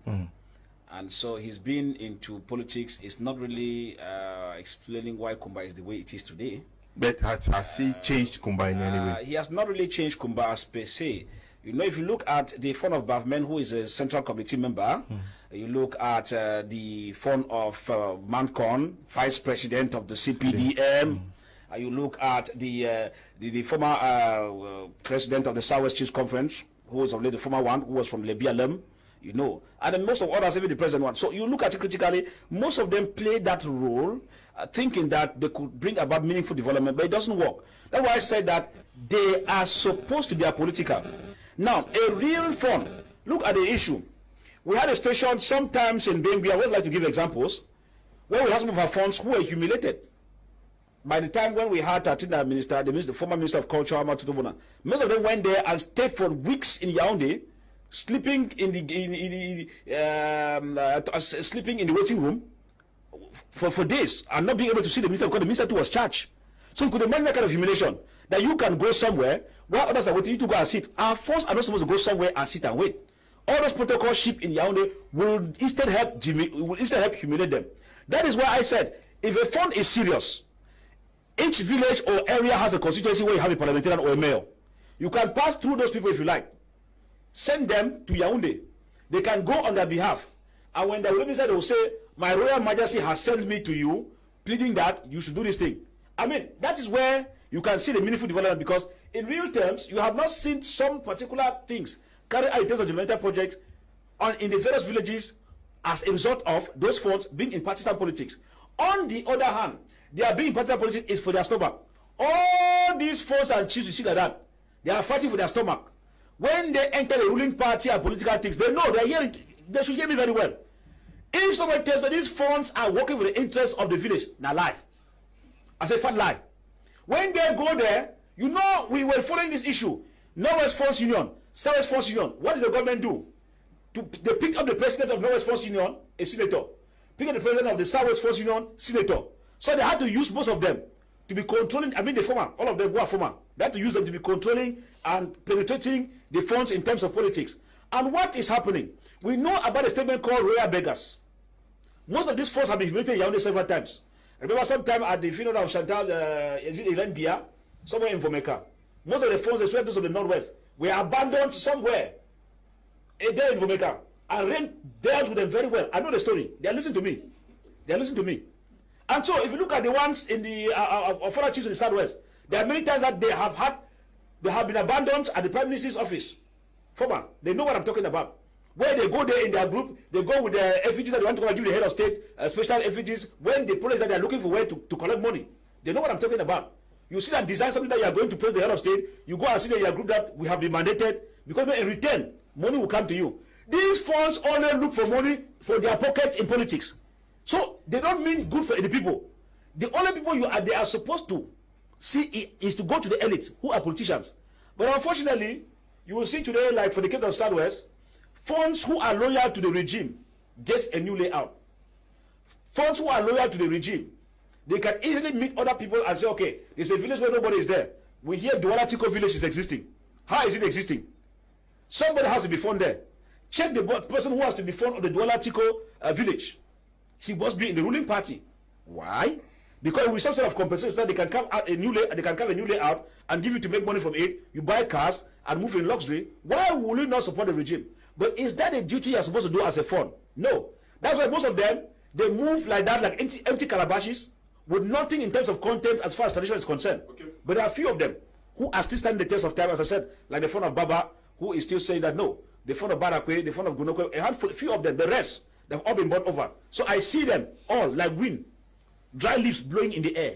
And so he's been into politics. It's not really uh, explaining why Kumba is the way it is today. But has, has he changed Kumba in any Uh, way? he has not really changed Kumba as per se. You know, if you look at the Fon of Bavman, who is a central committee member, you look at uh, the Fon of uh, Mankon, vice president of the CPDM, uh, you look at the, uh, the, the former uh, president of the Southwest Chiefs Conference, who was already the former one, who was from Lebialem, you know, and then most of others, even the present one. So you look at it critically, most of them play that role, uh, thinking that they could bring about meaningful development, but it doesn't work. That's why I said that they are supposed to be apolitical. Now, a real Fon, look at the issue. We had a station sometimes in Bengue, I would like to give examples, where we had some of our Fons who were humiliated. By the time when we had Tatina minister, the, minister, the former minister of culture, Ama Tutu Muna, most of them went there and stayed for weeks in Yaoundé, sleeping in the in, in, um, uh, sleeping in the waiting room for, for days and not being able to see the minister because the minister too was charged. So you could imagine that kind of humiliation that you can go somewhere while others are waiting you to go and sit. Our Fons are not supposed to go somewhere and sit and wait. All those protocol ship in Yaoundé will instead help Jimmy, will instead help humiliate them. That is why I said if a Fon is serious, each village or area has a constituency where you have a parliamentarian or a mayor. You can pass through those people if you like. Send them to Yaoundé. They can go on their behalf. And when the minister they will say, My Royal Majesty has sent me to you, pleading that you should do this thing. I mean, that is where you can see the meaningful development because in real terms, you have not seen some particular things carried out in of developmental projects on, in the various villages as a result of those Fons being in partisan politics. On the other hand, they are being in partisan politics is for their stomach. All these Fons and chiefs you see like that, they are fighting for their stomach. When they enter the ruling party and political things, they know they are hearing. They should hear me very well. If somebody tells you these Fons are working for the interests of the village, now lie. I say fat lie. When they go there, you know we were following this issue. Norwest Fons Union, Southwest Fons Union. What did the government do? To, they picked up the president of Northwest Fons Union, a senator. Picked up the president of the Southwest Force Union, senator. So they had to use most of them to be controlling. I mean, the former, all of them were former. They had to use them to be controlling and penetrating the Fons in terms of politics. And what is happening? We know about a statement called royal beggars. Most of these Fons have been humiliated Yaoundé several times. I remember sometime at the funeral of Chantal, uh, is it Elen Bia, somewhere in Mvomeka'a. Most of the Fons, especially those of the Northwest, were abandoned somewhere there in Mvomeka'a. And Rain dealt with them very well. I know the story. They are listening to me. They are listening to me. And so, if you look at the ones in the uh, uh, of other chiefs in the southwest, there are many times that they have had, they have been abandoned at the prime minister's office. Former, they know what I'm talking about. Where they go there in their group, they go with the effigies that they want to go and give the head of state uh, special effigies. When the police that they are looking for where to, to collect money, they know what I'm talking about. You see that design something that you are going to praise the head of state, you go and see that your group that we have been mandated because in return money will come to you. These funds only look for money for their pockets in politics. So they don't mean good for the people. The only people you are they are supposed to see is to go to the elite who are politicians. But unfortunately, you will see today, like for the case of Southwest, funds who are loyal to the regime gets a new layout. Funds who are loyal to the regime, they can easily meet other people and say, okay, there's a village where nobody is there. We hear Douala Tiko village is existing. How is it existing? Somebody has to be found there. Check the person who has to be found of the Douala uh, village. He must be in the ruling party. Why? Because with some sort of compensation, they can come out a new lay, they can come a new layout and give you to make money from it. You buy cars and move in luxury. Why will you not support the regime? But is that a duty you're supposed to do as a Fon? No. That's why most of them they move like that, like empty, empty calabashes, with nothing in terms of content as far as tradition is concerned. Okay. But there are a few of them who are still standing the test of time, as I said, like the Fon of Baba, who is still saying that no, the Fon of Barakwe, the Fon of Gunoko, a handful, few of them, the rest, they've all been bought over. So I see them all like wind, dry leaves blowing in the air.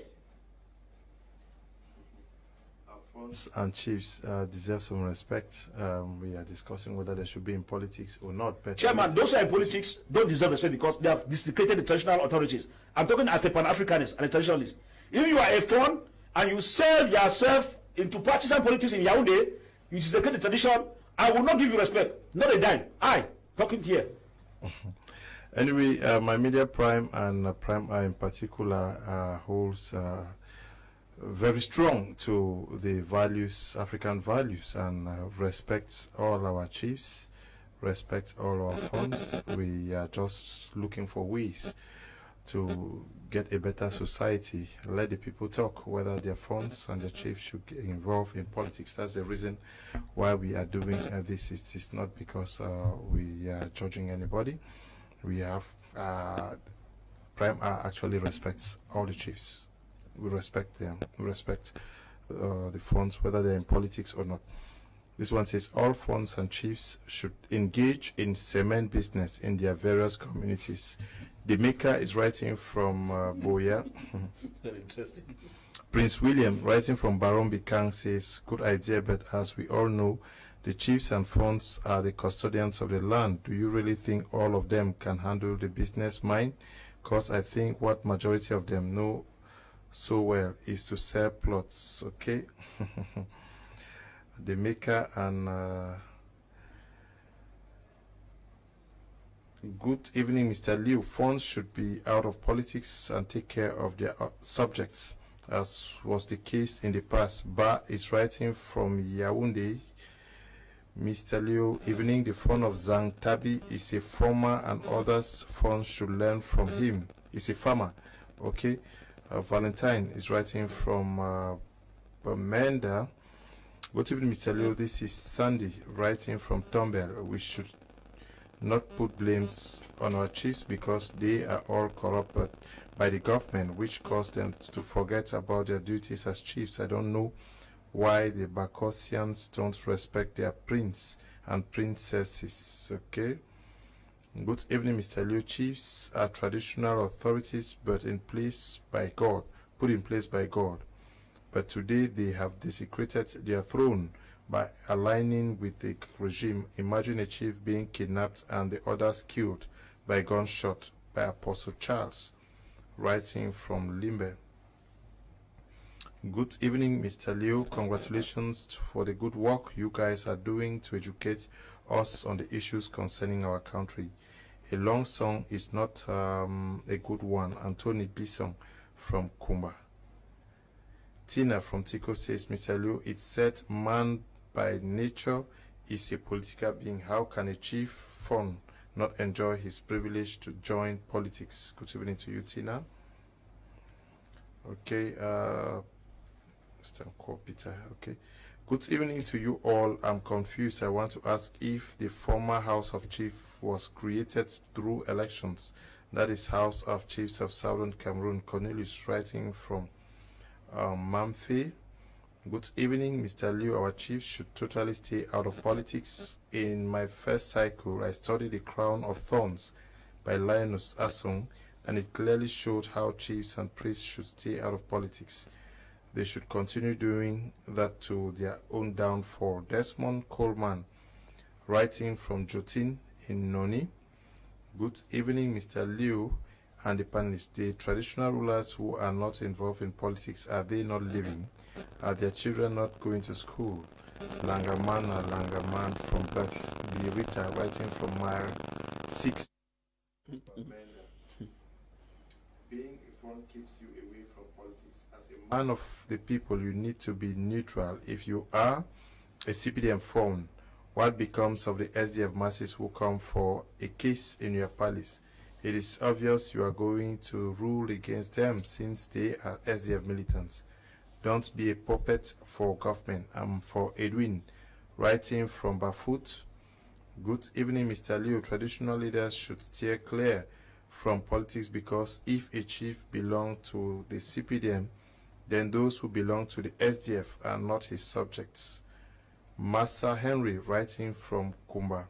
And chiefs uh, deserve some respect. Um, we are discussing whether they should be in politics or not. But Chairman, those who are in politics don't deserve respect because they have dislocated the traditional authorities. I'm talking as a Pan-Africanist and a traditionalist. If you are a Fon and you sell yourself into partisan politics in Yaoundé, you dislocate the tradition, I will not give you respect. Not a dime. I, talking here. anyway, uh, my media prime and uh, prime in particular uh, holds uh, very strong to the values, African values, and uh, respects all our chiefs, respects all our Fons. We are just looking for ways to get a better society. Let the people talk whether their Fons and their chiefs should get involved in politics. That's the reason why we are doing uh, this. It is not because uh, we are judging anybody. We have uh, Prime actually respects all the chiefs we respect them. We respect uh, the Fons, whether they're in politics or not. This one says all Fons and chiefs should engage in cement business in their various communities. The maker is writing from uh, Buea. Very interesting. Prince William, writing from Baron Bikang, says, Good idea, but as we all know, the chiefs and Fons are the custodians of the land. Do you really think all of them can handle the business mind? Because I think what majority of them know so well is to sell plots okay the maker and uh, good evening mr liu Fons should be out of politics and take care of their uh, subjects as was the case in the past ba is writing from yaoundé Mr. Liu, evening the Fon of Zhang Tabi is a farmer and others Fons should learn from him. He's a farmer, okay? Uh, Valentine is writing from uh, Bamenda. Good evening, Mr. Leo. This is Sandy writing from Tombel. We should not put blames on our chiefs because they are all corrupted by the government, which caused them to forget about their duties as chiefs. I don't know why the Bakosians don't respect their prince and princesses. Okay. Good evening, Mr. Liu. Chiefs are traditional authorities, but in place by God, put in place by God. But today they have desecrated their throne by aligning with the regime. Imagine a chief being kidnapped and the others killed by gunshot by Apostle Charles, writing from Limbe. Good evening, Mr. Liu. Congratulations for the good work you guys are doing to educate us on the issues concerning our country. A long song is not um, a good one. Anthony Bison from Kumba. Tina from Tiko says, Mr. Liu, it said man by nature is a political being. How can a chief Fon not enjoy his privilege to join politics? Good evening to you, Tina. Okay, uh, Mr. Peter. Okay. Good evening to you all. I'm confused. I want to ask if the former House of Chiefs was created through elections. That is House of Chiefs of Southern Cameroon. Cornelius writing from um, Mamfe. Good evening, Mr. Liu. Our chiefs should totally stay out of politics. In my first cycle, I studied The Crown of Thorns by Linus Asong, and it clearly showed how chiefs and priests should stay out of politics. They should continue doing that to their own downfall. Desmond Coleman, writing from Jotin in Noni. Good evening, Mr. Liu and the panelists. The traditional rulers who are not involved in politics, are they not living? Are their children not going to school? Langamana Langaman from Beth Birita, writing from Mile 6. Being a Fon keeps you away man of the people, you need to be neutral. If you are a CPDM Fon What becomes of the SDF masses who come for a case in your palace? It is obvious you are going to rule against them since they are SDF militants. Don't be a puppet for government. I'm for Edwin, writing from Bafut. Good evening, Mr. Liu. Traditional leaders should steer clear from politics because if a chief belongs to the CPDM, then those who belong to the SDF are not his subjects. Master Henry, writing from Kumba.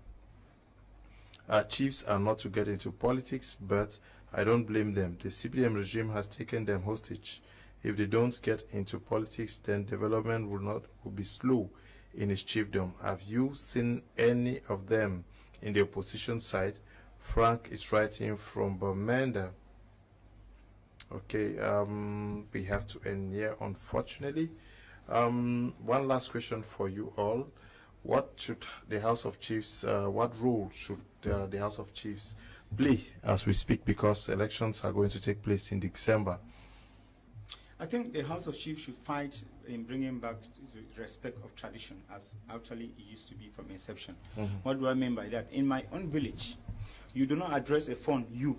Our chiefs are not to get into politics, but I don't blame them. The CPDM regime has taken them hostage. If they don't get into politics, then development will not will be slow in his chiefdom. Have you seen any of them in the opposition side? Frank is writing from Bermuda. Okay, um, we have to end here, unfortunately. Um, one last question for you all. What should the House of Chiefs, uh, what role should uh, the House of Chiefs play as we speak because elections are going to take place in December? I think the House of Chiefs should fight in bringing back the respect of tradition as actually it used to be from inception. Mhm. What do I mean by that? In my own village, you do not address a Fon you,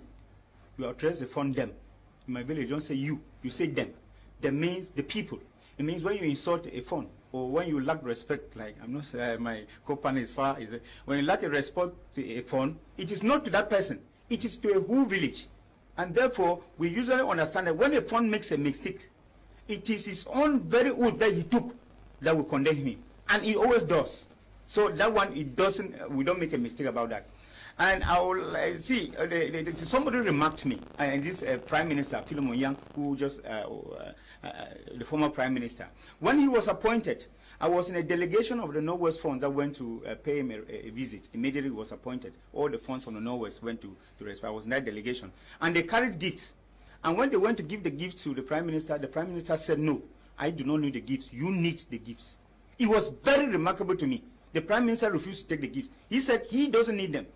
you address the Fon them. In my village, don't say you, you say them. Them means the people. It means when you insult a Fon or when you lack respect, like I'm not saying my co-partner is far, is when you lack a respect to a Fon, it is not to that person, it is to a whole village. And therefore, we usually understand that when a Fon makes a mistake, it is his own very oath that he took that will condemn him. And he always does. So that one, it doesn't, uh, we don't make a mistake about that. And I will uh, see, uh, somebody remarked me, uh, and this uh, Prime Minister, Philemon Yang, who just, uh, uh, the former Prime Minister, when he was appointed, I was in a delegation of the Northwest Fund that went to pay him a, a visit. Immediately he was appointed. All the Fons from the Northwest went to, to respect. I was in that delegation. And they carried gifts. And when they went to give the gifts to the Prime Minister, the Prime Minister said, no, I do not need the gifts. You need the gifts. It was very remarkable to me. The Prime Minister refused to take the gifts. He said he doesn't need them.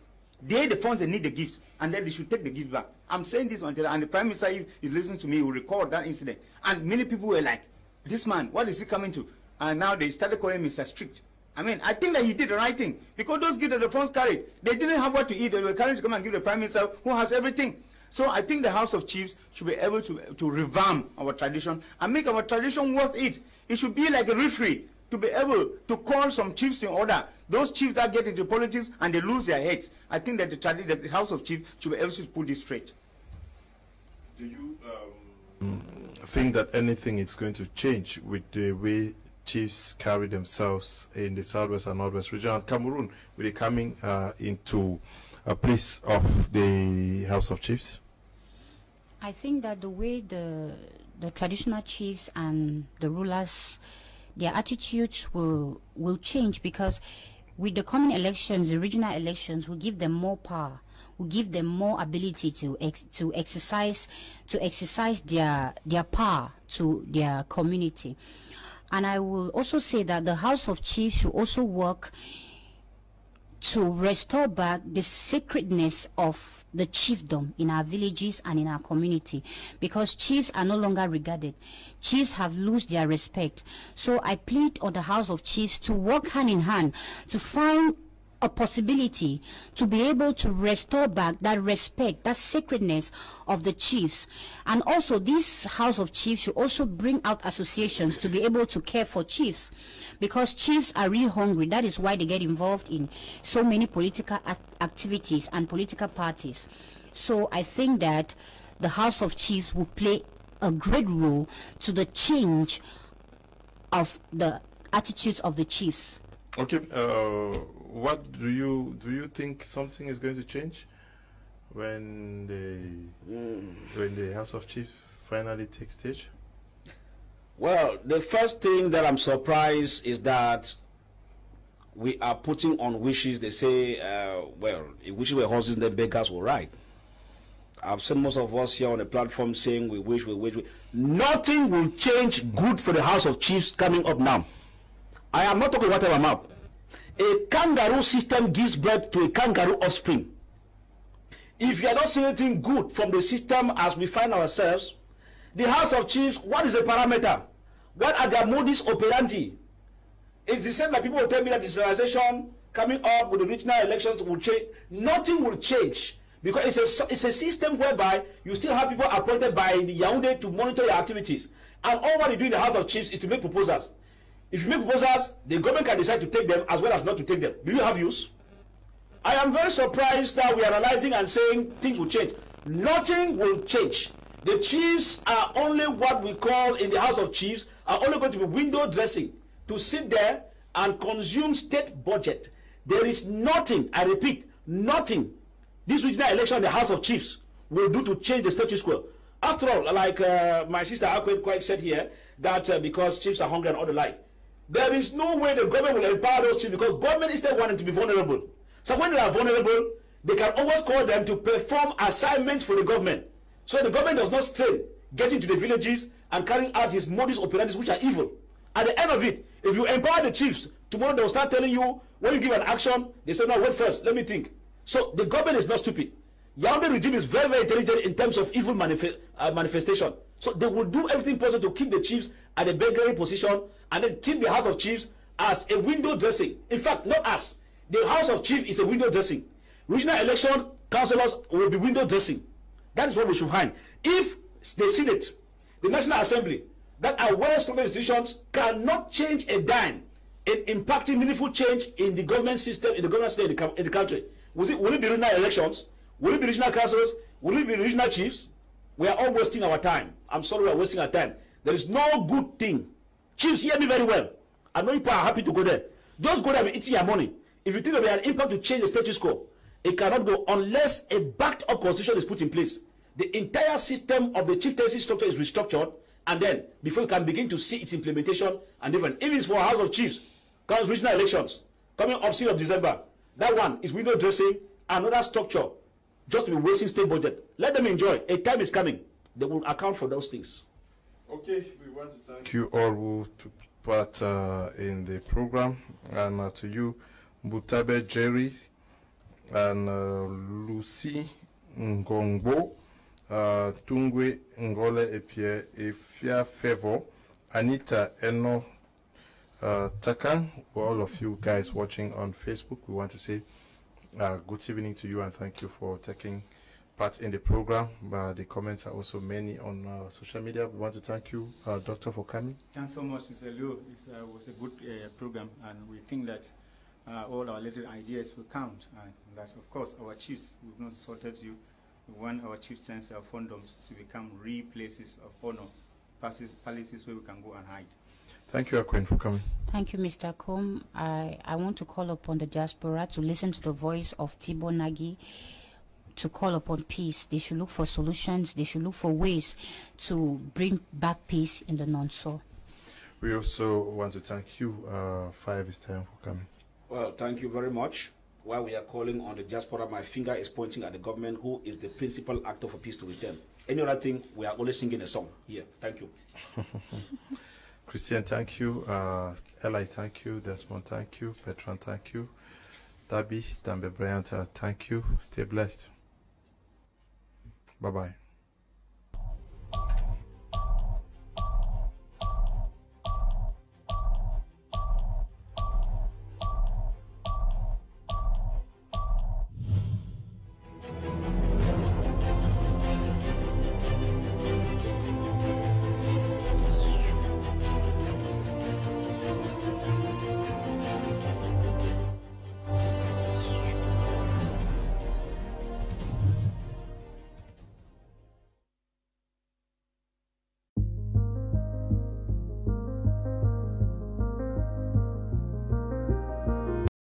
They, the Fons, they need the gifts, and then they should take the gift back. I'm saying this until, and the Prime Minister is is listening to me, will record that incident. And many people were like, this man, what is he coming to? And now they started calling Mr. Strict. I mean, I think that he did the right thing. Because those gifts that the Fons carried, they didn't have what to eat. They were carrying to come and give the Prime Minister who has everything. So I think the House of Chiefs should be able to, to revamp our tradition and make our tradition worth it. It should be like a referee to be able to call some chiefs in order. Those chiefs that get into politics and they lose their heads. I think that the, that the House of Chiefs should be able to put this straight. Do you um, think that anything is going to change with the way chiefs carry themselves in the southwest and northwest region and Cameroon with it coming uh, into a place of the House of Chiefs? I think that the way the the traditional chiefs and the rulers, their attitudes will will change because with the coming elections, the regional elections will give them more power, will give them more ability to ex- to exercise to exercise their their power to their community. And I will also say that the House of Chiefs should also work to restore back the sacredness of the chiefdom in our villages and in our community. Because chiefs are no longer regarded. Chiefs have lost their respect. So i plead on the house of chiefs to work hand in hand to find a possibility to be able to restore back that respect, that sacredness of the chiefs. And also, this House of Chiefs should also bring out associations to be able to care for chiefs because chiefs are really hungry. That is why they get involved in so many political ac- activities and political parties. So, I think that the House of Chiefs will play a great role to the change of the attitudes of the chiefs. Okay, uh, what do you do? You think something is going to change when the when the House of Chiefs finally takes stage? Well, the first thing that I'm surprised is that we are putting on wishes. They say, uh, well, if wishes were horses, then beggars will ride. I've seen most of us here on the platform saying we wish, we wish. We... Nothing will change good for the House of Chiefs coming up now. I am not talking about whatever mouth. A kangaroo system gives birth to a kangaroo offspring. If you are not seeing anything good from the system as we find ourselves, the House of Chiefs, what is the parameter? What are their modus operandi? It's the same that people will tell me that digitalization coming up with the regional elections will change. Nothing will change because it's a it's a system whereby you still have people appointed by the Yaoundé to monitor your activities, and all what you do in the House of Chiefs is to make proposals. If you make proposals, the government can decide to take them as well as not to take them. Do you have use? I am very surprised that we are analyzing and saying things will change. Nothing will change. The chiefs are only what we call in the House of Chiefs are only going to be window dressing to sit there and consume state budget. There is nothing, I repeat, nothing this regional election the House of Chiefs will do to change the status quo. After all, like uh, my sister Akwe quite said here, that uh, because chiefs are hungry and all the like, there is no way the government will empower those chiefs because government instead want them to be vulnerable. So when they are vulnerable, they can always call them to perform assignments for the government. So the government does not strain getting to the villages and carrying out his modus operandi, which are evil. At the end of it, if you empower the chiefs, tomorrow they will start telling you when you give an action, they say, no, wait first, let me think. So the government is not stupid. Yaoundé regime is very, very intelligent in terms of evil uh, manifestation. So they will do everything possible to keep the chiefs at a beggary position and then keep the House of Chiefs as a window dressing. In fact, not us. The House of Chiefs is a window dressing. Regional election councillors will be window dressing. That is what we should find. If the Senate, the National Assembly, that are well-structured institutions cannot change a dime in impacting meaningful change in the government system, in the government state, in the, country, will it, will it be regional elections? Will it be regional councils? Will it be regional chiefs? We are all wasting our time. I'm sorry we are wasting our time. There is no good thing. Chiefs, hear me very well. I know people are happy to go there. Just go there and eat your money. If you think there will be an impact to change the status quo, it cannot go unless a backed up constitution is put in place. The entire system of the chieftaincy structure is restructured, and then before you can begin to see its implementation and even if it's for House of Chiefs, comes regional elections coming up 6th of December. That one is window dressing, another structure, just to be wasting state budget. Let them enjoy. A time is coming. They will account for those things. Okay, we want to thank you all who took part uh, in the program, and uh, to you, Butabe Jerry and uh, Lucy Ngongbo, uh, Tungwe Ngole Epie Efia Fevo, Anita Eno uh, Takan, all of you guys watching on Facebook, we want to say uh, good evening to you and thank you for taking part in the program. Uh, the comments are also many on uh, social media. We want to thank you, uh, Doctor, for coming. Thanks so much, Mr. Liu. It was a good uh, program, and we think that uh, all our little ideas will count. And that, of course, our chiefs, we've not insulted you. We want our chieftains, our fondoms to become real places of honor, places, palaces where we can go and hide. Thank you, Aquin, for coming. Thank you, Mr. Combe. I, I want to call upon the diaspora to listen to the voice of Tibor Nagy to call upon peace. They should look for solutions. They should look for ways to bring back peace in the NOSO. We also want to thank you, uh, Five is time for coming. Well, thank you very much. While we are calling on the diaspora, my finger is pointing at the government, who is the principal actor for peace to return. Any other thing, we are only singing a song here. Thank you. Christian, thank you. Uh, Eli, thank you. Desmond, thank you. Petron, thank you. Dabi, Dambe Bryant, uh, thank you. Stay blessed. Bye bye.